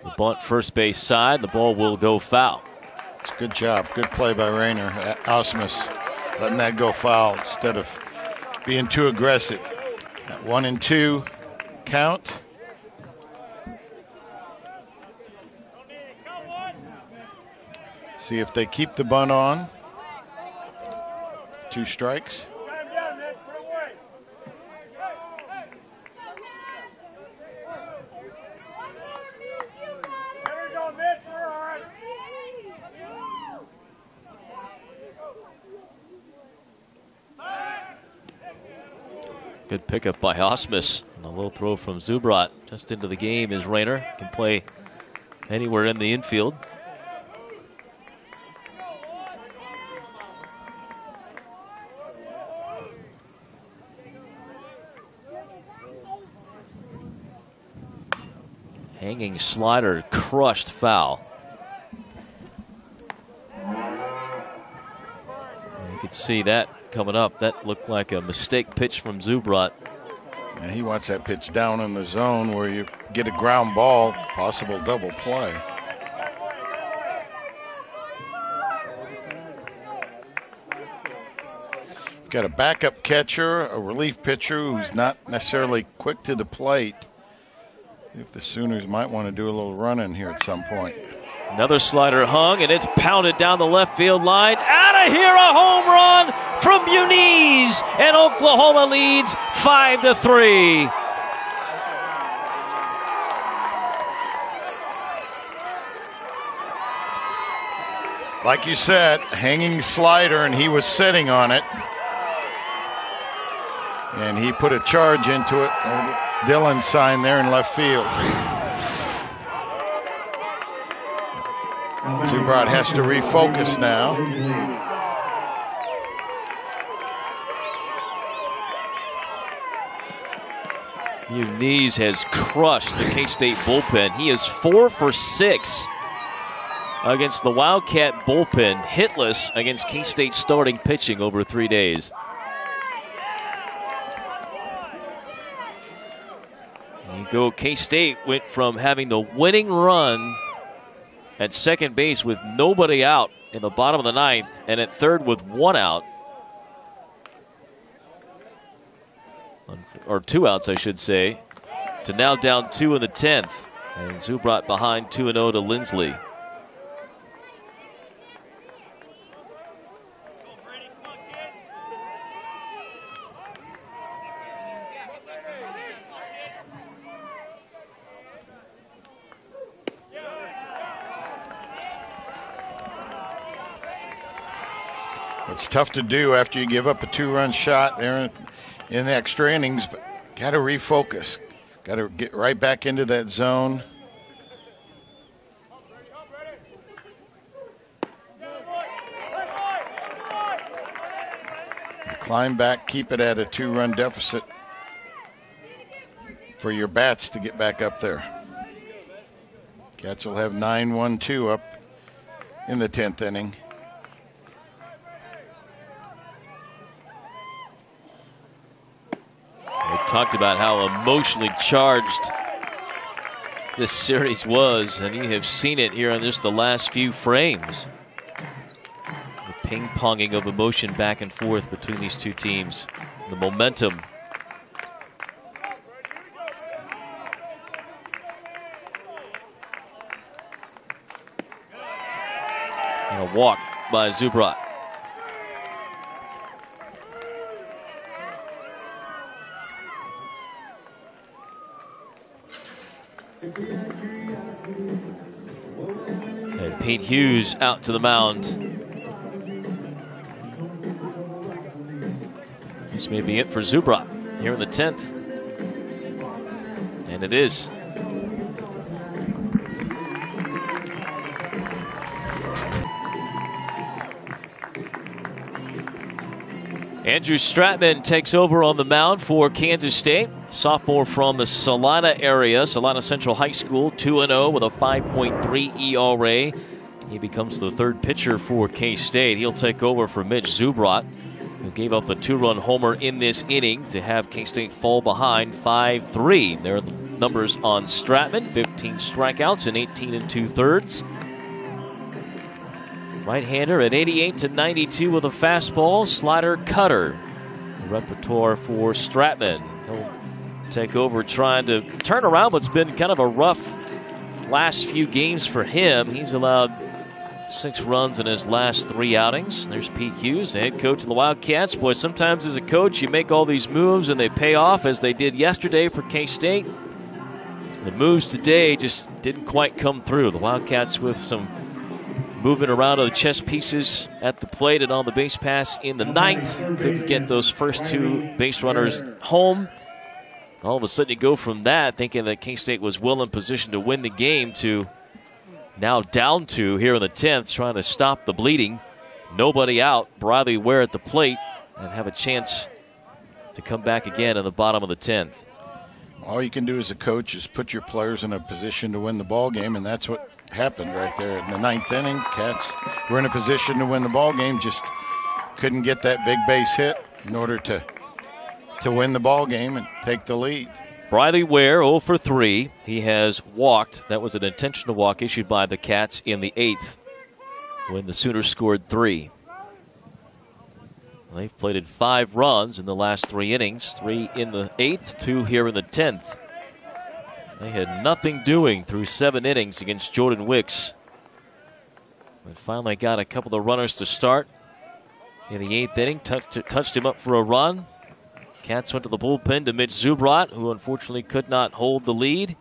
Speaker 1: The bunt first base side. The ball will go foul.
Speaker 2: It's good job. Good play by Rainer. Ausmus letting that go foul instead of being too aggressive. At one and two count. See if they keep the bunt on. Two strikes.
Speaker 1: Good pickup by Ausmus. And a little throw from Zubrat just into the game is Rainer can play anywhere in the infield. Hanging slider crushed foul. You can see that coming up. That looked like a mistake pitch from Zubrat.
Speaker 2: And he wants that pitch down in the zone where you get a ground ball, possible double play. Got a backup catcher, a relief pitcher who's not necessarily quick to the plate. If the Sooners might want to do a little running here at some point.
Speaker 1: Another slider hung, and it's pounded down the left field line. Out of here, a home run from Muniz, and Oklahoma leads five to three.
Speaker 2: like you said, hanging slider, and he was sitting on it. And he put a charge into it. Dylan sign there in left field. Zubrat has to refocus now.
Speaker 1: Muniz has crushed the K-State bullpen. He is four for six against the Wildcat bullpen, hitless against K-State starting pitching over three days. You go, K-State went from having the winning run at second base with nobody out in the bottom of the ninth, and at third with one out, or two outs, I should say, to now down two in the tenth, and Zubrat behind two and zero oh to Lindsly.
Speaker 2: It's tough to do after you give up a two-run shot there in the extra innings, but got to refocus. Got to get right back into that zone. Climb back, keep it at a two-run deficit for your bats to get back up there. Cats will have 9-1-2 up in the 10th inning.
Speaker 1: Talked about how emotionally charged this series was, and you have seen it here in just the last few frames. The ping ponging of emotion back and forth between these two teams, the momentum. And a walk by Zubrat. And Pete Hughes out to the mound. This may be it for Zubrat here in the 10th. And it is. Andrew Stratman takes over on the mound for Kansas State. Sophomore from the Salina area, Salina Central High School, 2 0 with a 5.3 ERA. He becomes the third pitcher for K State. He'll take over for Mitch Zubrat, who gave up a two run homer in this inning to have K State fall behind 5 3. There are the numbers on Stratman 15 strikeouts and 18 and two thirds. Right hander at 88 to 92 with a fastball, slider, cutter. Repertoire for Stratman. He'll take over trying to turn around what's been kind of a rough last few games for him. He's allowed six runs in his last three outings. There's Pete Hughes, the head coach of the Wildcats. Boy, sometimes as a coach, you make all these moves and they pay off as they did yesterday for K State. The moves today just didn't quite come through. The Wildcats with some moving around of the chess pieces at the plate and on the base pass in the ninth. Couldn't get those first two base runners home. All of a sudden, you go from that, thinking that K State was well in position to win the game, to now down two here in the 10th, trying to stop the bleeding. Nobody out. Brylie Ware at the plate and have a chance to come back again in the bottom of the 10th.
Speaker 2: All you can do as a coach is put your players in a position to win the ball game, and that's what happened right there in the ninth inning. Cats were in a position to win the ball game, just couldn't get that big base hit in order to to win the ball game and take the lead.
Speaker 1: Brylie Ware 0 for 3. He has walked. That was an intentional walk issued by the Cats in the eighth when the Sooners scored three. They've plated five runs in the last three innings, three in the eighth, two here in the tenth. They had nothing doing through seven innings against Jordan Wicks. But finally got a couple of runners to start in the eighth inning. Touched, touched him up for a run. Cats went to the bullpen to Mitch Zubrat, who unfortunately could not hold the lead.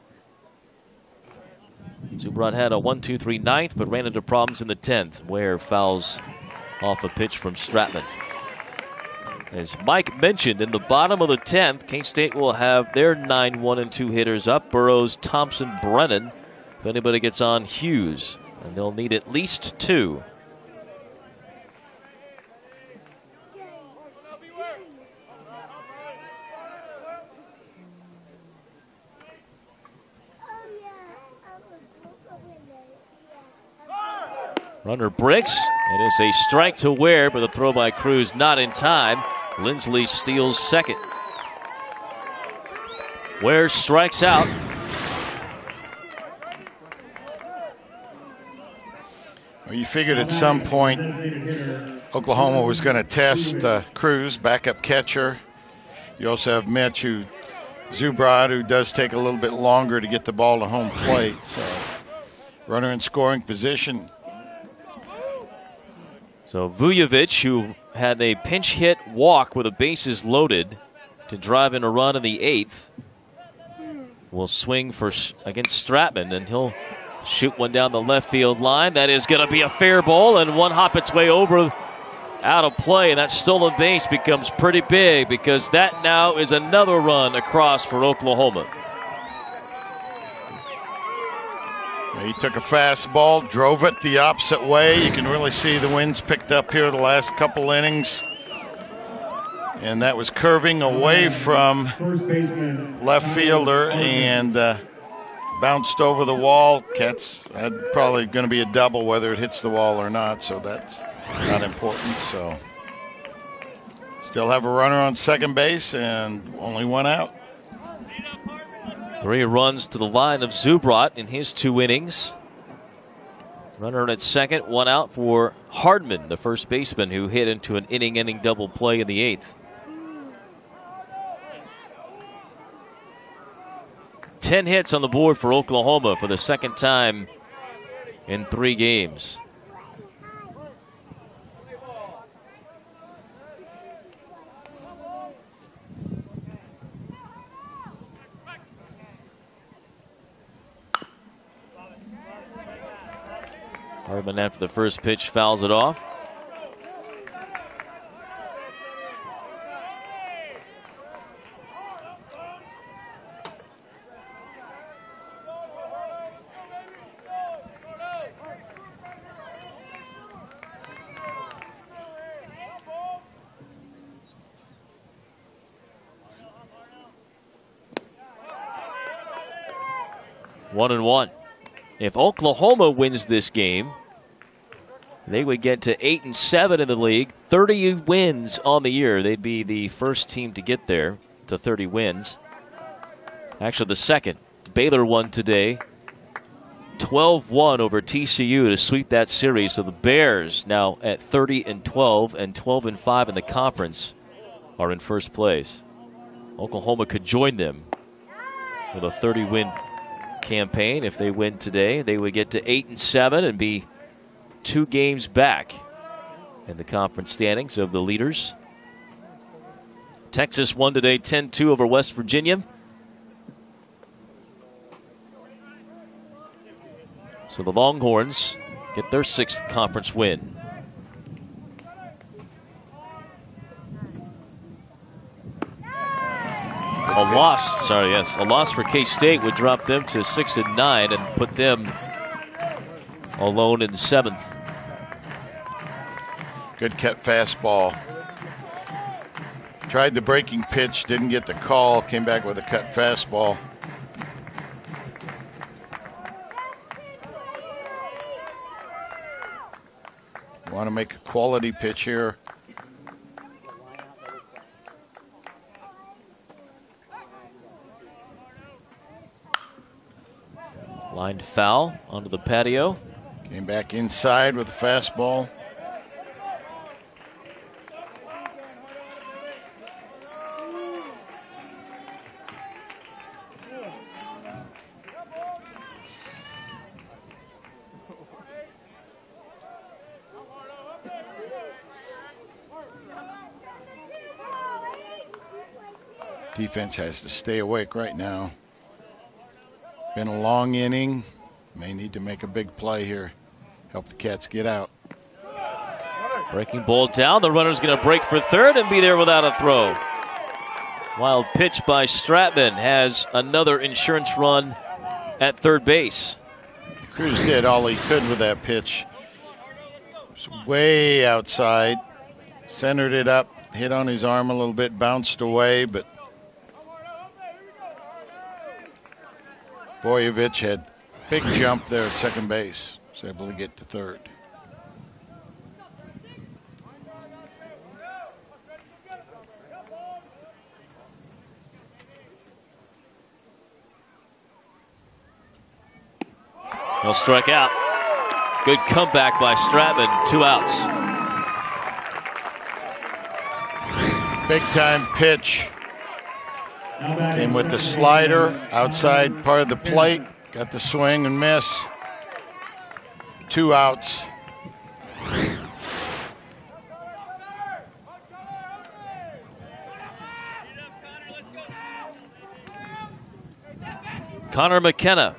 Speaker 1: Zubrat had a 1 2 3 ninth, but ran into problems in the 10th, where fouls off a pitch from Stratman. As Mike mentioned, in the bottom of the 10th, K State will have their 9 1 and 2 hitters up Burrows, Thompson, Brennan. If anybody gets on, Hughes. And they'll need at least two. Runner breaks. It is a strike to Ware, but the throw by Cruz not in time. Lindsly steals second. Ware strikes out.
Speaker 2: Well, you figured at some point Oklahoma was going to test uh, Cruz, backup catcher. You also have Mitch, who Zubrat, who does take a little bit longer to get the ball to home plate. So, runner in scoring position.
Speaker 1: So Vujovic, who had a pinch hit walk with the bases loaded to drive in a run in the eighth, will swing for against Stratman, and he'll shoot one down the left field line. That is going to be a fair ball, and one hop its way over out of play, and that stolen base becomes pretty big because that now is another run across for Oklahoma.
Speaker 2: He took a fastball, drove it the opposite way. You can really see the winds picked up here the last couple innings. And that was curving away from left fielder and uh, bounced over the wall. Cat's probably going to be a double whether it hits the wall or not, so that's not important. So still have a runner on second base and only one out.
Speaker 1: Three runs to the line of Zubrat in his two innings. Runner at second, one out for Hardman, the first baseman who hit into an inning ending double play in the eighth. Ten hits on the board for Oklahoma for the second time in three games. Hardman, after the first pitch, fouls it off. One and one. If Oklahoma wins this game, they would get to eight and seven in the league, 30 wins on the year. They'd be the first team to get there to 30 wins. Actually, the second. Baylor won today, 12-1 over TCU to sweep that series. So the Bears now at 30 and 12 and 12 and 5 in the conference are in first place. Oklahoma could join them with a 30-win campaign. If they win today, they would get to eight and seven and be two games back in the conference standings of the leaders. Texas won today 10 2 over West Virginia. So the Longhorns get their sixth conference win. A loss, sorry, yes, a loss for K State would drop them to six and nine and put them alone in seventh.
Speaker 2: Good cut fastball. Tried the breaking pitch, didn't get the call, came back with a cut fastball. Want to make a quality pitch here.
Speaker 1: Lined foul onto the patio.
Speaker 2: Came back inside with a fastball. Defense has to stay awake right now. Been a long inning. May need to make a big play here. Help the Cats get out.
Speaker 1: Breaking ball down. The runner's going to break for third and be there without a throw. Wild pitch by Stratman has another insurance run at third base.
Speaker 2: Cruz did all he could with that pitch. Way outside, centered it up, hit on his arm a little bit, bounced away, but Vujovic had big jump there at second base. Was able to get to third.
Speaker 1: He'll strike out. Good comeback by Stratman. Two outs.
Speaker 2: Big time pitch. Came with the slider outside part of the plate. Got the swing and miss. Two outs.
Speaker 1: Connor McKenna.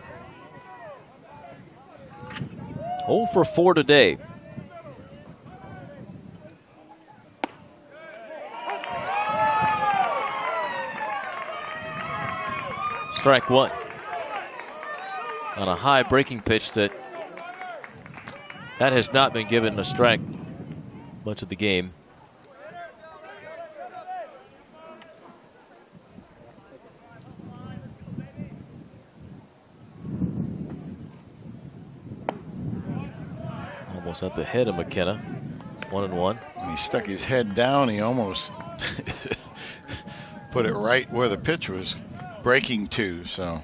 Speaker 1: 0 for 4 today. Strike one. On a high breaking pitch that that has not been given a strike much of the game. Almost at the head of McKenna. One and one.
Speaker 2: When he stuck his head down, he almost put it right where the pitch was breaking to. So.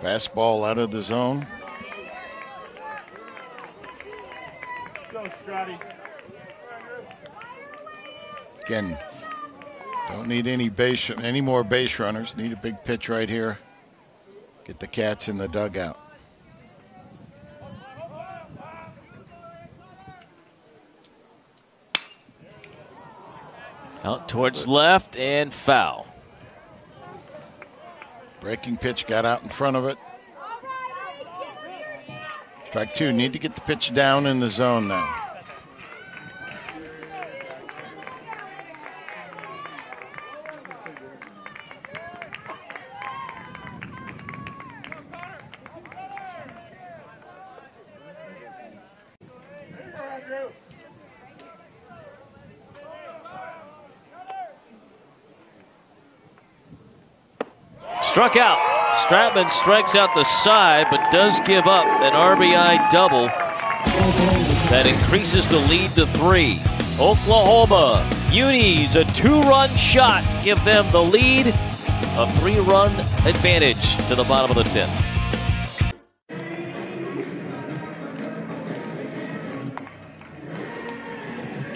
Speaker 2: Fastball out of the zone.
Speaker 5: Go, Strati.
Speaker 2: Again, don't need any base, any more base runners. Need a big pitch right here. Get the cats in the dugout.
Speaker 1: Out towards left and foul.
Speaker 2: Breaking pitch got out in front of it. Strike two. Need to get the pitch down in the zone now.
Speaker 1: Struck out. Stratman strikes out the side, but does give up an RBI double that increases the lead to three. Oklahoma, Muniz, a two run shot, give them the lead. A three run advantage to the bottom of the 10th.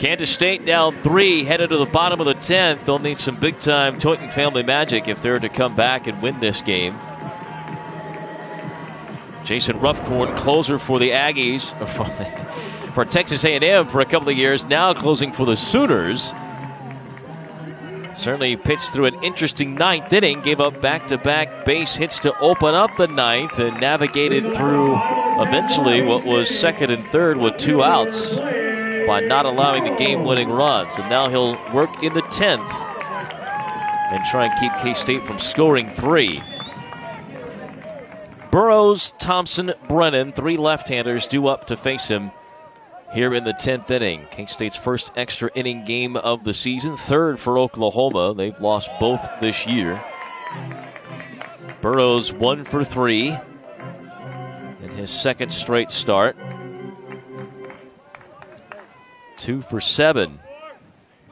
Speaker 1: Kansas State down three, headed to the bottom of the 10th. They'll need some big time Tointon family magic if they're to come back and win this game. Jason Ruffcorn, closer for the Aggies, for Texas A&M for a couple of years, now closing for the Sooners. Certainly pitched through an interesting ninth inning, gave up back-to-back base hits to open up the ninth, and navigated through eventually what was second and third with two outs by not allowing the game-winning runs. And now he'll work in the 10th and try and keep K-State from scoring three. Burrows, Thompson, Brennan, three left-handers due up to face him here in the 10th inning. K-State's first extra inning game of the season, third for Oklahoma. They've lost both this year. Burrows one for three in his second straight start. Two for seven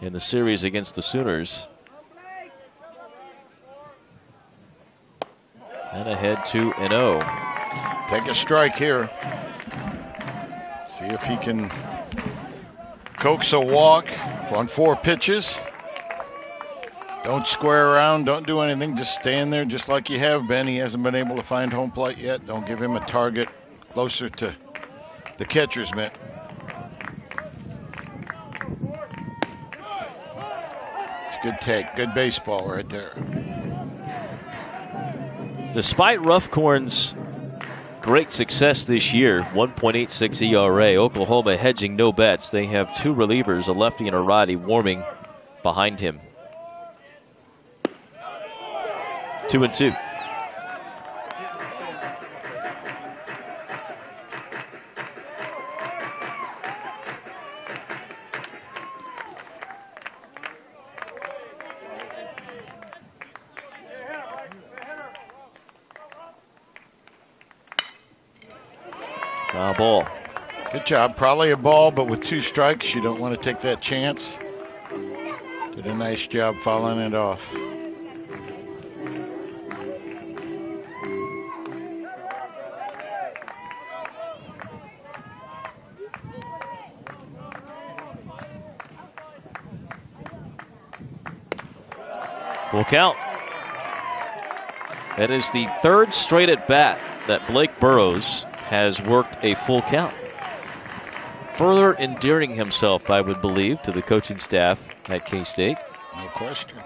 Speaker 1: in the series against the Sooners. And ahead 2 and 0.
Speaker 2: Take a strike here. See if he can coax a walk on four pitches. Don't square around. Don't do anything. Just stand there just like you have been. He hasn't been able to find home plate yet. Don't give him a target closer to the catcher's mitt. It's a good take. Good baseball right there.
Speaker 1: Despite Ruffcorn's great success this year, 1.86 ERA, Oklahoma hedging no bets. They have two relievers, a lefty and a righty, warming behind him. Two and two. Foul ball.
Speaker 2: Good job. Probably a ball, but with two strikes, you don't want to take that chance. Did a nice job fouling it off.
Speaker 1: Full count. That is the third straight at bat that Blake Burrows has worked a full count. Further endearing himself, I would believe, to the coaching staff at K State.
Speaker 2: No question.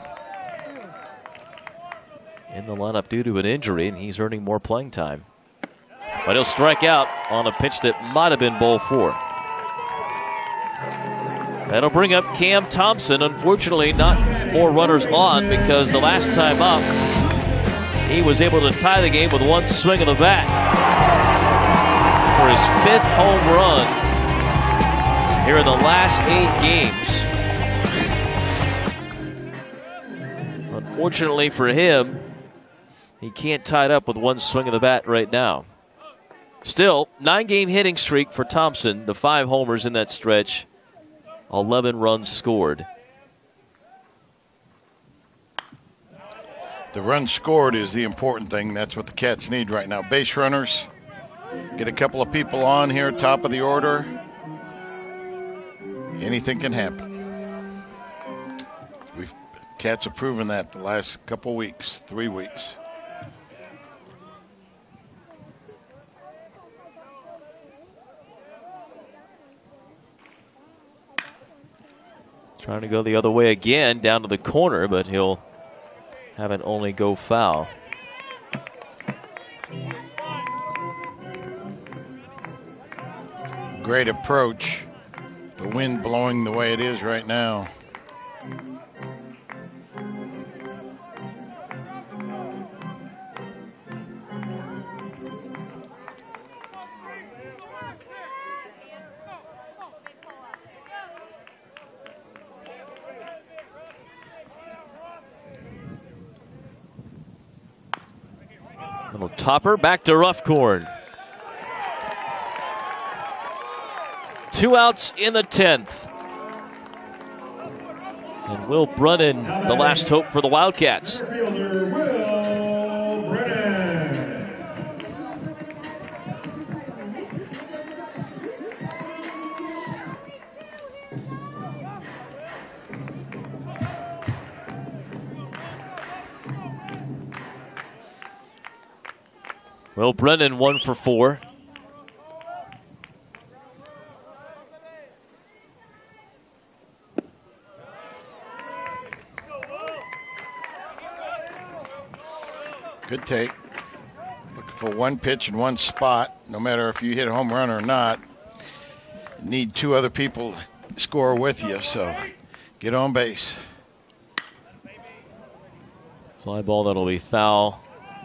Speaker 1: In the lineup due to an injury, and he's earning more playing time. But he'll strike out on a pitch that might have been ball four. That'll bring up Cam Thompson. Unfortunately, not more runners on because the last time up, he was able to tie the game with one swing of the bat for his fifth home run here in the last eight games. Unfortunately for him, he can't tie it up with one swing of the bat right now. Still, nine game hitting streak for Thompson, the five homers in that stretch, 11 runs scored.
Speaker 2: The run scored is the important thing. That's what the Cats need right now. Base runners, get a couple of people on here, top of the order. Anything can happen. We've Cats have proven that the last couple weeks, three weeks.
Speaker 1: Trying to go the other way again, down to the corner, but he'll have it only go foul.
Speaker 2: Great approach. The wind blowing the way it is right now.
Speaker 1: Little topper back to Ruffcorn. Two outs in the 10th. And Will Brennan, the last hope for the Wildcats.
Speaker 5: Will Brennan,
Speaker 1: one for four.
Speaker 2: Good take. Looking for one pitch in one spot, no matter if you hit a home run or not. Need two other people to score with you, so get on base.
Speaker 1: Fly ball that'll be foul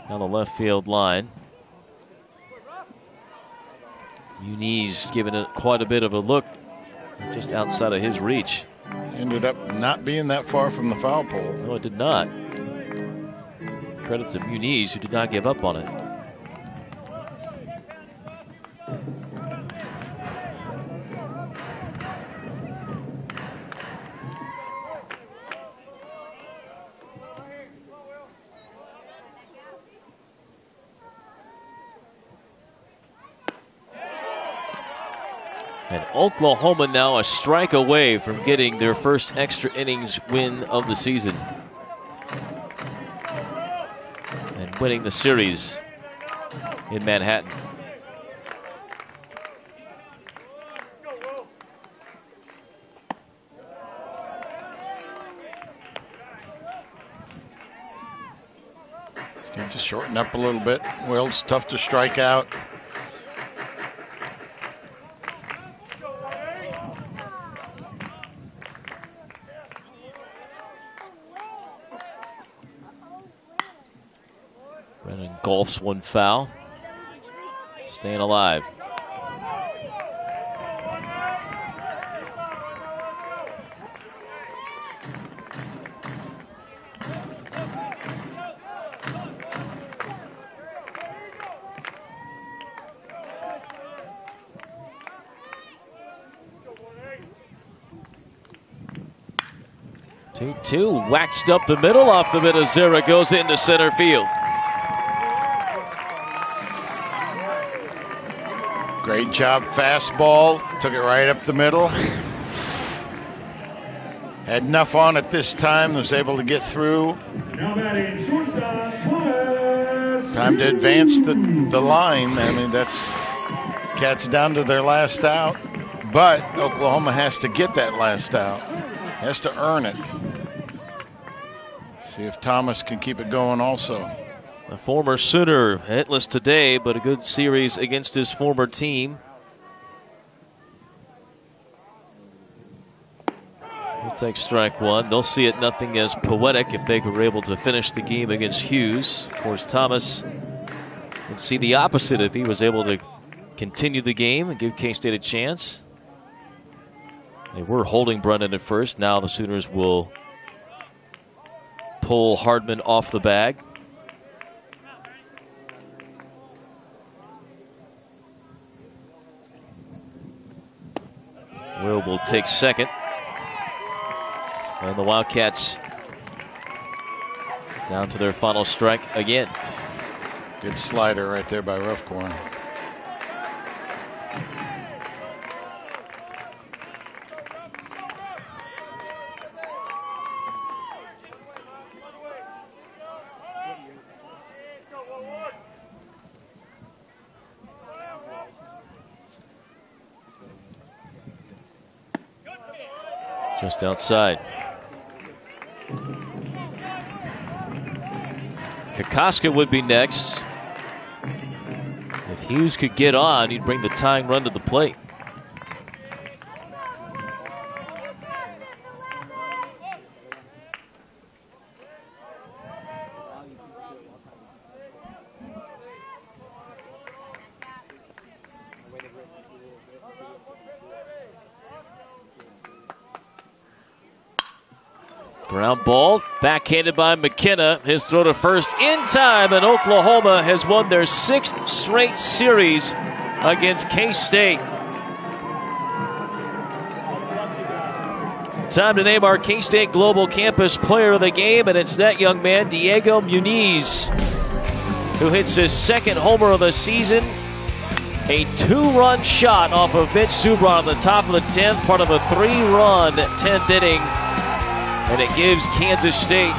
Speaker 1: down the left field line. Muniz giving it quite a bit of a look just outside of his reach.
Speaker 2: Ended up not being that far from the foul pole.
Speaker 1: No, it did not. Credit to Muniz, who did not give up on it. And Oklahoma now a strike away from getting their first extra innings win of the season. Winning the series in Manhattan.
Speaker 2: To shorten up a little bit. Will's tough to strike out.
Speaker 1: Golfs one foul. Staying alive. Two two waxed up the middle off the middle. Zera goes into center field.
Speaker 2: Great job, fastball. Took it right up the middle. Had enough on it this time. Was able to get through. Time to advance the, the line. I mean, that's Cats down to their last out. But Oklahoma has to get that last out. Has to earn it. See if Thomas can keep it going also.
Speaker 1: The former Sooner hitless today, but a good series against his former team. He'll take strike one. They'll see it nothing as poetic if they were able to finish the game against Hughes. Of course, Thomas would see the opposite if he was able to continue the game and give K State a chance. They were holding Brennan at first. Now the Sooners will pull Hardman off the bag. Will will take second. And the Wildcats down to their final strike again.
Speaker 2: Good slider right there by Ruffcorn.
Speaker 1: Just outside. Kokoska would be next. If Hughes could get on, he'd bring the tying run to the plate. Ground ball, backhanded by McKenna. His throw to first in time, and Oklahoma has won their sixth straight series against K State. Time to name our K State Global Campus Player of the Game, and it's that young man, Diego Muniz, who hits his second homer of the season. A two run shot off of Mitch Zubrat on the top of the 10th, part of a three run 10th inning and it gives Kansas State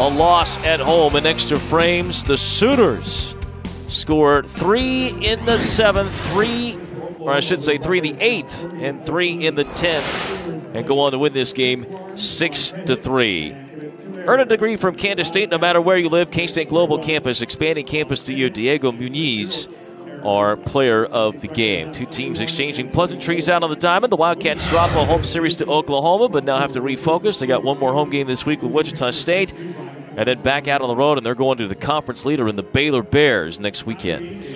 Speaker 1: a loss at home in extra frames. The Sooners scored three in the seventh, three, or I should say three in the eighth, and three in the tenth, and go on to win this game six to three. Earn a degree from Kansas State no matter where you live. K State Global Campus, expanding campus to you. Diego Muniz our player of the game. Two teams exchanging pleasantries out on the diamond. The Wildcats drop a home series to Oklahoma, but now have to refocus. They got one more home game this week with Wichita State, and then back out on the road, and they're going to the conference leader in the Baylor Bears next weekend.